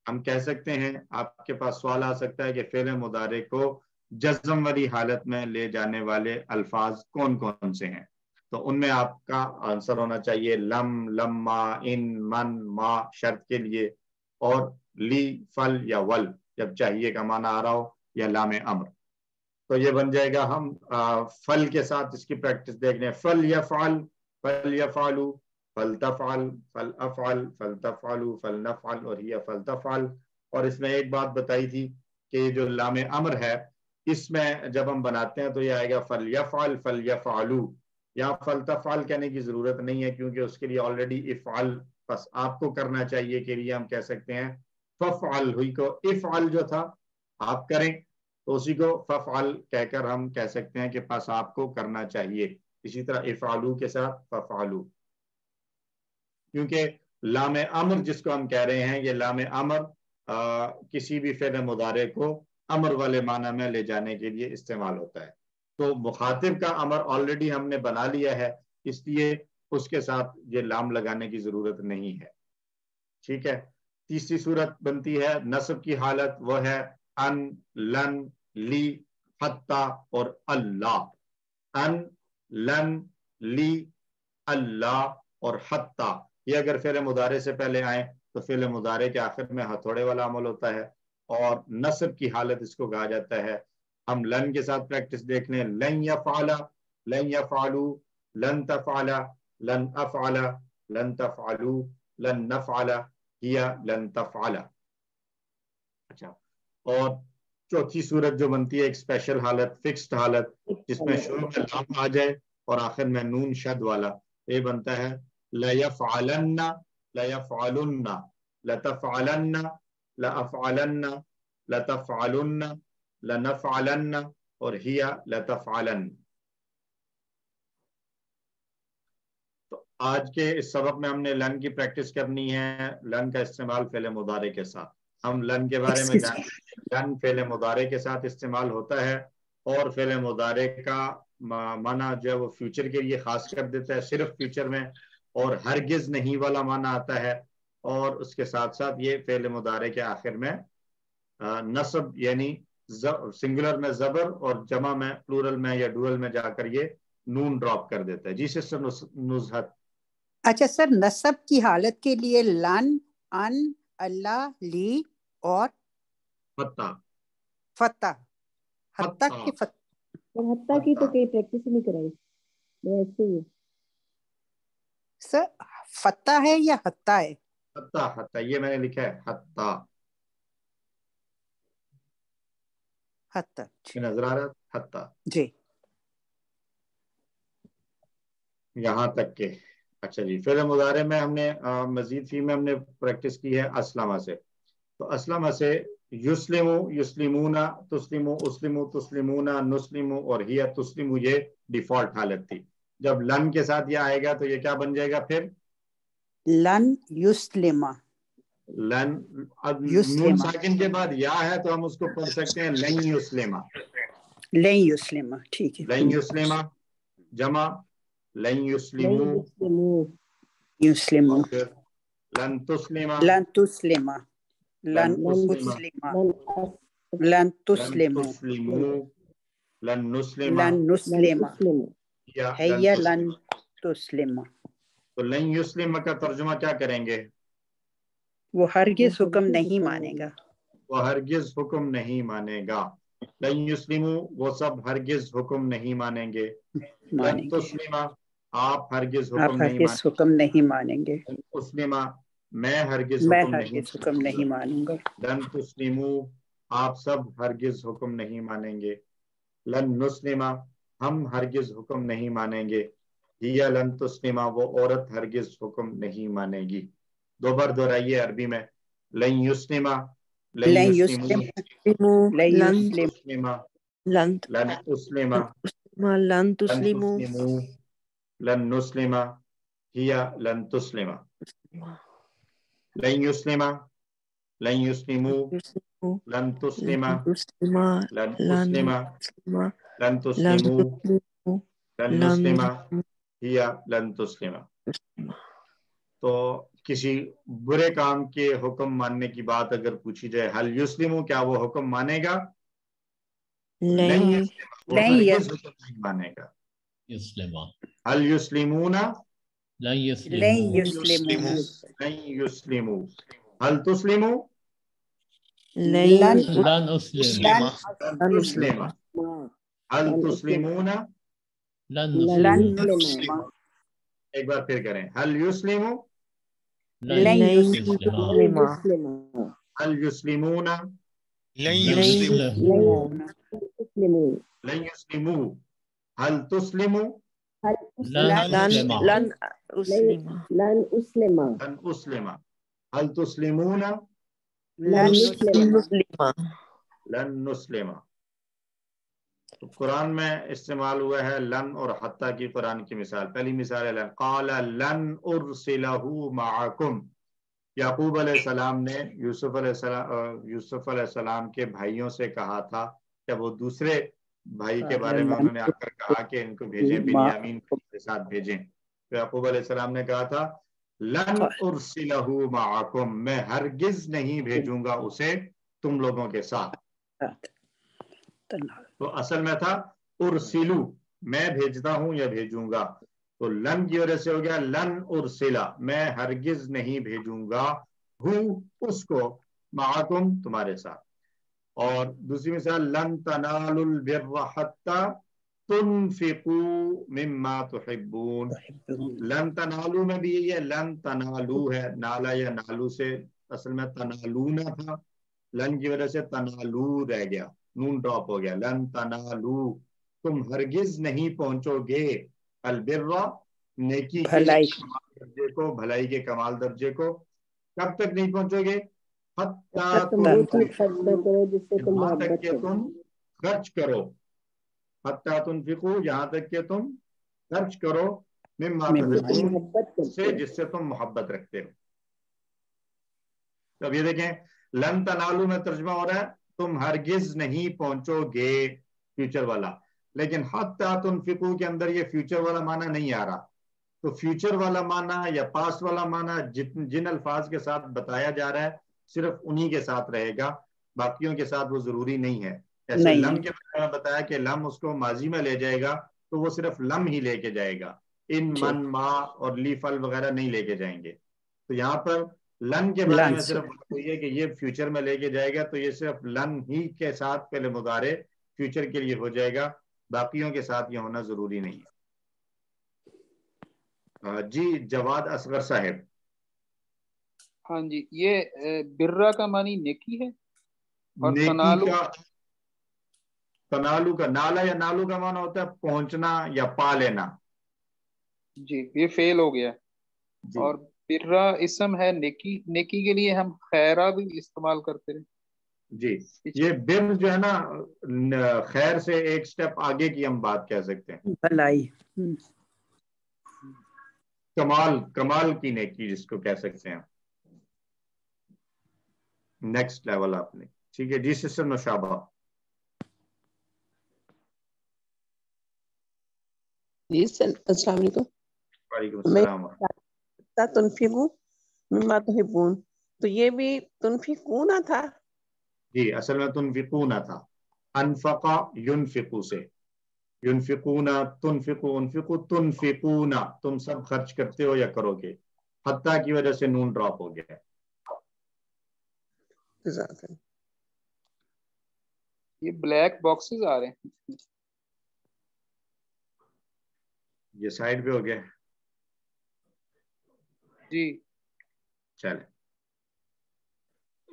हम कह सकते हैं, आपके पास सवाल आ सकता है कि फेल मुदारे को जज्म वाली हालत में ले जाने वाले अल्फाज कौन कौन से हैं? तो उनमें आपका आंसर होना चाहिए लम लम्मा इन मन मा शर्त के लिए और ली फल या वल जब चाहिए का माना आ रहा हो या लाम अमर। तो ये बन जाएगा हम आ, फल के साथ इसकी प्रैक्टिस देख रहे हैं। फल या फाल फल या फालू फल तफाल फल अफाल फल तफालू फल नफाल और यह फल तफाल और इसमें एक बात बताई थी कि जो लाम अमर है इसमें जब हम बनाते हैं तो ये आएगा फल या फाल फल या फालू। या फल तफाल कहने की ज़रूरत नहीं है, क्योंकि उसके लिए ऑलरेडी इफ़ाल, बस आपको करना चाहिए के लिए हम कह सकते हैं, फफ़ाल हुई को, इफ़ाल जो था, आप करें तो उसी को फफाल कहकर हम कह सकते हैं कि बस आपको करना चाहिए। इसी तरह इफ़ालू के साथ फफालू। क्योंकि लाम अमर जिसको हम कह रहे हैं, ये लाम अमर किसी भी फेल मुदारे को अमर वाले माना में ले जाने के लिए इस्तेमाल होता है। तो मुखातिब का अमर ऑलरेडी हमने बना लिया है, इसलिए उसके साथ ये लाम लगाने की ज़रूरत नहीं है। ठीक है? तीसरी सूरत बनती है, नसब की हालत वह है, अन, लन, ली, हत्ता और अल्लाह अन, लन, ली अल्लाह और हत्ता। ये अगर फेल मुदारे से पहले आए तो फेल मुदारे के आखिर में हथौड़े वाला अमल होता है और नसब की हालत इसको कहा जाता है हम लन के साथ प्रैक्टिस देख लें लन या फाला लन या फालू लन तफाला लन अफाला लन तफालू लन नफाला हिया लन तफाला। अच्छा और चौथी सूरत जो बनती है एक स्पेशल हालत फिक्स्ड हालत जिसमें शुरू में लाम आ जाए और आखिर में नून शद वाला। ये बनता है लयफ़ालन्ना लयफ़ालुन्ना लतफ़ालन्ना लअफ़ालन्ना लतफ़ालुन्ना लनफ़ालन्ना और हिया लतफ़ालन तो आज के इस सबक में हमने लन की प्रैक्टिस करनी है लन का इस्तेमाल फेल मुदारे के साथ। हम लन के बारे में लन फेल मुदारे के साथ इस्तेमाल होता है और फेल मुदारे का माना जो है वो फ्यूचर के लिए खास कर देता है सिर्फ़ फ्यूचर में और हरगिज नहीं वाला माना आता है और उसके साथ साथ ये फेल मुदारे के आखिर में नसब यानी सिंगुलर में जबर और जमा में प्लूरल में या डुअल में जाकर ये नून ड्रॉप कर देता है। जी सिस्टर नुजहत
अच्छा सर नसब की हालत के लिए लन अन अल्लाह ली और
फत्ता।
फत्ता। हत्ता की फत्ता।
हत्ता की तो कहीं प्रैक्टिस नहीं कराई। ऐसे ही।
सर फत्ता है या हत्ता है?
हत्ता हत्ता ये मैंने लिखा है हत्ता।
हत्ता।
नज़र आ रहा हत्ता।
जी।
यहाँ तक के। अच्छा जी फिर मुजारे में हमने मजीद फ़ी में हमने प्रैक्टिस की है असलमा से। तो असलमा से युस्लिमु युस्लिमूना तुस्लिमु उस्लिमु तुस्लिमूना नुस्लिमु और हिया तुस्लिमु ये डिफ़ॉल्ट हालत थी। जब लन के साथ ये आएगा तो ये क्या बन जाएगा फिर?
लन युस्लिमा।
लन अब नून साकिन के बाद या है तो हम उसको पढ़ सकते हैं लन युस्लिमा
लन युस्लिमा ठीक है
लन युस्लिमा जमा लन युस्लिमु
युस्लिमु
लन तुस्लिमा
लन तुस्लिमा लन मुस्लिमा लन तुस्लिमु
लन नुस्लिमा
लन नुस्लिमा हैया लन तुस्लिमा
तो लन युस्लिमा का तर्जुमा क्या करेंगे
वो हरगिज हुक्म नहीं मानेगा।
वो हरगिज हुक्म नहीं मानेगा। लन युस्लिमु वो सब हरगिज हुक्म नहीं मानेंगे। लन तुस्लिमा आप हरगिज हुक्म नहीं
हुक्म नहीं मानेंगे।
मुस्लिमा मैं हरगिज
मैं हरगिज हुक्म नहीं मानूँगा।
लन तुस्लिमू आप सब हरगिज हुक्म नहीं मानेंगे। लन नुस्लिमा हम हरगिज हुक्म नहीं मानेंगे। हिया लन तुस्लिमा वो औरत हरगिज हुक्म नहीं मानेगी। दो बार दोहराइए अरबी में। लन युस्लिमा
लन युस्लिमू लन तुस्लिमा
लन तुस्लिमा
लन तुस्लिमू
लन नुस्लिमा हिया लन तुस्लिमा लन युस्लिमा लन युस्लिमू लन तुस्लिमा लन तुस्लिमा लन तुस्लिमू लन नुस्लिमा हिया लन तुस्लिमा तो किसी बुरे काम के हुक्म मानने की बात अगर पूछी जाए हल युस्लिमू क्या वो हुक्म मानेगा?
नहीं नहीं
नहीं मानेगा। हल युस्लिमूना
युस्लिमू
लन युस्लिमू हल तुस्लिमू
लन। उस्लिमा
हल तुस्लिमूना? एक बार फिर करें। हल युस्लिमू
लन युस्लिमा
हल युस्लिमूना
लन युस्लिमू
लन युस्लिमू हल तुस्लिमू
लन लन उस्लिमा
लन उस्लिमा
लन उस्लिमा हल तुस्लिमूना
लन उस्लिमा
लन नुस्लिमा तो कुरान में इस्तेमाल हुआ है लन और हत्ता की कुरान की मिसाल। पहली मिसाल है लन। काला लन उरसिलहु माकुम याकूब सलाम ने यूसुफ यूसुफ सलाम के भाइयों से कहा था जब वो दूसरे भाई के बारे में उन्होंने आकर कहा कि इनको भेजें बिन्यामीन के साथ भेजें। तो याकूब सलाम ने कहा था लन उरसिलहु माकुम मैं हरगिज नहीं भेजूँगा उसे तुम लोगों के साथ। तो असल में था उर्सिलू मैं भेजता हूँ या भेजूँगा। तो लन की वजह से हो गया लन उर्सिला मैं हरगिज नहीं भेजूँगा हूँ उसको महाकुम तुम्हारे साथ। और दूसरी मिसाल लन तनालुल बिर्र हत्ता तुनफिकू मिम्मा तुहिब्बून। लन तनालू में भी यही है लन तनालू है नाला या नालू से असल में तनालूना था लन की वजह से तनालू रह गया। नून ड्रॉप हो गया। लन तनालू तुम हरगिज नहीं पहुंचोगे। अलबिर्रा नेकी
भलाई।
दर्जे को भलाई के कमाल दर्जे को कब तक नहीं पहुंचोगे? यहाँ तक कि तुम खर्च करो। तुम फिकू यहाँ तक कि तुम खर्च करो। से जिससे तुम मोहब्बत रखते हो। तो अब ये देखें लन तनालू में तर्जमा हो रहा है। तुम हरगिज नहीं पहुंचोगे फ्यूचर वाला। लेकिन हत्यातुनफिकू के अंदर ये फ्यूचर वाला माना नहीं आ रहा। तो फ्यूचर वाला माना या पास्ट वाला माना जिन जिन अल्फाज के साथ बताया जा रहा है सिर्फ़ उन्हीं के साथ रहेगा। बाकियों के साथ वो ज़रूरी नहीं है। जैसे लम के बारे में बताया कि लम उसको माजी में ले जाएगा तो वो सिर्फ़ लम ही लेके जाएगा। इन मन मा और ली फल वगैरह नहीं लेके जाएँगे। तो यहाँ पर लन के बारे में सिर्फ़ हुई है कि ये फ्यूचर में लेके जाएगा तो ये सिर्फ़ लन ही के साथ पहले मुदारे फ्यूचर के लिए हो जाएगा। बाकियों के साथ ये होना ज़रूरी नहीं है। जी जवाद असगर साहेब।
हाँ जी ये बिर्रा का मानी नेकी है?
और नेकी का तनालू का नाला या नालू का माना होता है पहुँचना या पा लेना।
जी ये फेल हो गया। और बिर्रा इसम है नेकी नेकी के लिए हम खैरा भी इस्तेमाल करते हैं।
जी ये बिर जो है ना खैर से एक स्टेप आगे की हम बात कह सकते हैं।
भलाई।
कमाल कमाल की नेकी जिसको कह सकते हैं। नेक्स्ट लेवल आपने। ठीक है जी सिस्टर नौशाबा।
जी अस्सलाम वालेकुम। तुनफिकू मिम्मा तुहिब्बून तो ये भी तुनफिकूना था?
जी असल में तुनफिकूना था। अनफका युनफिकू से। युनफिकूना तुनफिकू उनफिकू तुनफिकूना। तुम सब खर्च करते हो या करोगे? हत्ता की वजह से नून ड्रॉप हो गया।
ये ब्लैक बॉक्सेस आ रहे हैं।
ये साइड पे हो गया।
जी।
चले।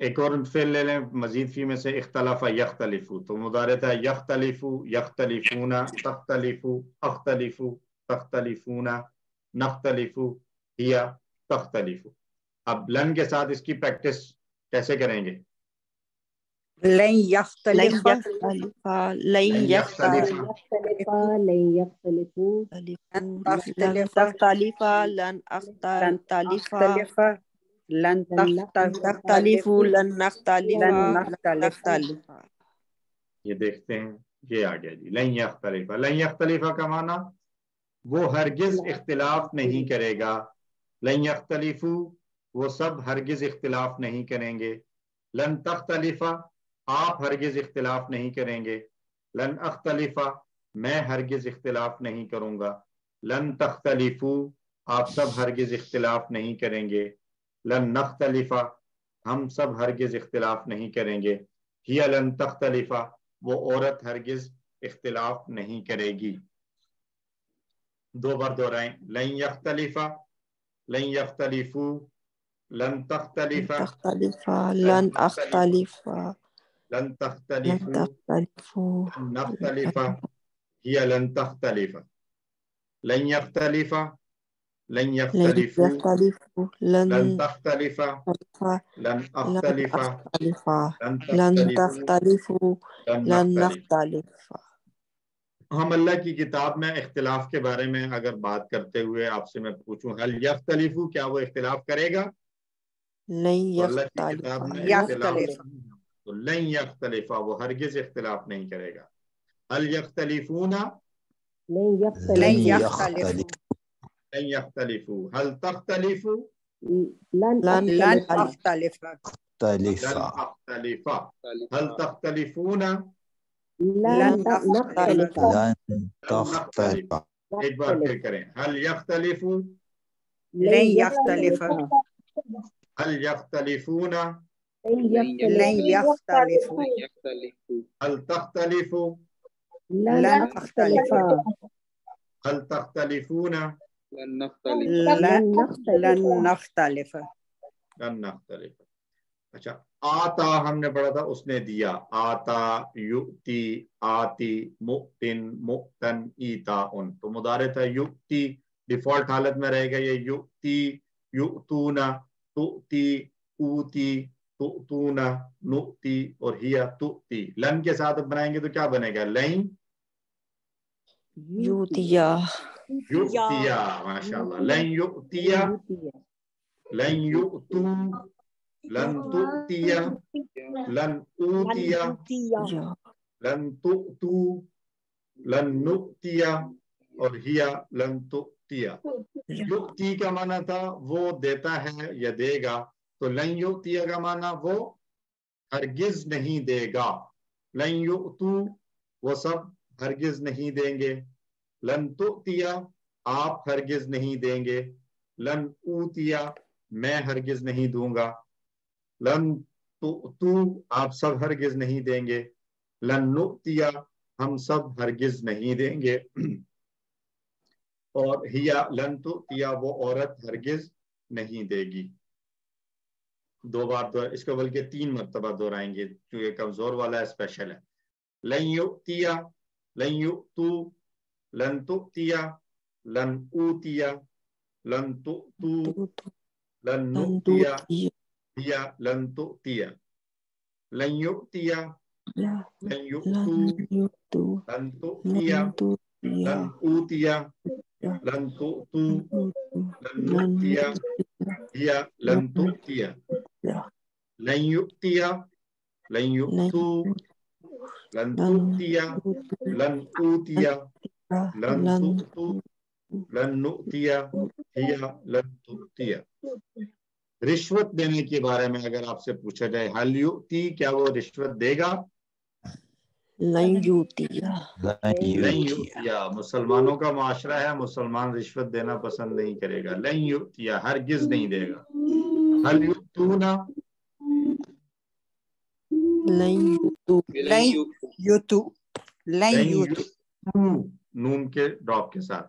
एक और फेल ले लें, मजीद फ़ी में से इख्तलाफा यख्तलिफू। तो मुदारे था यख्तलिफू, यख्तलिफूना, तख्तलिफू, अख्तलिफू, तख्तलिफूना, नख्तलिफू, हिया, तख्तलिफू। अब लन के साथ इसकी प्रैक्टिस कैसे करेंगे?
यख्तलिफा
लन यख्तलिफा लन यख्तलिफू तख्तलिफा लन अख्तलिफा
लन
तख्तलिफू लन नख्तलिफा
ये देखते हैं ये आ गया जी लन यख्तलिफा लन यख्तलिफा का माना वो हरगिज इख्तिलाफ नहीं करेगा लन यख्तलिफू वो सब हरगिज इख्तिलाफ नहीं करेंगे लन तख्तलिफा आप हरगिज इख्तिलाफ नहीं करेंगे। लन अख्तलिफा मैं हरगिज इख्तिलाफ नहीं करूँगा। लन तख्तलिफू आप सब हरगिज इख्तिलाफ नहीं करेंगे। लन नख्तलिफा हम सब हरगिज इख्तिलाफ नहीं करेंगे। हिया लन तख्तलिफा वो औरत हरगिज इख्तिलाफ नहीं करेगी। दो बार दोहराएँ। लन यख्तलिफा लन यख्तलिफू लन तख्तलिफा।
लन अख्तलिफा।
लन तख्तलिफू नख्तलिफा हिया लन तख्तलिफा लन यख्तलिफा लन यख्तलिफू लन तख्तलिफा लन अख्तलिफा
लन तख्तलिफू लन नख्तलिफा
हम अल्लाह की किताब में इख्तिलाफ के बारे में अगर बात करते हुए आपसे मैं पूछूँ हल यख्तलिफू क्या वो इख्तिलाफ करेगा?
नहीं
अल्लाह की किताब में इख्तिलाफ तो लन यख्तलिफा वो हरगिज इख्तिलाफ नहीं करेगा हल यख्तलिफूना
लन
यख्तलिफू हल तख्तलिफू
लन अख्तलिफा
अख्तलिफा हल तख्तलिफूना
लन अख्तलिफा
तख्तलिफा
एक बार फिर करें हल यख्तलिफू
लन यख्तलिफा
हल यख्तलिफूना तख्तलिफू
लन अख्तलिफा
हल तख्तलिफूना
लन नख्तलिफा
लन नख्तलिफा
लन नख्तलिफा अच्छा आता हमने पढ़ा था उसने दिया। आता युक्ति आती मुक्तिन मुक्तन ईता उन तो मुदारे था युक्ति डिफ़ॉल्ट हालत में रहेगा ये। युक्ति युक्तूना तुती ऊती तुतूना नुक्ति और हिया तुती लन के साथ बनाएँगे तो क्या बनेगा? लाइन
युतिया।
युक्तिया माशाल्लाह। लन युक्तिया लन युक्तू लन तुक्तिया लन ऊतिया। लन तुक्तू लन नुक्तिया और हिया लन तुक्तिया युक्ति का माना था वो देता है या देगा। तो लन युक्तिया का माना वो हरगिज नहीं देगा। लन युक्तु वो सब हरगिज नहीं देंगे। लन तुक्तिया आप हरगिज नहीं देंगे। लन ऊतिया मैं हरगिज नहीं दूँगा। लन तू तू आप सब हरगिज नहीं देंगे। लन नुतिया हम सब हरगिज नहीं देंगे। और हिया, लन तुतिया वो औरत हरगिज नहीं देगी। दो बार दो इसको बल्कि तीन मरतबा दोहराएँगे क्योंकि कमज़ोर वाला है स्पेशल है। लन लन युतु लन तुतिया लन ऊतिया लन तुतु लन नुतिया हिया लन तुतिया लन युतिया लन युक्तु लन तुतिया लन ऊतिया लन तुतु लन नुतिया हिया लन तुतिया लन युक्तिया लन युक्तु लन तुतिया लन ऊतिया लन तुतु लन नुतिया हिया लन रिश्वत देने के बारे में अगर आपसे पूछा जाए हलयुक्ति क्या वो रिश्वत देगा? मुसलमानों का माशरा है मुसलमान रिश्वत देना पसंद नहीं करेगा। हर गिज नहीं देगा। हल युक्तूना नून के ड्रॉप के साथ।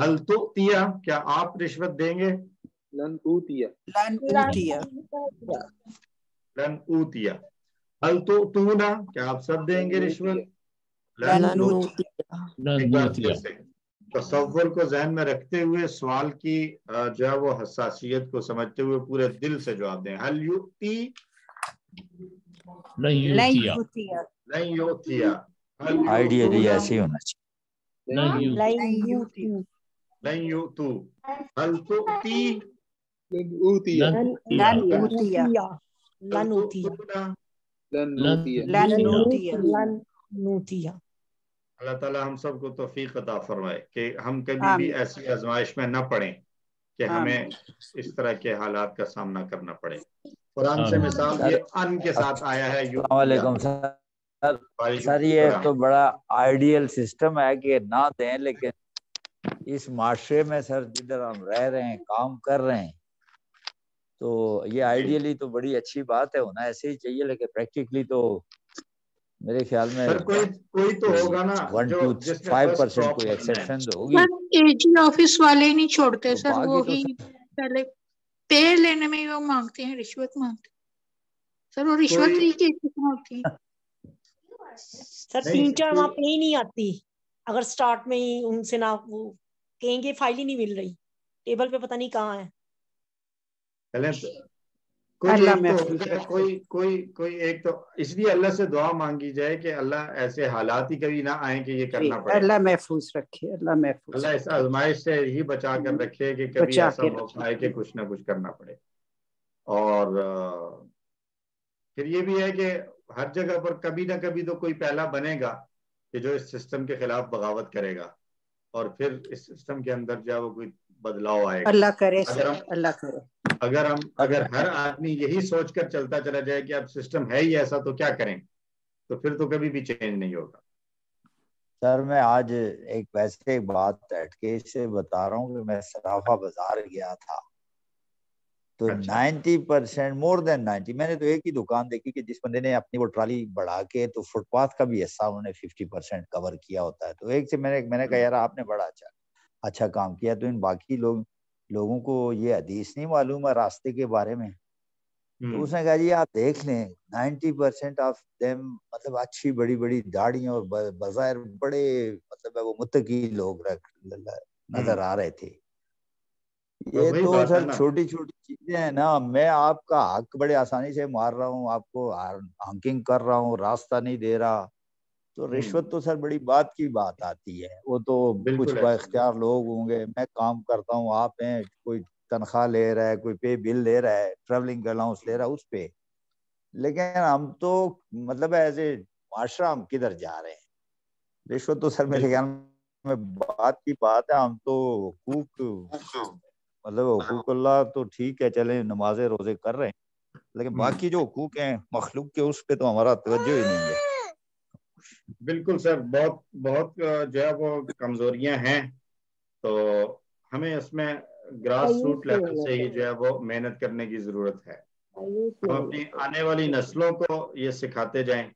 हल तो तिया क्या आप रिश्वत देंगे?
लन ऊतिया
लन ऊतिया
लन ऊतिया हल तो तूना क्या आप सब देंगे रिश्वत तस्वर को जहन में रखते हुए सवाल की जो है वो हसासियत को समझते हुए पूरे दिल से जवाब दें हल युक्ति नहीं युक्तिया
आइडियली ऐसे ही होना
चाहिए नहीं युक्तु हल तुक्ति
ऊतिया लन ऊतिया लन ऊतिया लन ऊतिया
अल्लाह ताला हम सबको तौफीक अता फरमाए कि हम कभी भी ऐसी आजमाइश में न पड़े कि हमें इस तरह के हालात का सामना करना पड़े। कुरान से मिसाल ये अन के साथ आया है
वालेकुम सर। सर ये तो बड़ा आइडियल सिस्टम है कि ना दें लेकिन इस माशरे में सर जिधर हम रह रहे हैं काम कर रहे हैं तो ये आइडियली तो बड़ी अच्छी बात है होना ऐसे ही चाहिए लेकिन प्रैक्टिकली तो मेरे ख्याल में
सर कोई कोई तो होगा ना
वन टू फाइव परसेंट कोई एक्सेप्शन तो होगी।
एजी ऑफ़िस वाले नहीं छोड़ते तो सर वो ही तो पहले पे लेने में वो मांगते हैं रिश्वत मांगते सर वो रिश्वत ही कितना होती है?
सर तीन चार वहाँ पे ही नहीं आती। अगर स्टार्ट में ही उनसे ना वो कहेंगे फ़ाइल ही नहीं मिल रही। टेबल पे पता नहीं कहाँ है।
कोई तो कोई कोई कोई एक तो इसलिए अल्लाह से दुआ मांगी जाए कि अल्लाह ऐसे हालात ही कभी ना आए कि ये करना पड़े।
अल्लाह महफूज रखे अल्लाह महफूज
अल्लाह इस आजमाइश से ही बचा कर रखे कि कभी ऐसा मौका आए कि कुछ ना कुछ करना पड़े। और फिर ये भी है कि हर जगह पर कभी ना कभी तो कोई पहला बनेगा कि जो इस सिस्टम के खिलाफ बगावत करेगा। और फिर इस सिस्टम के अंदर जो वो कोई बदलाव आएगा।
अल्लाह करे अगर हम अल्लाह करे।
अगर हम अगर हर आदमी यही सोचकर चलता चला जाए कि अब सिस्टम है ही ऐसा तो क्या करें? तो फिर तो कभी भी चेंज नहीं होगा।
सर मैं आज एक वैसे एक बात बैठ के से बता रहा हूँ कि मैं सराफा बाज़ार गया था। तो ninety percent more than ninety मैंने तो एक ही दुकान देखी कि जिस बंदे ने अपनी वो ट्राली बढ़ा के तो फुटपाथ का भी हिस्सा उन्होंने फिफ्टी परसेंट कवर किया होता है। तो एक से मैंने मैंने कहा यार आपने बड़ा अच्छा अच्छा काम किया तो इन बाकी लोग लोगों को ये हदीस नहीं मालूम है रास्ते के बारे में। तो उसने कहा जी आप देख लें नाइन्टी परसेंट ऑफ़ देम मतलब अच्छी बड़ी बड़ी दाढ़ियाँ और बाज़ार बड़े मतलब वो मुतकी लोग नज़र आ रहे थे। ये तो सर छोटी छोटी चीज़ें हैं ना मैं आपका हक बड़े आसानी से मार रहा हूँ आपको हंकिंग कर रहा हूँ रास्ता नहीं दे रहा। तो रिश्वत तो सर बड़ी बात की बात आती है। वो तो कुछ बाख्तियार लोग होंगे। मैं काम करता हूँ आप हैं कोई तनख्वाह ले रहा है कोई पे बिल ले रहा है ट्रेवलिंग अलाउंस ले रहा है उस पे। लेकिन हम तो मतलब ऐसे माशरा हम किधर जा रहे हैं? रिश्वत तो सर मेरे ख्याल में बात की बात है हम तो हुकूक मतलब हुकूकुल्लाह तो ठीक है चले नमाजे रोज़े कर रहे हैं। लेकिन। बाकी जो हुकूक हैं मखलूक के उस पे तो हमारा तवज्जो ही नहीं है।
बिल्कुल सर बहुत बहुत जो है वो कमजोरियाँ हैं। तो हमें इसमें ग्रास रूट लेवल से ही जो है वो मेहनत करने की ज़रूरत है। हम अपनी आने वाली नस्लों को ये सिखाते जाएँ।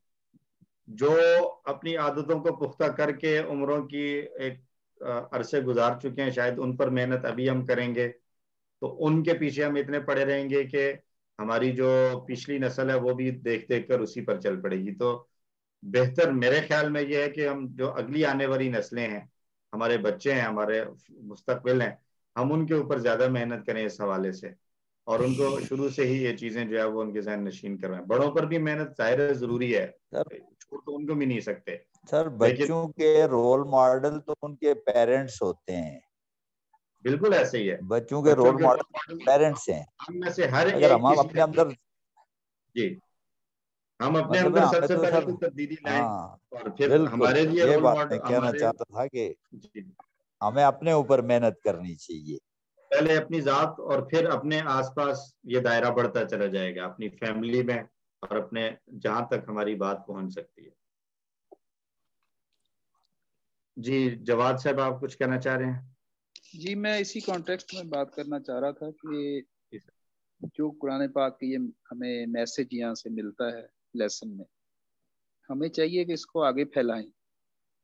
जो अपनी आदतों को पुख्ता करके उम्रों की एक अरसे गुजार चुके हैं शायद उन पर मेहनत अभी हम करेंगे। तो उनके पीछे हम इतने पड़े रहेंगे कि हमारी जो पिछली नस्ल है वो भी देख देख कर उसी पर चल पड़ेगी। तो बेहतर मेरे ख्याल में ये है कि हम जो अगली आने वाली नस्लें हैं हमारे बच्चे हैं हमारे मुस्तकबिल हैं हम उनके ऊपर ज़्यादा मेहनत करें इस हवाले से। और उनको शुरू से ही ये चीज़ें जो है वो उनके जहन नशीन करवाएँ बड़ों पर भी मेहनत ज़ाहिर ज़रूरी है। छोड़ तो उनको भी नहीं सकते।
सर बच्चों के रोल मॉडल तो उनके पेरेंट्स होते हैं।
बिल्कुल ऐसे ही है।
बच्चों के रोल मॉडल पेरेंट्स हैं।
हम में से हर
अगर हम अपने अंदर
जी। हम अपने मतलब अंदर सबसे तो पहले तो तब्दीली लाएँ हाँ, और फिर हमारे लिए
ये बात मैं कहना चाहता था कि हमें अपने ऊपर मेहनत करनी चाहिए।
पहले अपनी जात और फिर अपने आसपास ये दायरा बढ़ता चला जाएगा अपनी फैमिली में और अपने जहाँ तक हमारी बात पहुँच सकती है। जी जवाद साहब आप कुछ कहना चाह रहे हैं?
जी मैं इसी कॉन्टेक्स्ट में बात करना चाह रहा था कि जो कुरान पाक की ये हमें मैसेज यहाँ से मिलता है लेसन में। हमें चाहिए कि इसको आगे फैलाएँ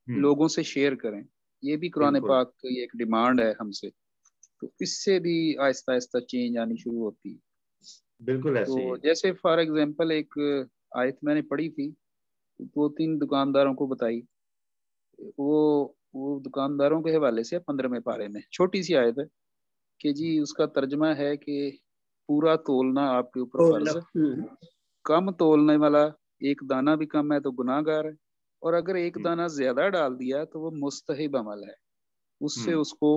हम्म। लोगों से शेयर करें। ये भी कुरान पाक की एक डिमांड है हमसे। तो इससे भी आहिस्ता आहिस्ता चेंज आनी शुरू होती है।
बिल्कुल ऐसे
तो जैसे फॉर एग्जांपल एक आयत मैंने पढ़ी थी दो तीन दुकानदारों को बताई। वो वो दुकानदारों के हवाले से पंद्रहवें पारे में छोटी सी आयत है कि जी उसका तर्जमा है कि पूरा तोलना आपके ऊपर फ़र्ज़ है। कम तोलने वाला एक दाना भी कम है तो गुनाहगार है। और अगर एक हम्म। दाना ज़्यादा डाल दिया तो वो मुस्तहिब अमल है। उससे हम्म। उसको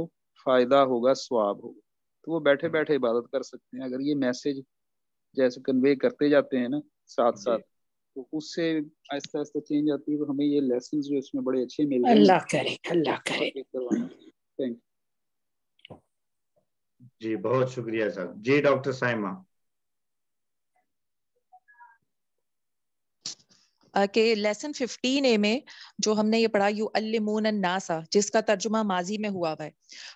फ़ायदा होगा स्वाब होगा। तो वो बैठे बैठे इबादत कर सकते हैं। अगर ये मैसेज जैसे कन्वे करते जाते हैं ना साथ साथ तो उससे आहिस्ता आहिस्ता चेंज आती है। तो हमें ये लेसन जो इसमें बड़े अच्छे मिल
रहे अल्लाह करे अल्लाह करे।
थैंक जी बहुत शुक्रिया सर जी डॉक्टर साइमा।
के लेसन 15 ए में जो हमने ये पढ़ा यू अल्लिमून नासा जिसका तर्जुमा माजी में हुआ हुआ है।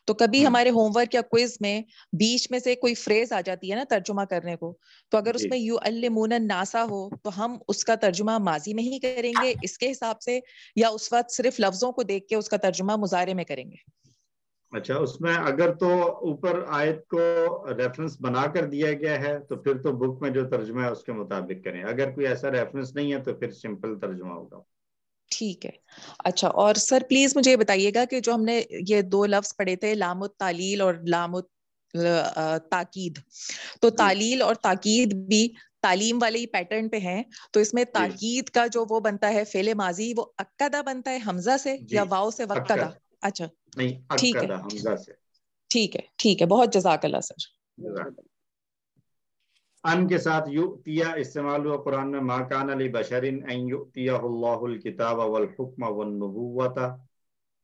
तो कभी हम्म। हमारे होमवर्क या क्विज में बीच में से कोई फ्रेज आ जाती है ना तर्जुमा करने को तो अगर उसमें यू अल्लिमून नासा हो तो हम उसका तर्जुमा माजी में ही करेंगे इसके हिसाब से या उस वक्त सिर्फ़ लफ्जों को देख के उसका तर्जुमा मुजारे में करेंगे।
अच्छा उसमें अगर तो ऊपर आयत को रेफरेंस बना कर दिया गया है तो फिर तो बुक में जो तर्जुमा है उसके मुताबिक करें। अगर कोई ऐसा रेफरेंस नहीं है तो फिर सिंपल तर्जुमा होगा।
ठीक है। अच्छा और सर प्लीज़ मुझे बताइएगा कि जो हमने ये दो लफ्ज पढ़े थे लामुत तालील और लामुत ताकीद। तो तालील और ताकीद भी तालीम वाले ही पैटर्न पे हैं तो इसमें ताकीद का जो वो बनता है फेले माजी वो अक्कदा बनता है हमजा से या वाओ से वक्कदा? अच्छा
नहीं ठीक है हमजा से
ठीक है ठीक है बहुत जजाकल्ला सर
अन के साथ युतिया इस्तेमाल हुआ कुरान में मा कान अली बशरिन अन युतियाहुल्लाहुल किताब वल हुक्म वन नबुव्वता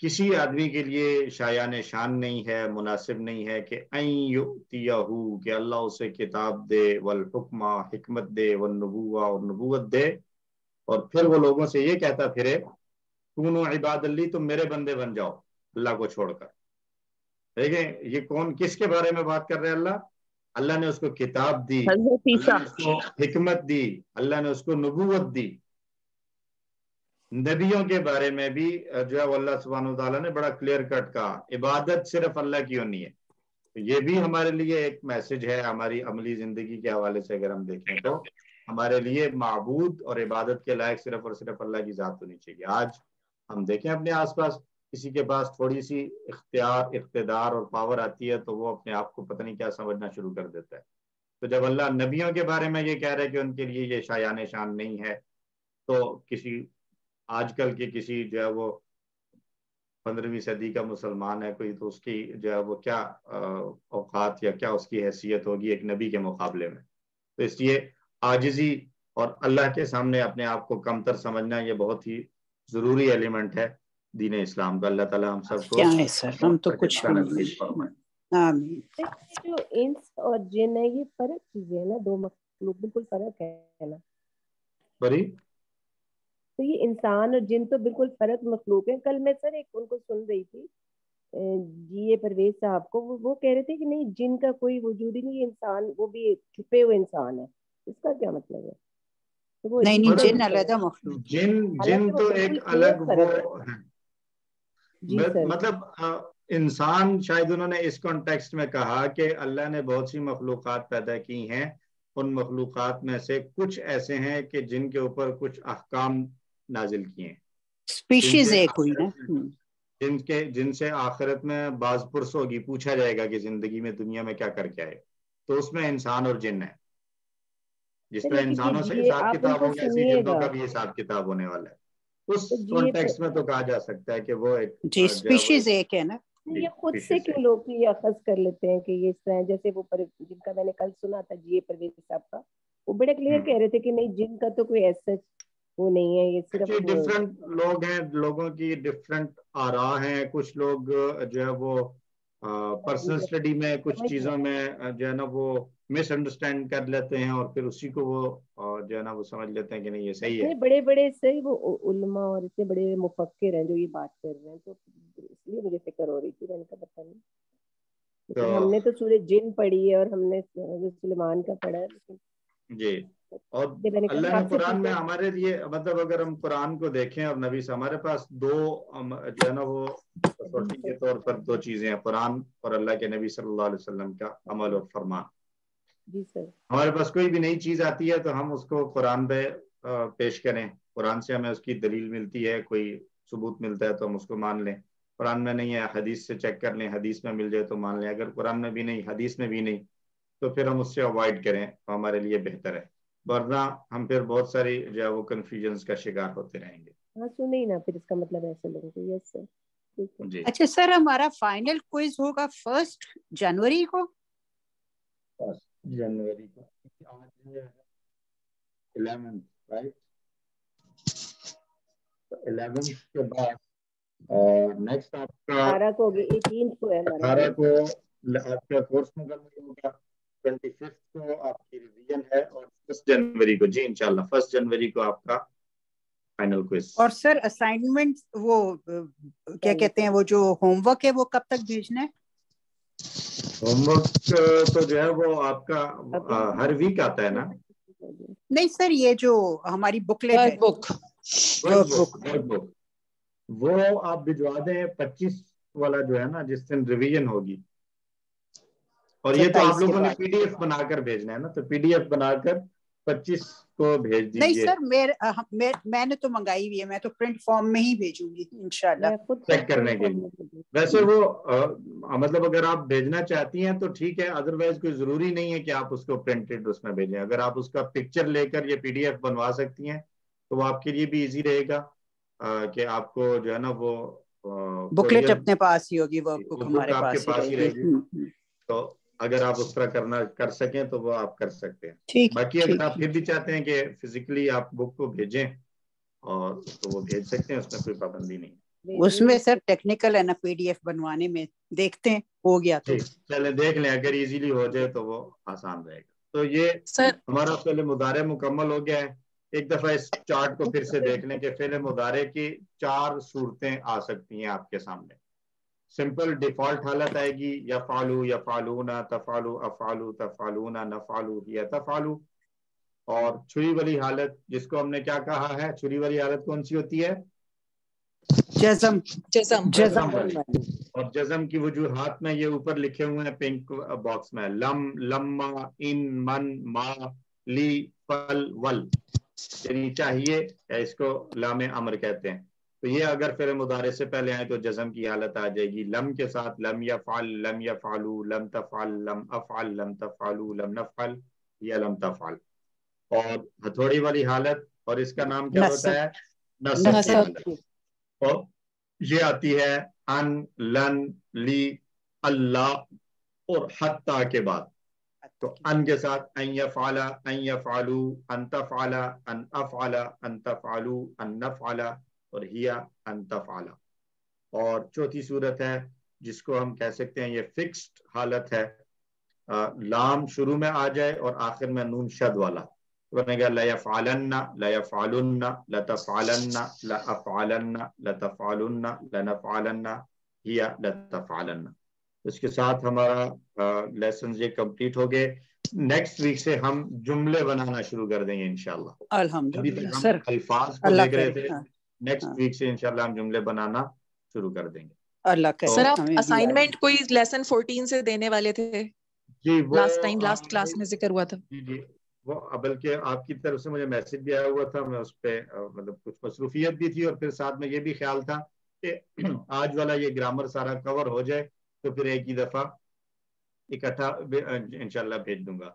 किसी आदमी के लिए शायान शान नहीं है मुनासिब नहीं है कि अयू कि अल्लाह उसे किताब दे वल हुक्मा हिकमत दे वल नबुआ और नबूत दे। और फिर वो लोगों से ये कहता फिरे तूनो इबादल्ली तुम मेरे बंदे बन जाओ अल्लाह को छोड़कर। देखें ये कौन किसके बारे में बात कर रहे हैं अल्लाह? अल्लाह ने उसको किताब दी उसको हिकमत दी अल्लाह ने उसको नबूवत दी। नबियों के बारे में भी जो है अल्लाह सुबहान तला ने बड़ा क्लियर कट कहा। इबादत सिर्फ़ अल्लाह की होनी है। तो ये भी हमारे लिए एक मैसेज है, हमारी अमली ज़िंदगी के हवाले से अगर हम देखें तो। हमारे लिए मबूद और इबादत के लायक सिर्फ़ और सिर्फ़ अल्लाह की ज़ात होनी चाहिए। आज हम देखें अपने आसपास, किसी के पास थोड़ी सी इख्तियार, इकतदार और पावर आती है तो वो अपने आप को पता नहीं क्या समझना शुरू कर देता है। तो जब अल्लाह नबियों के बारे में ये कह रहे हैं कि उनके लिए ये शायान शान नहीं है तो किसी आजकल के किसी जो है वो पंद्रहवीं सदी का मुसलमान है कोई तो उसकी जो है वो क्या औकात या क्या उसकी हैसियत होगी एक नबी के मुकाबले में? तो इसलिए आजिजी और अल्लाह के सामने अपने आप को कमतर समझना ये बहुत ही ज़रूरी एलिमेंट है दीन इस्लाम का। अल्लाह ताला हम सबको
क्या है सर? हम तो कुछ
जो इंस और जिन है ये फ़र्क चीज़ें है ना दो मखलूक बिल्कुल फ़र्क है ना।
बड़ी
तो ये इंसान और जिन तो बिल्कुल फ़र्क मखलूक है। कल मैं सर एक उनको सुन रही थी जी ए परवेज साहब को वो, वो कह रहे थे कि नहीं जिन का कोई वजूद ही नहीं इंसान वो भी छुपे हुए इंसान है। इसका क्या मतलब है?
तो नहीं नहीं जिन अलग
मखलूक। जिन जिन तो एक अलग वो है। मतलब इंसान शायद उन्होंने इस कॉन्टेक्स्ट में कहा कि अल्लाह ने बहुत सी मखलूक पैदा की हैं। उन मखलूक में से कुछ ऐसे हैं कि जिनके ऊपर कुछ अहकाम नाजिल किए
स्पीशीज एक हुई ना।
जिनके जिनसे आखिरत में बाज पुरस होगी पूछा जाएगा कि ज़िंदगी में दुनिया में क्या करके आए। तो उसमें इंसान और जिन है। जिस तरह इंसानों से हिसाब किताब हो गया ऐसी जिंदों का भी हिसाब किताब होने वाला है। उस कॉन्टेक्स्ट में तो कहा जा सकता है कि वो एक
जी स्पीशीज एक है ना?
ये खुद से क्यों लोग ये अखज कर लेते हैं कि ये इस तरह जैसे वो पर, जिनका मैंने कल सुना था जी परवेज साहब का वो बड़े क्लियर हम्म। कह रहे थे कि नहीं जिनका तो कोई ऐसा वो नहीं है ये सिर्फ़
डिफरेंट लोग हैं लोगों की डिफरेंट आरा हैं कुछ लोग जो है वो पर्सनल स्टडी में कुछ चीज़ों में जो है ना वो मिसअंडरस्टैंड कर लेते हैं और फिर उसी को वो जो है ना वो समझ लेते हैं कि नहीं ये सही है।
बड़े बड़े सही वो उलमा और इतने बड़े मुफक्किर हैं जो ये बात कर रहे हैं तो इसलिए मुझे फ़िक्र हो रही थी मैंने कहा पता नहीं। तो, हमने तो सूर्य जिन पढ़ी है और हमने सुलेमान का पढ़ा है लेकिन
जी। और अल्लाह ने कुरान में हमारे लिए मतलब अगर हम कुरान को देखें और नबी से हमारे पास दो जो है ना वो कसौटी के तौर पर दो चीज़ें हैं कुरान और अल्लाह के नबी सल्लल्लाहु अलैहि वसल्लम का अमल और फरमान। हमारे पास कोई भी नई चीज़ आती है तो हम उसको कुरान पे पेश करें। कुरान से हमें उसकी दलील मिलती है कोई सबूत मिलता है तो हम उसको मान लें। कुरान में नहीं है हदीस से चेक कर लें हदीस में मिल जाए तो मान लें। अगर कुरान में भी नहीं हदीस में भी नहीं तो फिर हम उससे अवॉइड करें तो हमारे लिए बेहतर है। वरना हम फिर बहुत सारी जो है वो कंफ्यूजन का शिकार होते रहेंगे।
हाँ सुने ना फिर इसका मतलब ऐसे लोगों। यस सर
जी। अच्छा सर हमारा फाइनल क्विज होगा फ़र्स्ट जनवरी को।
जनवरी को। आज इलेवेंथ राइट इलेवेंथ के बाद नेक्स्ट आपका
अठारह को एटीन को है
अठारह को आपका कोर्स मुकम्मल होगा। ट्वेंटी फिफ्थ को आपकी रिवीजन है और फ़र्स्ट जनवरी को जी इंशाल्लाह फ़र्स्ट जनवरी को आपका फाइनल क्विज
और सर असाइनमेंट वो क्या कहते हैं वो जो होमवर्क है वो कब तक भेजना है?
होमवर्क तो जो है वो आपका आ, हर वीक आता है ना?
नहीं सर ये जो हमारी बुकलेट है।
बुक
बुक बुक वो आप भिजवा दें पच्चीस वाला जो है ना जिस दिन रिवीजन होगी और ये तो आप लोगों ने पीडीएफ बनाकर भेजना है ना तो पीडीएफ बनाकर पच्चीस को भेज दीजिए।
नहीं सर मेरे मैं, मैंने तो मंगाई हुई है मैं तो प्रिंट फॉर्म में ही भेजूँगी इंशाल्लाह।
चेक करने के लिए। वैसे वो आ, मतलब अगर आप भेजना चाहती हैं तो ठीक है अदरवाइज़ कोई ज़रूरी नहीं है कि आप उसको प्रिंटेड उसमें भेजें। अगर आप उसका पिक्चर लेकर ये पीडीएफ बनवा सकती हैं तो वो आपके लिए भी इजी रहेगा कि आपको जो है ना वो
बुकलेट अपने पास ही होगी वो पास,
पास ही रहेगी। हम्म, हम्म। तो अगर आप उस तरह करना कर सकें तो वो आप कर सकते हैं। बाकी अगर आप फिर भी चाहते हैं कि फिजिकली आप बुक को भेजें और तो वो भेज सकते हैं उसमें कोई पाबंदी नहीं
उसमें सर टेक्निकल है ना पीडीएफ बनवाने में देखते हैं हो गया तो।
चले देख लें अगर इजीली हो जाए तो वो आसान रहेगा। तो ये सर हमारा पहले मुदारे मुकम्मल हो गया है। एक दफ़ा इस चार्ट को फिर से देख लें कि फेले मुदारे की चार सूरतें आ सकती हैं आपके सामने। सिंपल डिफ़ॉल्ट हालत आएगी या फालू या फालूना तफालू अफालू तफालूना नफालू या तफालू। और छुरी वाली हालत जिसको हमने क्या कहा है छुरी वाली हालत कौन सी होती है?
जजम
जजम
जजम
और जजम की वजूहत में ये ऊपर लिखे हुए हैं पिंक बॉक्स में। लम लम्मा इन मन मा ली फल वल। यानी चाहिए या इसको लामे अमर कहते हैं। तो ये अगर फिर मुदारे से पहले आए तो जजम की हालत आ जाएगी। लम के साथ लम या फाल लम या फालू लम तफाल लम अफाल लम तफालू लम नफाल या लम तफाल और हथौड़ी वाली हालत और इसका नाम क्या होता है? नसब और ये आती है अन लन ली अल्लाह और हत्ता के बाद। तो अन के साथ अन यफ़ाला अन यफ़ालू अन तफ़ाला अन अफ़ाला अन तफ़ालू अन नफ़ाला और हिया अन तफ़ाला और चौथी सूरत है जिसको हम कह सकते हैं ये फिक्स्ड हालत है। आ, लाम शुरू में आ जाए और आखिर में नून शद वाला। तो बनेगा लयफ़ालन्ना लयफ़ालुन्ना लतफ़ालन्ना लअफ़ालन्ना लतफ़ालुन्ना लनफ़ालन्ना हिया लतफ़ालन्ना इसके साथ हमारा लेसन ये कंप्लीट हो गए। नेक्स्ट वीक से हम जुमले बनाना शुरू कर देंगे इनशाला
अल्हम्दुलिल्लाह
अल्फाज को देख रहे थे। नेक्स्ट हाँ। वीक से इनशाला हम जुमले बनाना शुरू कर देंगे।
अल्लाह सर आप असाइनमेंट कोई लेसन 14 से देने वाले थे?
जी वो
लास्ट टाइम लास्ट क्लास में ज़िक्र हुआ था।
जी जी। वो बल्कि आपकी तरफ़ से मुझे मैसेज भी आया हुआ था मैं उस पर मतलब कुछ मसरूफियत भी थी और फिर साथ में ये भी ख्याल था कि आज वाला ये ग्रामर सारा कवर हो जाए तो फिर एक ही दफ़ा इकट्ठा इंशाल्लाह भेज दूँगा।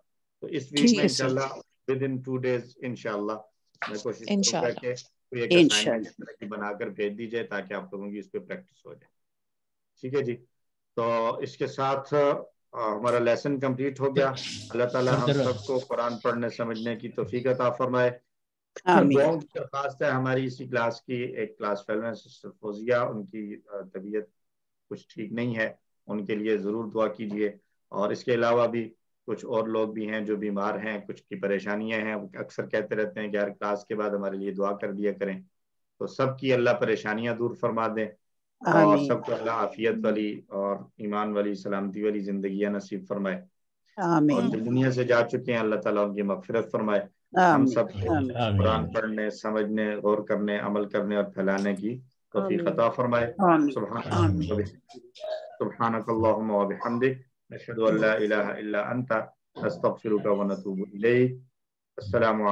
तो इस वीक में इंशाल्लाह विद इन टू डेज़ इंशाल्लाह मैं कोशिश करूँगा कि कोई एक बनाकर भेज दी जाए ताकि आप लोगों की इस पर प्रैक्टिस हो जाए। ठीक है जी? तो इसके साथ हमारा लेसन कंप्लीट हो गया। अल्लाह ताला हम सबको कुरान पढ़ने समझने की तौफीक अता फरमाए। दरखास्त है हमारी इसी क्लास की एक क्लास फेलो है सिस्टर फौजिया उनकी तबीयत कुछ ठीक नहीं है। उनके लिए ज़रूर दुआ कीजिए। और इसके अलावा भी कुछ और लोग भी हैं जो बीमार हैं कुछ की परेशानियाँ हैं अक्सर कहते रहते हैं कि हर क्लास के बाद हमारे लिए दुआ कर दिया करें। तो सबकी अल्लाह परेशानियाँ दूर फरमा दें और सबको अल्लाह आफियत वाली और ईमान वाली सलामती वाली ज़िंदगी नसीब फरमाए। और जो दुनिया से जा चुके हैं अल्लाह ताला उनकी मगफिरत फरमाए। हम सब कुरान पढ़ने समझने गौर करने अमल करने और फैलाने की तौफीक अता फरमाए। सुबहानक अल्लाहुम्मा व बिहम्दिक नशहदु अन ला इलाहा इल्ला अंता नस्तगफिरुका व नतूबु इलैक अस्सलामु